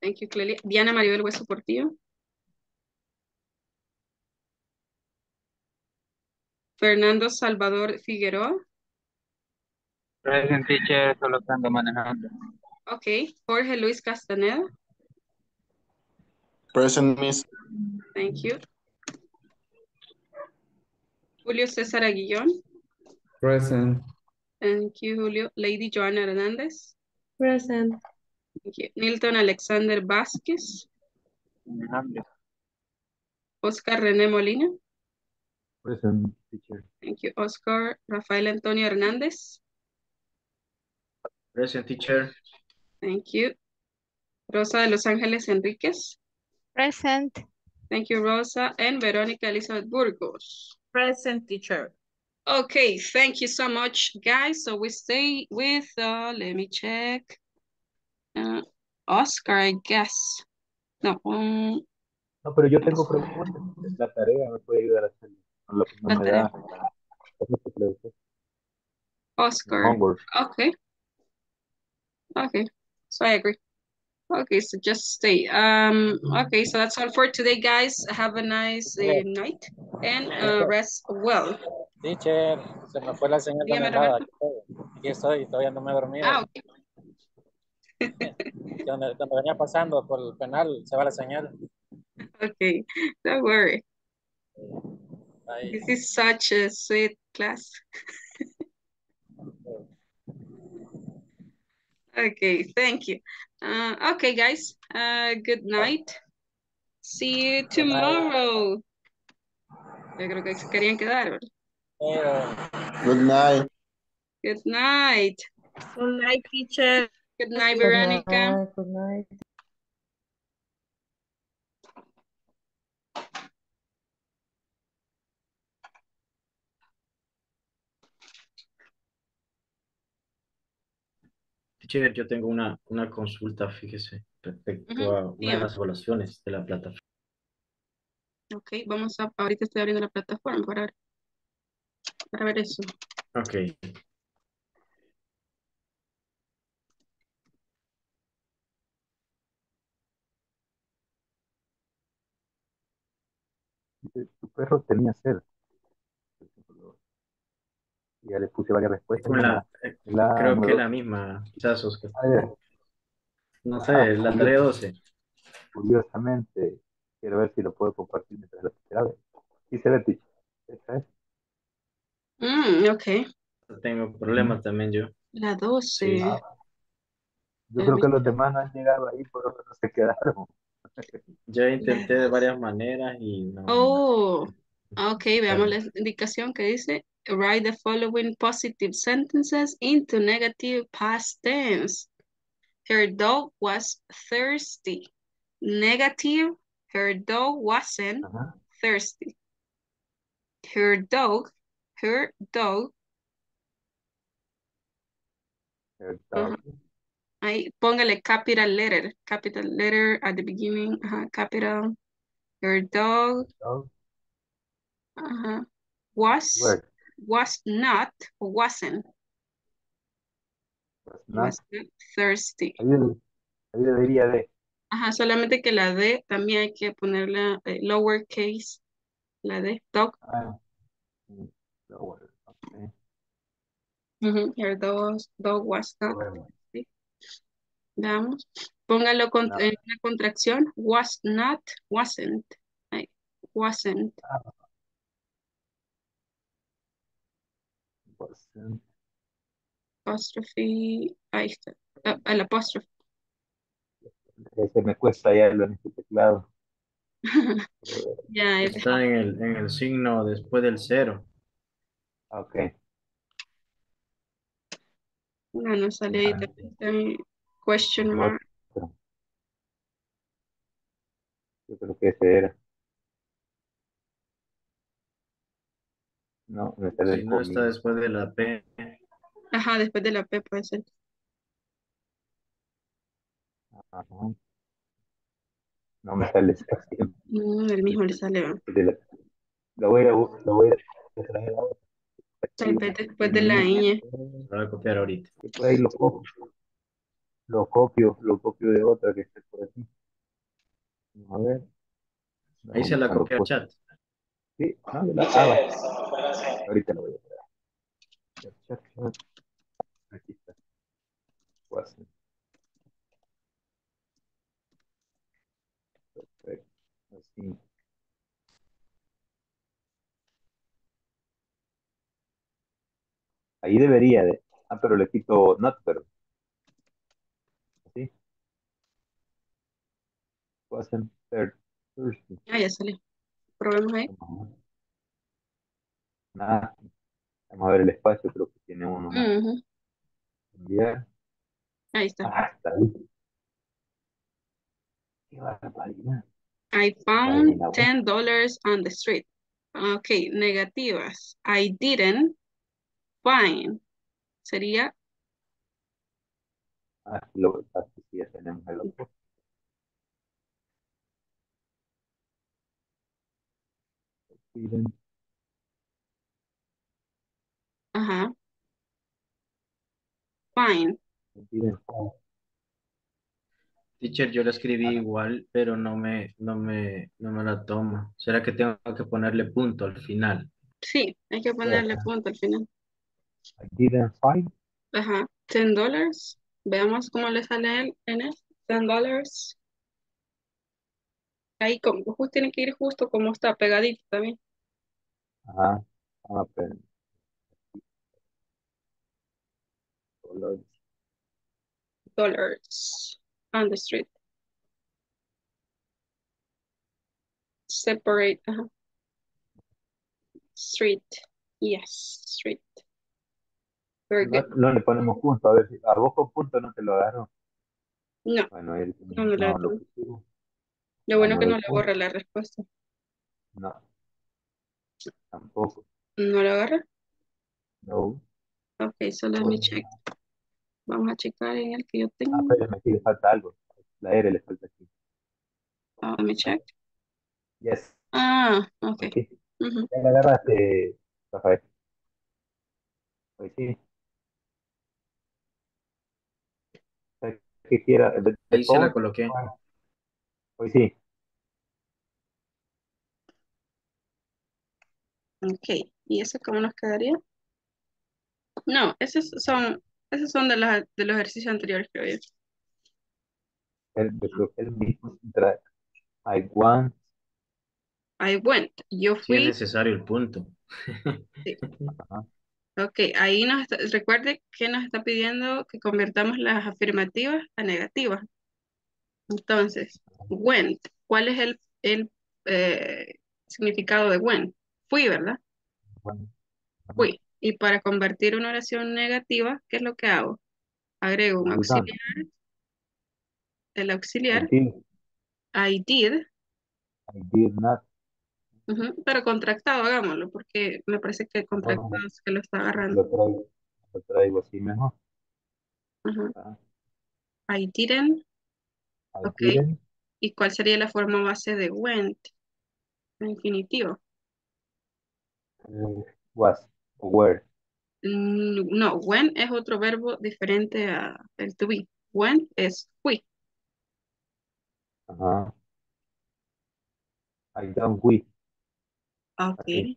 Thank you, Clelia. Diana Maribel Hueso Portillo. Fernando Salvador Figueroa. Present teacher, solo estando manejando. Ok. Jorge Luis Castaneda. Present, Miss. Thank you. Julio César Aguillón. Present. Thank you, Julio. Lady Joana Hernández. present Thank you. Nilton Alexander Vázquez. Manejando. Oscar René Molina. Present teacher. Thank you. Oscar Rafael Antonio Hernández. Present teacher. Thank you. Rosa de Los Ángeles Enríquez. Present. Thank you, Rosa. And Verónica Elizabeth Burgos. Present teacher. Okay, thank you so much, guys. So we stay with, uh, let me check. Uh, Oscar, I guess. No, um, No, pero yo tengo preguntas. La tarea me puede ayudar a hacerlo. No, lo- no tarea. da. Eso creo que- Oscar. Okay. Okay. So I agree. Okay, so just stay. Um, okay, so that's all for today, guys. Have a nice uh, night and uh, rest well. Teacher, se me fue la señal donde andaba. Aquí estoy, todavía no me he dormido. Ah, ok. (laughs) Donde, donde venía pasando por el penal, se va la señal. Okay, don't worry. Ahí. This is such a sweet class. (laughs) Okay, thank you. Uh, okay, guys. Uh, good night. See you tomorrow. Yo creo que se querían quedar. Good night. Good night. Good night, teacher. Good night, Veronica. Good night. Teacher, yo tengo una, una consulta, fíjese, respecto a una de dígame. las evaluaciones de la plataforma. Ok, vamos a, ahorita estoy abriendo la plataforma para ver, para ver eso. Ok. Tu perro tenía sed. Y ya le puse varias respuestas. La, eh, la creo que número- la misma, quizás, Oscar. No sé, Ah, la tarea 12. Curiosamente, quiero ver si lo puedo compartir mientras lo se ve, teacher. Esa es. Mm, ok, Tengo problemas también yo. la 12. Sí. Yo creo que los demás no han llegado ahí, por eso no se quedaron. Yo intenté de varias maneras y no. Oh, ok, veamos la indicación que dice, write the following positive sentences into negative past tense. Her dog was thirsty. Negative, her dog wasn't thirsty. Her dog, her dog, Ajá. ahí póngale capital letter, capital letter at the beginning, ajá, capital. Her dog, Dog ajá, was, Word. was not, wasn't, was not. was not thirsty. Ahí, de- ahí debería de. Ajá, solamente que la D también hay que ponerla eh, lowercase, la D, dog. Ah, lower, Her dog, dog was not. Veamos. Póngalo con, No. en una contracción. Was not, wasn't. Wasn't. Wasn't. Apostrophe. Ahí está. Ah, el apóstrofe. Ese me cuesta hallarlo en este teclado. (laughs) Ya, Está en el, en el signo después del cero. Ok. no, no sale ahí. también question mark. Yo creo que ese era. No, me sale Si no está después de la P. Ajá, después de la P puede ser. Ajá. No me sale. Mm, el mismo le sale. la- Lo voy a ir lo voy a Tal vez después de la ñ. Lo voy a copiar ahorita. ahí lo copio. Lo copio, lo copio de otra que esté por aquí. A ver. Ahí se la copié al chat. Sí, ah, la- ah, va. Ahorita lo voy a pegar. Aquí está. Perfecto. Así. Ahí debería de. Ah, pero le quito not, pero. Así. Wasn't third Thursday. Ah, ya salió. Probemos ahí. Nada. Vamos a ver el espacio, creo que tiene uno más. Ujú, Enviar. Ahí está. Ah, está ahí. Qué barbaridad. I found la voy. ten dollars on the street. Ok, negativas. I didn't find. Sería, Ah, lo así sí, ya tenemos el otro. Didn't Ajá. Fine. I didn't find. Teacher, yo la escribí igual, pero no me, no me, no me la toma. ¿Será que tengo que ponerle punto al final? Sí, hay que ponerle punto al final. I didn't find. Ajá. Ten dollars. Veamos cómo le sale él en él. Ten dollars. Ahí como justo tiene que ir justo como está, pegadito también. Ajá. Ah, pero- Dollars. Dollars. On the street. Separate. Ajá. Street. Yes, street. Very No, good. no le ponemos punto, a ver si a vos con punto no te lo agarro. No, Bueno, él no, no lo pongo. pusimos. Lo bueno Vamos que de no le punto. borra la respuesta. No, tampoco. ¿No lo agarra? No. Ok, so let me check. Vamos a checar en el que yo Ah, tengo. espérame, aquí le falta algo. La R le falta aquí. Ah, let me check. Yes. Ah, ok. Ya la agarraste, Rafael. Pues sí. Que quiera, de Ahí se la coloqué. Pues sí. Ok, ¿y eso cómo nos quedaría? No, esos son, esos son de, las de los ejercicios anteriores, creo yo. El, yo creo que el mismo. I want. I went, yo Sí es fui, necesario el punto. sí. Ajá. Ok, ahí nos está, recuerde que nos está pidiendo que convirtamos las afirmativas a negativas. Entonces, went, ¿cuál es el, el eh, significado de went? Fui, ¿verdad? Bueno, Fui. Y para convertir una oración negativa, ¿qué es lo que hago? Agrego un auxiliar, el I auxiliar, did. I did, I did not. pero contractado, hagámoslo, porque me parece que contractado Bueno, es que lo está agarrando. lo traigo, lo traigo así mejor. Ah, I didn't, I ok. didn't. ¿Y cuál sería la forma base de went? En infinitivo. Was. Were. Mm, No, went es otro verbo diferente a el to be. Went es fui. Ajá. I done with. Ok. Así.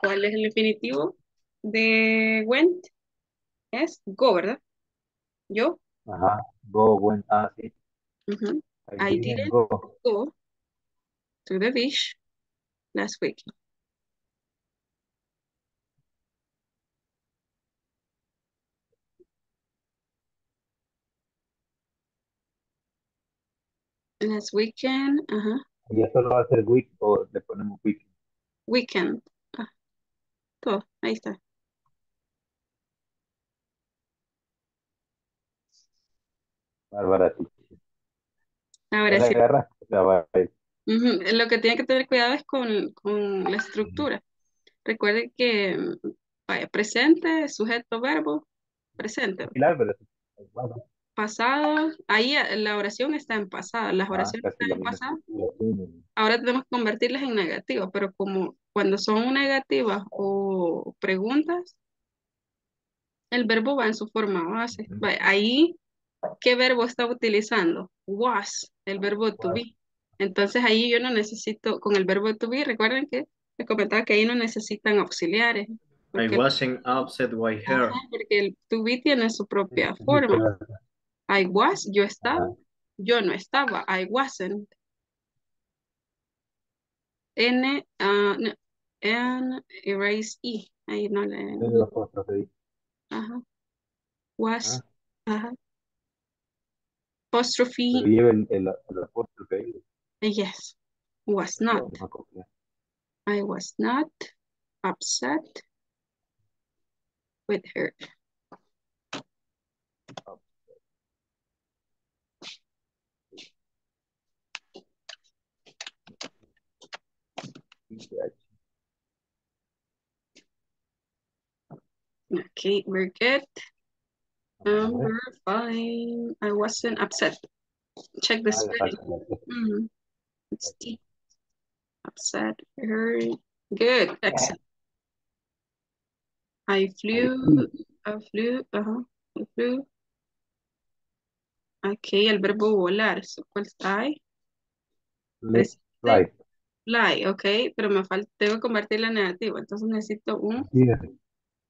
¿Cuál es el infinitivo de went? Es go, ¿verdad? Yo. Ajá. Go, went. Ah, sí. ujú. I I didn't didn't go. go to the beach last week. Last weekend, ajá. Y eso lo va a hacer week o le ponemos week. Weekend. Ah, todo, ahí está. Bárbara, tú. Ahora la sí. agarraste, o sea, va a ir. Ujú, Lo que tiene que tener cuidado es con, con la estructura. Recuerde que mm, vaya, presente, sujeto, verbo, presente. Pilar, pero bueno, Pasado, ahí eh, la oración está en pasado, las ah, oraciones casi están en sí. Ahora tenemos que convertirlas en negativas, pero como cuando son negativas o preguntas, el verbo va en su forma base. Ujú. Vaya, ahí, ¿qué verbo está utilizando? Was, el verbo to be. Entonces ahí yo no necesito, con el verbo to be, recuerden que les comentaba que ahí no necesitan auxiliares, I porque, wasn't upset with her. ajá, porque el to be tiene su propia forma. I was, yo estaba, yo no estaba, I wasn't. N, ah, no, N, erase E. Ahí no le, Entonces los otros ajá, was, Ah, ajá, apostrophe, lleva el, el, el apóstrofe ahí. yes, was not. I was not upset with her. Okay, we're good. Number five, I wasn't upset. Check the spelling. falta la T. Mhm. It's T. Upset, her. Good, excellent. I flew. I flew, ajá, I flew. Ok, el verbo volar. So, ¿Cuál es I? Fly. Fly, ok, pero me falta, tengo que convertirla en negativo, entonces necesito un, didn't.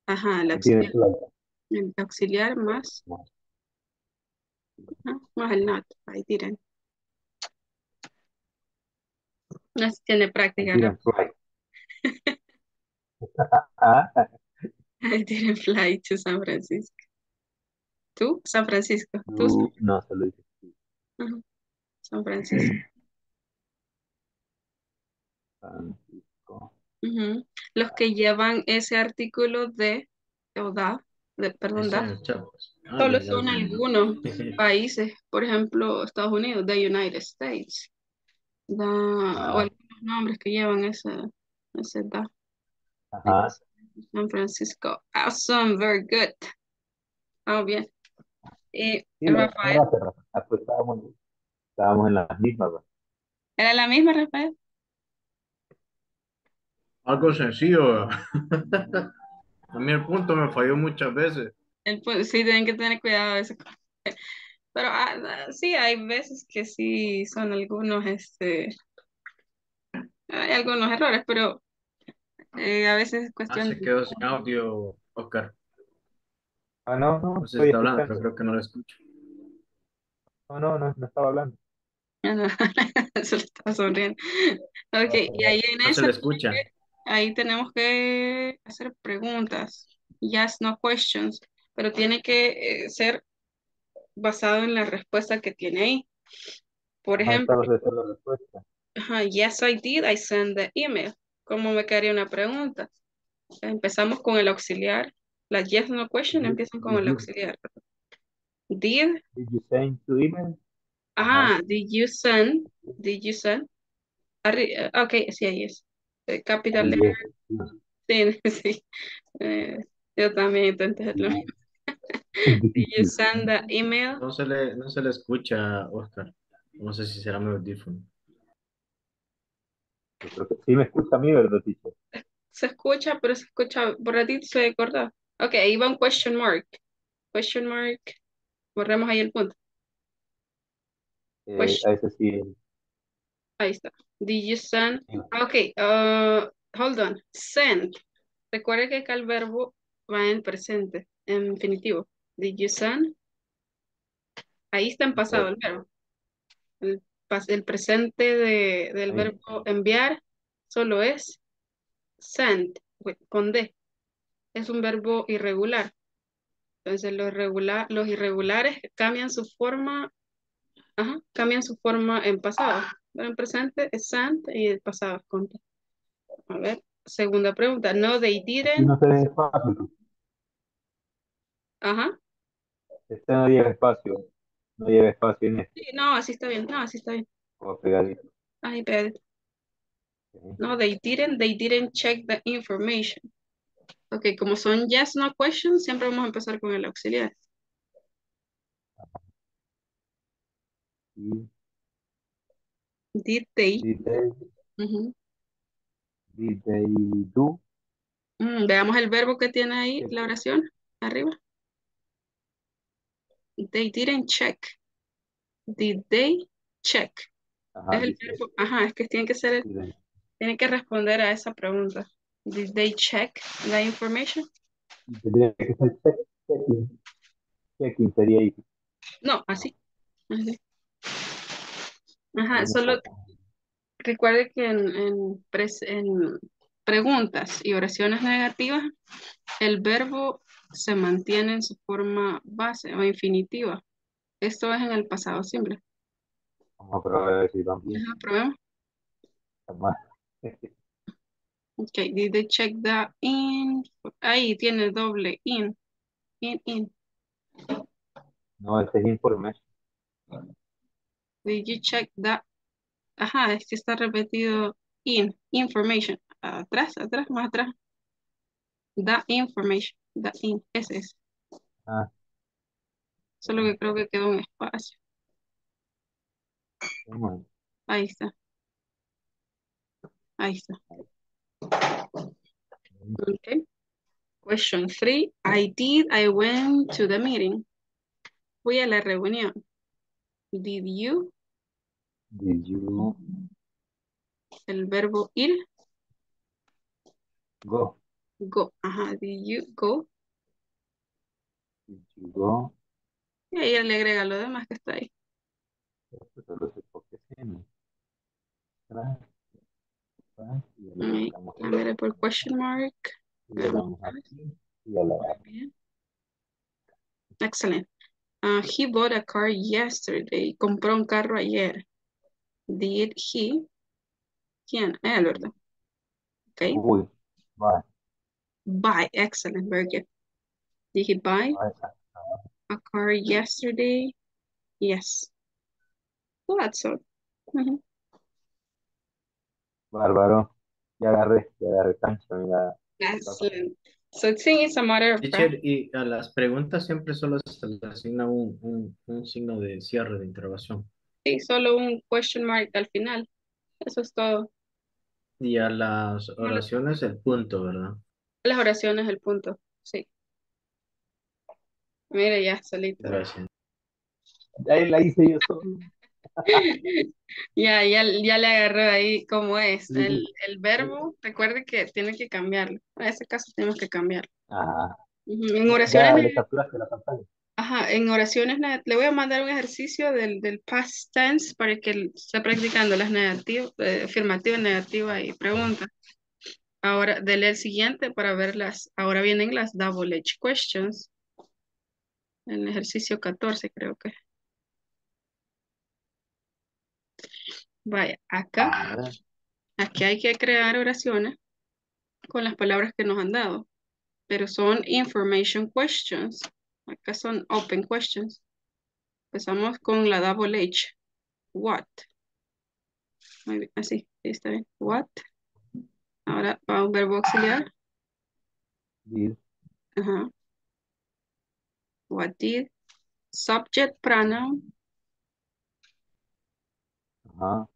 ajá, el auxiliar, fly. el auxiliar más, ajá, más el not, I didn't. No sé si tiene práctica, ¿no? I didn't fly (laughs) to San Francisco. ¿Tú? San Francisco. ¿Tú? no, se lo dice. Ajá, San Francisco. Francisco. Los que llevan ese artículo de, o da, de, perdón, da. Ah, solo son algunos (laughs) países, por ejemplo, Estados Unidos, the United States, da, o algunos nombres que llevan ese, ese da. ajá. San Francisco. Awesome, very good. Ah, bien. Y Sí, no, Rafael. Ah, pues estábamos, estábamos en las mismas. ¿era la misma, Rafael? Algo sencillo. (laughs) A mí el punto me falló muchas veces. El sí, tienen que tener cuidado de eso. Pero ah, ah, sí, hay veces que sí son algunos, este, hay algunos errores, pero eh, a veces es Ah, cuestión se de... quedó sin audio, Oscar. Ah, no, no, No sé si está hablando, pero creo que no lo escucho. No, no, no, no estaba hablando. (laughs) Solo estaba sonriendo. Ok, y ahí en No se eso, le escucha. Ahí tenemos que hacer preguntas. Yes, no questions, pero tiene que eh, ser basado en la respuesta que tiene ahí. Por ejemplo, ajá, yes, I did, I sent the email. ¿Cómo me quedaría una pregunta? Empezamos con el auxiliar. Las yes, no question Did, empiezan con el auxiliar. Did, did you send to email? Ajá. did you send, did you send? Arri- eh, ok, sí, ahí es. Eh, capital es. sí, (laughs) sí. Eh, yo también intenté hacerlo. Send (laughs) the email? No se le, no se le escucha, Oscar. No sé si será mi audífono. Sí me escucha a mí, ¿verdad, teacher? Se escucha, pero se escucha por ratito se corta. Ok, ahí va un question mark. Question mark. Borremos ahí el punto. Eh, a ese sí. Ahí está. Did you send? Ok, uh, hold on. Send. Recuerde que acá el verbo va en presente, en infinitivo. Did you send? Ahí está en pasado el verbo. El, el presente de, del verbo enviar solo es send, con D. Es un verbo irregular. Entonces los, los irregulares cambian su forma, ajá, cambian su forma en pasado. En presente es send y el pasado es con D. A ver, segunda pregunta. No, they didn't. no se espacio. Ajá. Este no lleva espacio. No lleva espacio en este. Sí, no, así está bien. No, así está bien. Como pegadito. Ahí, pegadito. No, they didn't, they didn't check the information. Ok, como son yes, no questions, siempre vamos a empezar con el auxiliar. Y Did they? did they, did they do? Mm, veamos el verbo que tiene ahí, la oración, arriba. They didn't check. Did they check? Ajá, Es el verbo, ajá, es que tiene que ser, didn't. tiene que responder a esa pregunta. Did they check the information? Tendría que ser check, checking. Checking sería ahí. No, así. así. Ajá, solo recuerde que en, en pres- en preguntas y oraciones negativas, el verbo se mantiene en su forma base o infinitiva. Esto es en el pasado simple. Vamos a probar si van bien. Ajá, probemos. Ok, did they check the in? Ahí tiene doble in. In, in. No, este es information. Did you check the? Ajá, es que está repetido in. Information. Atrás, atrás, más atrás. The information. The in. Ese es. Ah, Solo que creo que quedó un espacio. bueno. Ahí está. Ahí está. Ok. Question three. I did, I went to the meeting. Fui a la reunión. Did you? Did you El verbo ir. go? Go. Ajá. Did you go? Did you go? Y ahí le agrega lo demás que está ahí. Esto solo se porque sí, ¿no? Tras, tras, y ya le Ahí, colocamos Cambiaré por question mark. y le damos aquí y ya la damos. Bien. Excellent. Uh, he bought a car yesterday. Compró un carro ayer. Did he? ¿Quién? Él, ¿verdad? Okay. Uy, vale. Buy. Excellent. Very good. Did he buy a car yesterday? Yes. Well, that's all. Mhm. Bárbaro. Ya agarré, ya agarré cancha, mira. Excellent. So I think it's a matter of Teacher, y a las preguntas siempre solo se le asigna un, un, un signo de cierre de interrogación. Sí, solo un question mark al final. Eso es todo. Y a las oraciones el punto, ¿verdad? Las oraciones, el punto. Sí. Mire, ya solito. Gracias. Ahí la hice yo solo. (laughs) Ya, ya, ya le agarró ahí cómo es. El, el verbo, recuerde que tiene que cambiarlo. En ese caso tenemos que cambiarlo. Ajá. En Ya oraciones, le ne- capturaste la pantalla. ajá, en oraciones ne- le voy a mandar un ejercicio del, del past tense para que esté practicando las negativas, eh, afirmativa, negativa y pregunta. Ahora, dele el siguiente para ver las, ahora vienen las double edge questions. En el ejercicio 14 creo que. Vaya, acá, A aquí hay que crear oraciones con las palabras que nos han dado, pero son information questions. Acá son open questions. Empezamos con la double H. What? Muy bien, así, sí, está bien. What? Ahora va un verbo auxiliar. Did, Ajá. What did? Subject pronoun. Ajá.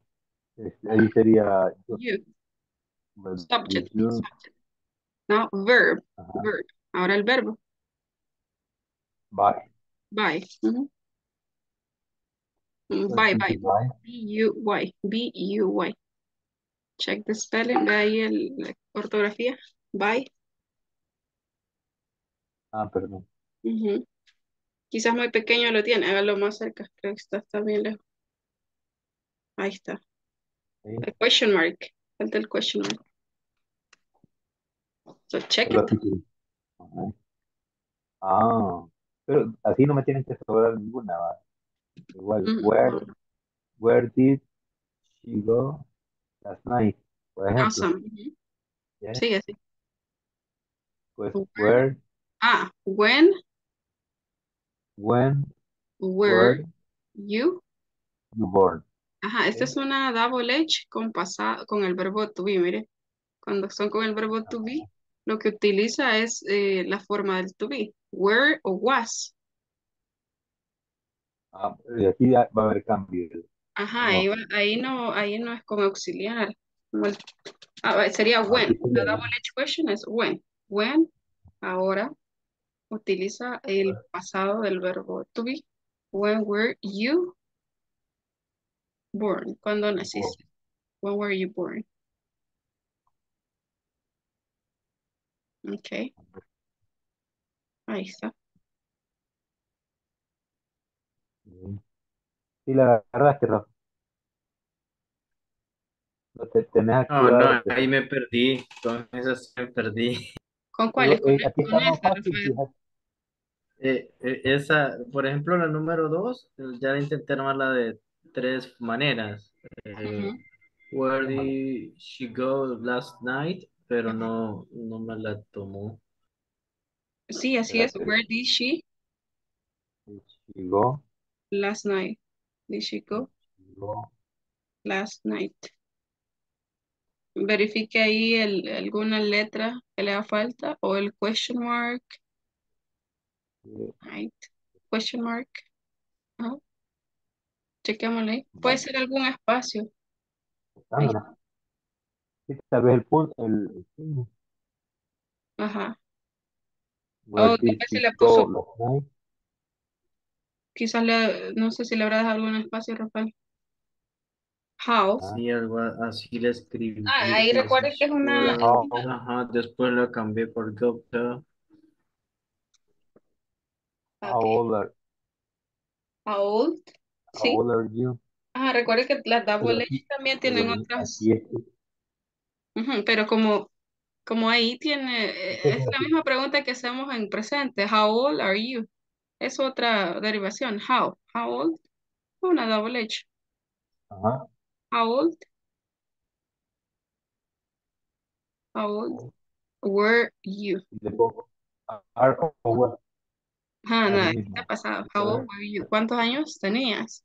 Este, ahí sería You. Subject. you, subject. Now, verb. ajá, Verb. Ahora el verbo. Buy. Ujú. Mm, Buy, did buy. buy? Check the spelling. Ve ahí el, la ortografía. Buy. Ah, perdón. Quizás muy pequeño lo tiene. Hágalo más cerca. Creo que está, está bien lejos. Ahí está. Sí, El question mark. Falta el question mark. So check it. sí. Ajá. Ah, pero así no me tienen que sobrar ninguna, ¿va? Igual, Mm, where, mm. where did she go last night? Por ejemplo, Awesome. ¿ya? Sigue así. Pues, Where, where, ah, when when, were were you? you born? Ajá, esta es una double H con pasado, con el verbo to be, mire. Cuando son con el verbo to be, lo que utiliza es eh, la forma del to be. Were o was. Ah, y aquí va a haber cambio, Ajá, ¿o ahí, va- ahí no, ahí no es auxiliar. Como el- ah, sería Ah, when. La double H question es when. When, ahora, utiliza el pasado del verbo to be. When were you born? ¿Cuándo born. naciste? When were you born? Ok, ahí está. Sí, Sí, la agarraste, Rafa. No te tenés Oh, activado. no, ahí me perdí. Con eso sí me perdí. ¿Con cuáles? Con, Eh, aquí con está más esta, fácil, Rafael. fíjate. Eh, eh, esa, por ejemplo, la número dos, ya la intenté armarla de tres maneras. Eh, where did she go last night? Pero no, no me la tomó. Sí, así es. Where did she Llegó, last night? Did she go last night? Verifique ahí el, alguna letra que le haga falta o el question mark. eh, Right. Question mark. Ajá. Chequémosle ahí. Puede vale. ser algún espacio. Sí, tal vez el punto, el. Ajá. Where Oh, tal vez se le puso, night? quizás le, no sé si le habrá dejado algún espacio, Rafael. How? Sí, algo así le escribí. Ah, ahí recuerde que es una... Después, ajá, después lo cambié por go to. How old are, How old? How Sí. old are you? Ajá, recuerde que las double H también tienen otras... es, pero como, como ahí tiene... eh, Es la misma pregunta que hacemos en presente. How old are you? Es otra derivación. How? How old? Una double H. ajá, How old? How old were you? are Ah, nada, ¿qué ha pasado? How old were you? ¿Cuántos años tenías?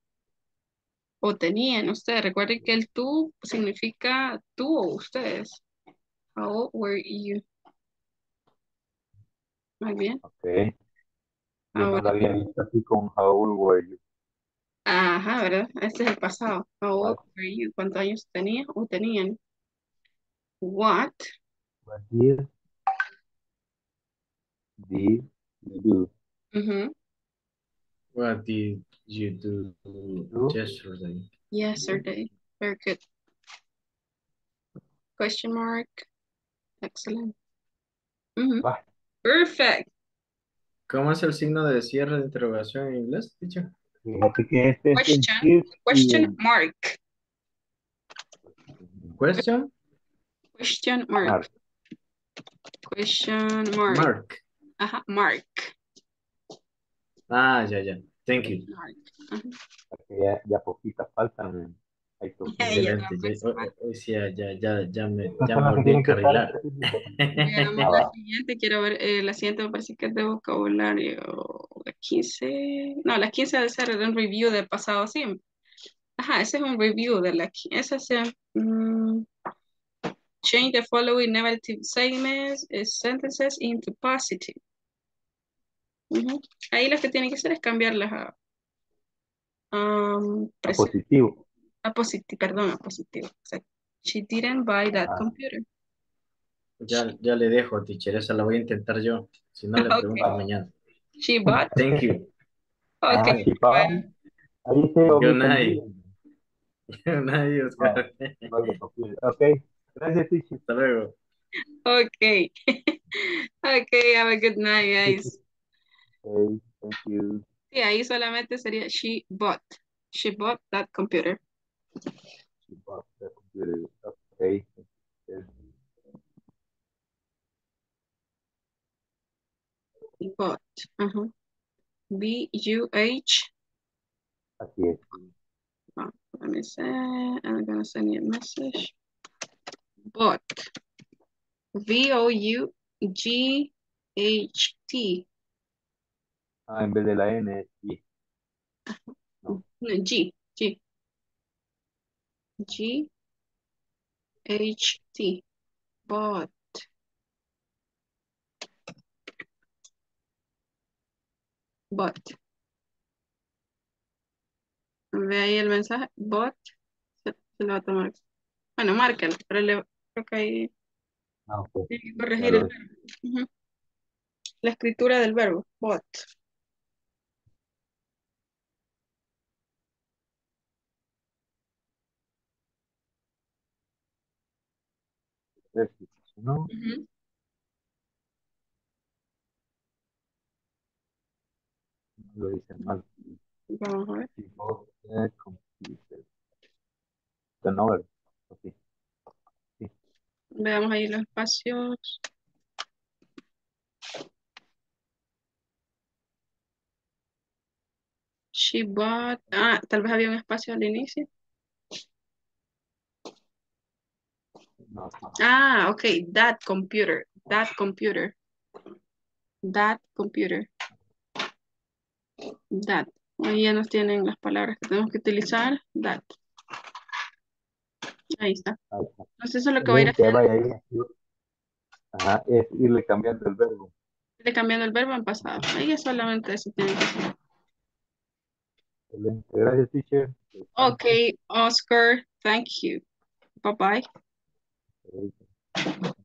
O tenían ustedes. Recuerden que el tú significa tú o ustedes. How old were you? Muy bien. Ok. Yo no Ahora, la había visto así con how old were you. ajá, ¿verdad? Este es el pasado. How old were you? ¿Cuántos años tenías o tenían? What? what did, did you do? Ujú. What did you do yesterday? Yesterday. Very good. Question mark. Excellent. Ujú. Va. Perfect. ¿Cómo es el signo de cierre de interrogación en inglés, teacher? Este es en Question. Question en mark. Question? Question mark. mark. Question mark. Mark. Ajá, mark. Ah, ya, ya. Thank you. Ya, ya está. (laughs) Ya, ya, Excelente. pues, Ya, sí, ya, ya, ya, ya me, ya me volví a encarrilar. (laughs) Veamos la siguiente. Quiero ver, eh, la siguiente me parece que es de vocabulario. La 15. No, la 15 debe ser un review del pasado siempre. Ajá, ese es un review de la 15. Esa es, mm, change the following negative segments, eh, sentences into positive. Ujú. Ahí lo que tiene que hacer es cambiarlas a, A presente. positivo. A positivo, perdón, a positivo. exacto. She didn't buy that Ah, computer. Ya, ya le dejo, teacher. Esa la voy a intentar yo. Si no, le (laughs) pregunto Okay. mañana. She bought. Thank you. (laughs) ah, Okay. pa. bueno. Ahí se Good night. Good night, Ah, Oscar. Ok. Gracias, teacher. Hasta luego. Okay. (laughs) Okay, have a good night, guys. Okay, thank you. Sí, ahí solamente sería she bought. She bought that computer. She bought the computer. Okay. Bought. Uh-huh. Ajá. B-U-H. Así es. Oh, let me say, I'm gonna send you a message. Bought. V-O-U-G-H-T. Ah, en vez de la N es. No, G. G. G-H-T. Bought. Bought. Ve ahí el mensaje. Bought. Se, se lo va a tomar. Bueno, márcalo, pero le creo que ahí Ah, ok. tiene que corregir lo el verbo. Ujú. La escritura del verbo. Bought. Es. ¿No? Ujú. Lo dicen mal. Vamos a ver. She bought the computer. The novel. Ok. Sí. Veamos ahí los espacios. She bought. Ah, tal vez había un espacio al inicio. Ah, ok. That computer. That computer. That computer. That. Ahí ya nos tienen las palabras que tenemos que utilizar. That. Ahí está. Entonces eso es lo que voy a ir haciendo. Ajá, es irle cambiando el verbo. Irle cambiando el verbo en pasado. Ahí es solamente eso tiene que hacer. Excelente. Gracias, teacher. Ok, Oscar. Thank you. Bye bye. Descanse.